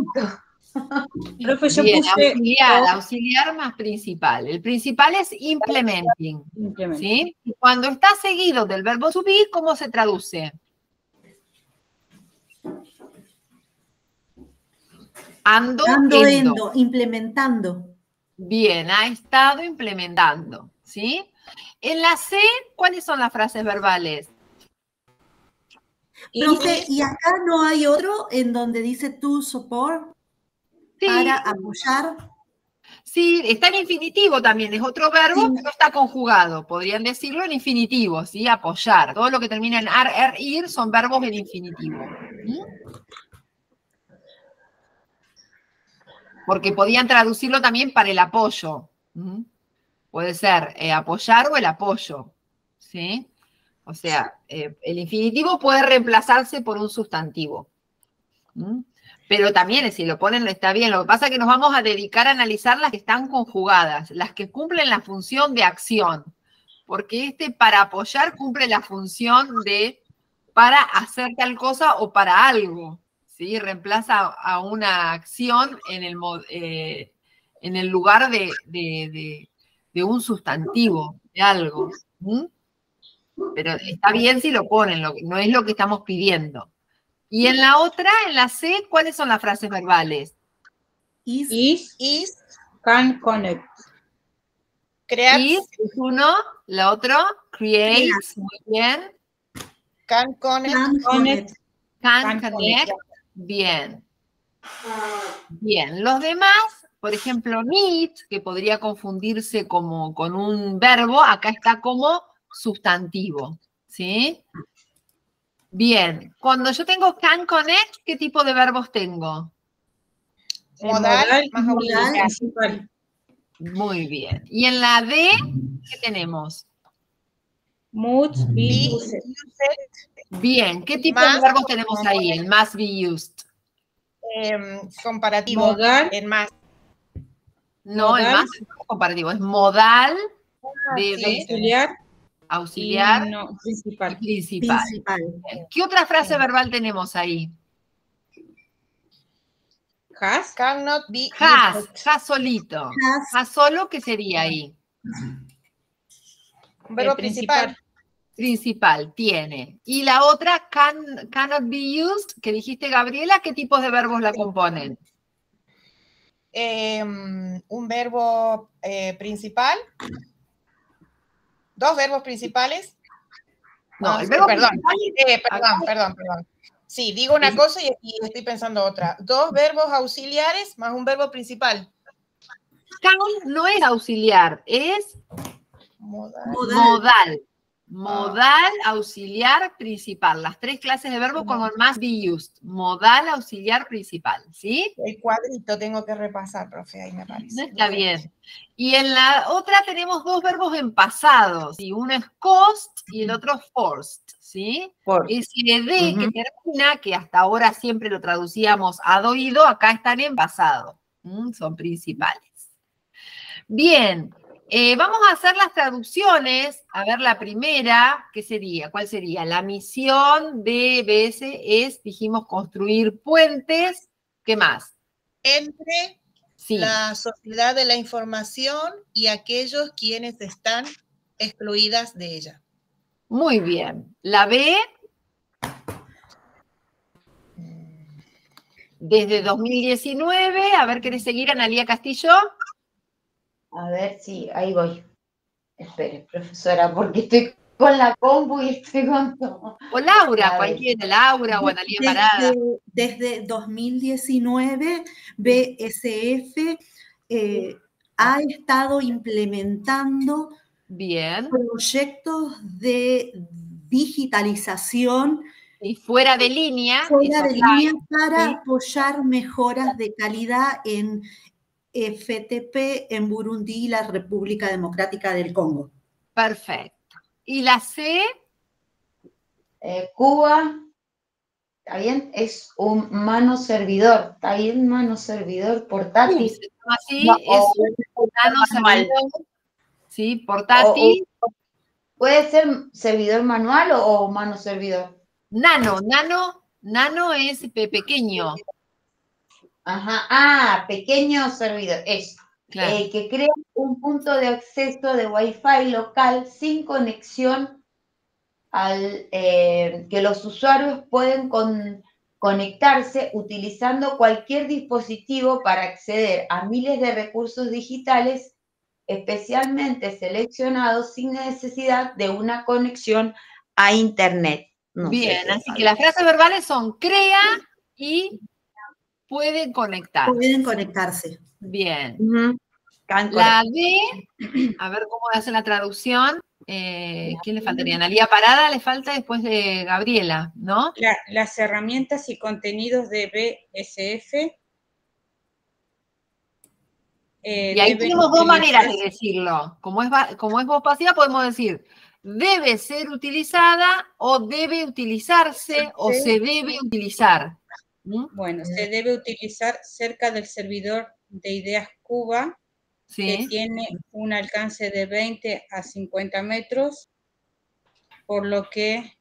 Profe, yo Bien, puse auxiliar, auxiliar más principal. El principal es implementing. ¿sí? Y cuando está seguido del verbo to be, ¿cómo se traduce? Ando, Dando endo. endo, implementando. Bien, ha estado implementando, ¿sí? En la C, ¿cuáles son las frases verbales? Y- Profe, y acá no hay otro en donde dice to support Sí, para apoyar. sí, está en infinitivo también, es otro verbo, Sí. pero está conjugado. Podrían decirlo en infinitivo, ¿sí? Apoyar. Todo lo que termina en ar, er, ir son verbos en infinitivo. ¿sí? Porque podían traducirlo también para el apoyo. Puede ser eh, apoyar o el apoyo, ¿sí? O sea, eh, el infinitivo puede reemplazarse por un sustantivo. Pero también, si lo ponen, está bien. Lo que pasa es que nos vamos a dedicar a analizar las que están conjugadas, las que cumplen la función de acción. Porque este para apoyar cumple la función de para hacer tal cosa o para algo. ¿Sí? Reemplaza a una acción en el, eh, en el lugar de, de- de- de un sustantivo, de algo. ¿Mm? Pero está bien si lo ponen, lo- no es lo que estamos pidiendo. Y en la otra, en la C, ¿cuáles son las frases verbales? Is, Is is, can connect. create, Is es uno, la otro, create, Creas. muy bien. can connect, can Connect. Can, Can connect, bien. Bien, los demás, por ejemplo, need, que podría confundirse como con un verbo, acá está como sustantivo, ¿sí? Bien, cuando yo tengo can connect, ¿qué tipo de verbos tengo? Modal más principal. Muy bien. Y en la D, ¿qué tenemos? Must be Bien, ¿qué tipo de verbos tenemos ahí? El must be used. em, comparativo, Modal. en más. No, el Modal. más es comparativo, es modal Ah, sí, Auxiliar. auxiliar No, principal. principal. Principal. ¿Qué otra frase verbal tenemos ahí? Has, Cannot be Has, used. has solito. Has, Has solo, ¿qué sería ahí? Un verbo principal. Principal, tiene. Y la otra, can, cannot be used, que dijiste, Gabriela, ¿qué tipos de verbos la componen? Eh, un verbo eh, principal. Dos verbos principales. No, Ah, el verbo perdón, principal- eh, perdón, perdón, perdón. Sí, digo una cosa y, y estoy pensando otra. Dos verbos auxiliares más un verbo principal. can no es auxiliar, es Modal. modal. Modal. Auxiliar, principal. Las tres clases de verbo con el más be used. Modal, auxiliar, principal. ¿Sí? El cuadrito tengo que repasar, profe, ahí me parece. No está bien. Y en la otra tenemos dos verbos en pasado. ¿sí? Uno es cost y el otro forced. ¿Sí? Por, Ese de que Ujú. termina, que hasta ahora siempre lo traducíamos ad oído, acá están en pasado. ¿Mm? Son principales. Bien, eh, vamos a hacer las traducciones. A ver, la primera, ¿qué sería? ¿Cuál sería? La misión de BS es, dijimos, construir puentes. ¿Qué más? Entre Sí. la sociedad de la información y aquellos quienes están excluidas de ella. Muy bien. La B, desde 2019. A ver, ¿querés seguir, Analía Castillo? A ver si, ahí voy. Espere, profesora, porque estoy con la compu y estoy con todo. O Laura, A ver. cualquiera, Laura o Analía Parada. Desde, desde 2019, BSF eh, ha estado implementando Bien. proyectos de digitalización Y fuera de línea. fuera de línea para sí. apoyar mejoras de calidad en FTP en Burundi y la República Democrática del Congo. Perfecto. Y la C, Eh, Cuba, ¿está bien? Es un mano servidor, ¿está bien? Mano servidor portátil. se llama así, No, es un nano manual. servidor, Sí, portátil. ¿Puede ser servidor manual o, o mano servidor? Nano, nano, nano es pe- pequeño. Ajá, ah, pequeño servidor, eso. Claro. Eh, que crea un punto de acceso de Wi-Fi local sin conexión al eh, que los usuarios pueden con- conectarse utilizando cualquier dispositivo para acceder a miles de recursos digitales especialmente seleccionados sin necesidad de una conexión a internet. No Bien, así que las frases verbales son crea y pueden conectar. Pueden conectarse. Bien. La D, a ver cómo hace la traducción. Eh, ¿Quién le faltaría? Analía Parada le falta después de Gabriela, ¿no? La- las herramientas y contenidos de BSF. eh, Y ahí tenemos dos maneras de decirlo. Como es, como es voz pasiva, podemos decir debe ser utilizada o debe utilizarse o se debe utilizar. Bueno, se debe utilizar cerca del servidor de Ideas Cuba, que tiene un alcance de 20 a 50 metros, por lo que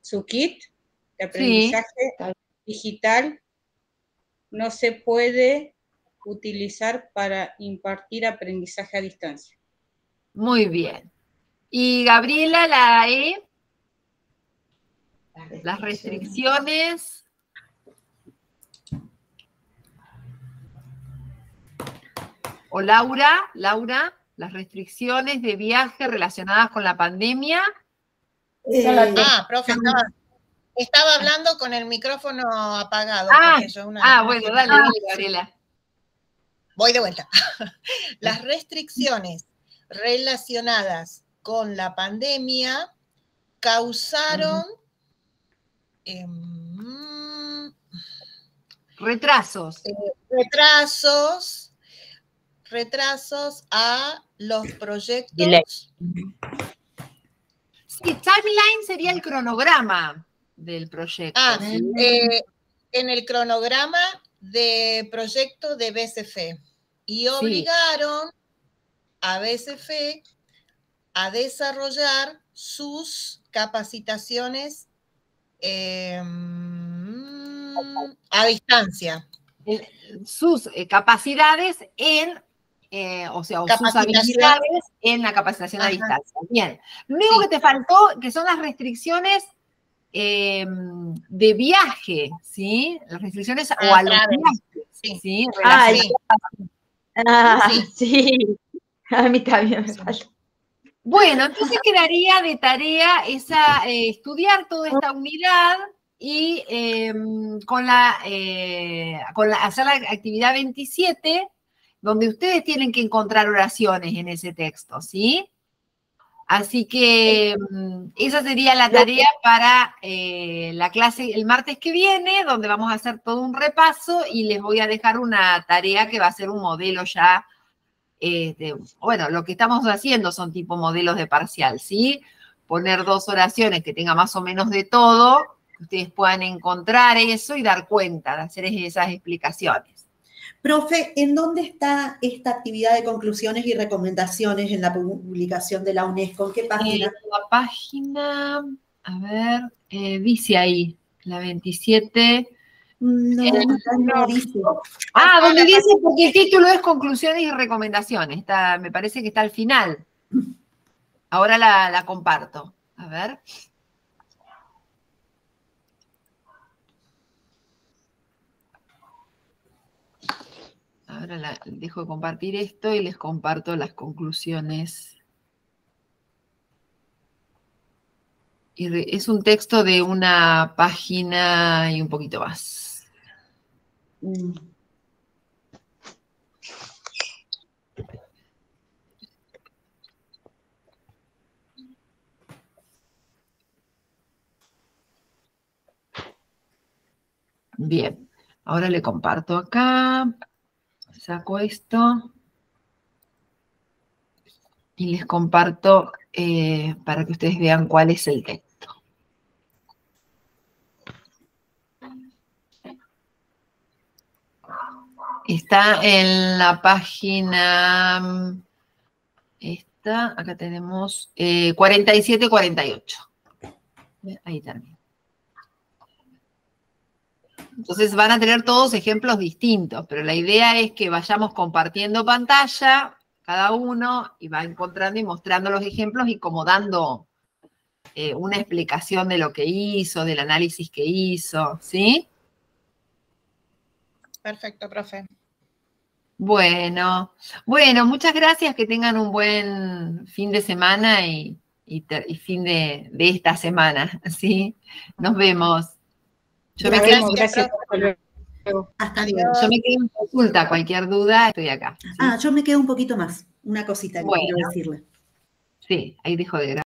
su kit de aprendizaje digital no se puede utilizar para impartir aprendizaje a distancia. muy bien. Y Gabriela, la E, las restricciones. O Laura, Laura, las restricciones de viaje relacionadas con la pandemia. Eh. Ah, profe, estaba, estaba hablando con el micrófono apagado. Ah, porque yo una- Ah, bueno, dale, dale, Gabriela. Voy de vuelta. Las restricciones relacionadas con la pandemia causaron em, Retrasos. retrasos, retrasos a los proyectos. Delay. Sí, timeline sería el cronograma del proyecto. Ah, eh, en el cronograma de proyecto de BCF y obligaron a BCF a desarrollar sus capacitaciones eh, a distancia. Sus eh, capacidades en, eh, o sea, o sus habilidades en la capacitación a distancia. Bien. Lo único que te faltó, que son las restricciones de viaje, ¿sí? Las restricciones o ah, a los viajes, ¿sí? ¿sí? Ah, sí. A mí también me falta. Bueno, entonces quedaría de tarea esa, eh, estudiar toda esta unidad y em, con, la, eh, con la, hacer la actividad 27, donde ustedes tienen que encontrar oraciones en ese texto, ¿sí? Así que em, esa sería la tarea para eh, la clase el martes que viene, donde vamos a hacer todo un repaso y les voy a dejar una tarea que va a ser un modelo ya este, bueno, lo que estamos haciendo son tipo modelos de parcial, ¿sí? Poner dos oraciones que tengan más o menos de todo, que ustedes puedan encontrar eso y dar cuenta de hacer esas explicaciones. Profe, ¿en dónde está esta actividad de conclusiones y recomendaciones en la publicación de la UNESCO? ¿En qué página? En la página, a ver, eh, dice ahí, la 27 no, eh, no, dice. Ah, donde dice, porque el título es conclusiones y recomendaciones. Está, me parece que está al final. Ahora la, comparto. A ver. Ahora la, dejo de compartir esto y les comparto las conclusiones. Y es un texto de una página y un poquito más. Bien, ahora le comparto acá, saco esto y les comparto eh, para que ustedes vean cuál es el texto. Está en la página, esta, acá tenemos 47-48. Eh, Ahí también. Entonces van a tener todos ejemplos distintos, pero la idea es que vayamos compartiendo pantalla, cada uno, y va encontrando y mostrando los ejemplos y como dando eh, una explicación de lo que hizo, del análisis que hizo, ¿sí? Perfecto, profe. Bueno, bueno, muchas gracias, que tengan un buen fin de semana y, fin de, esta semana, ¿sí? Nos vemos. Yo me quedo, gracias. Hasta. Yo me quedo en consulta, cualquier duda, estoy acá. Ah, yo me quedo un poquito más, una cosita que quiero decirle. Sí, ahí dejo de grabar.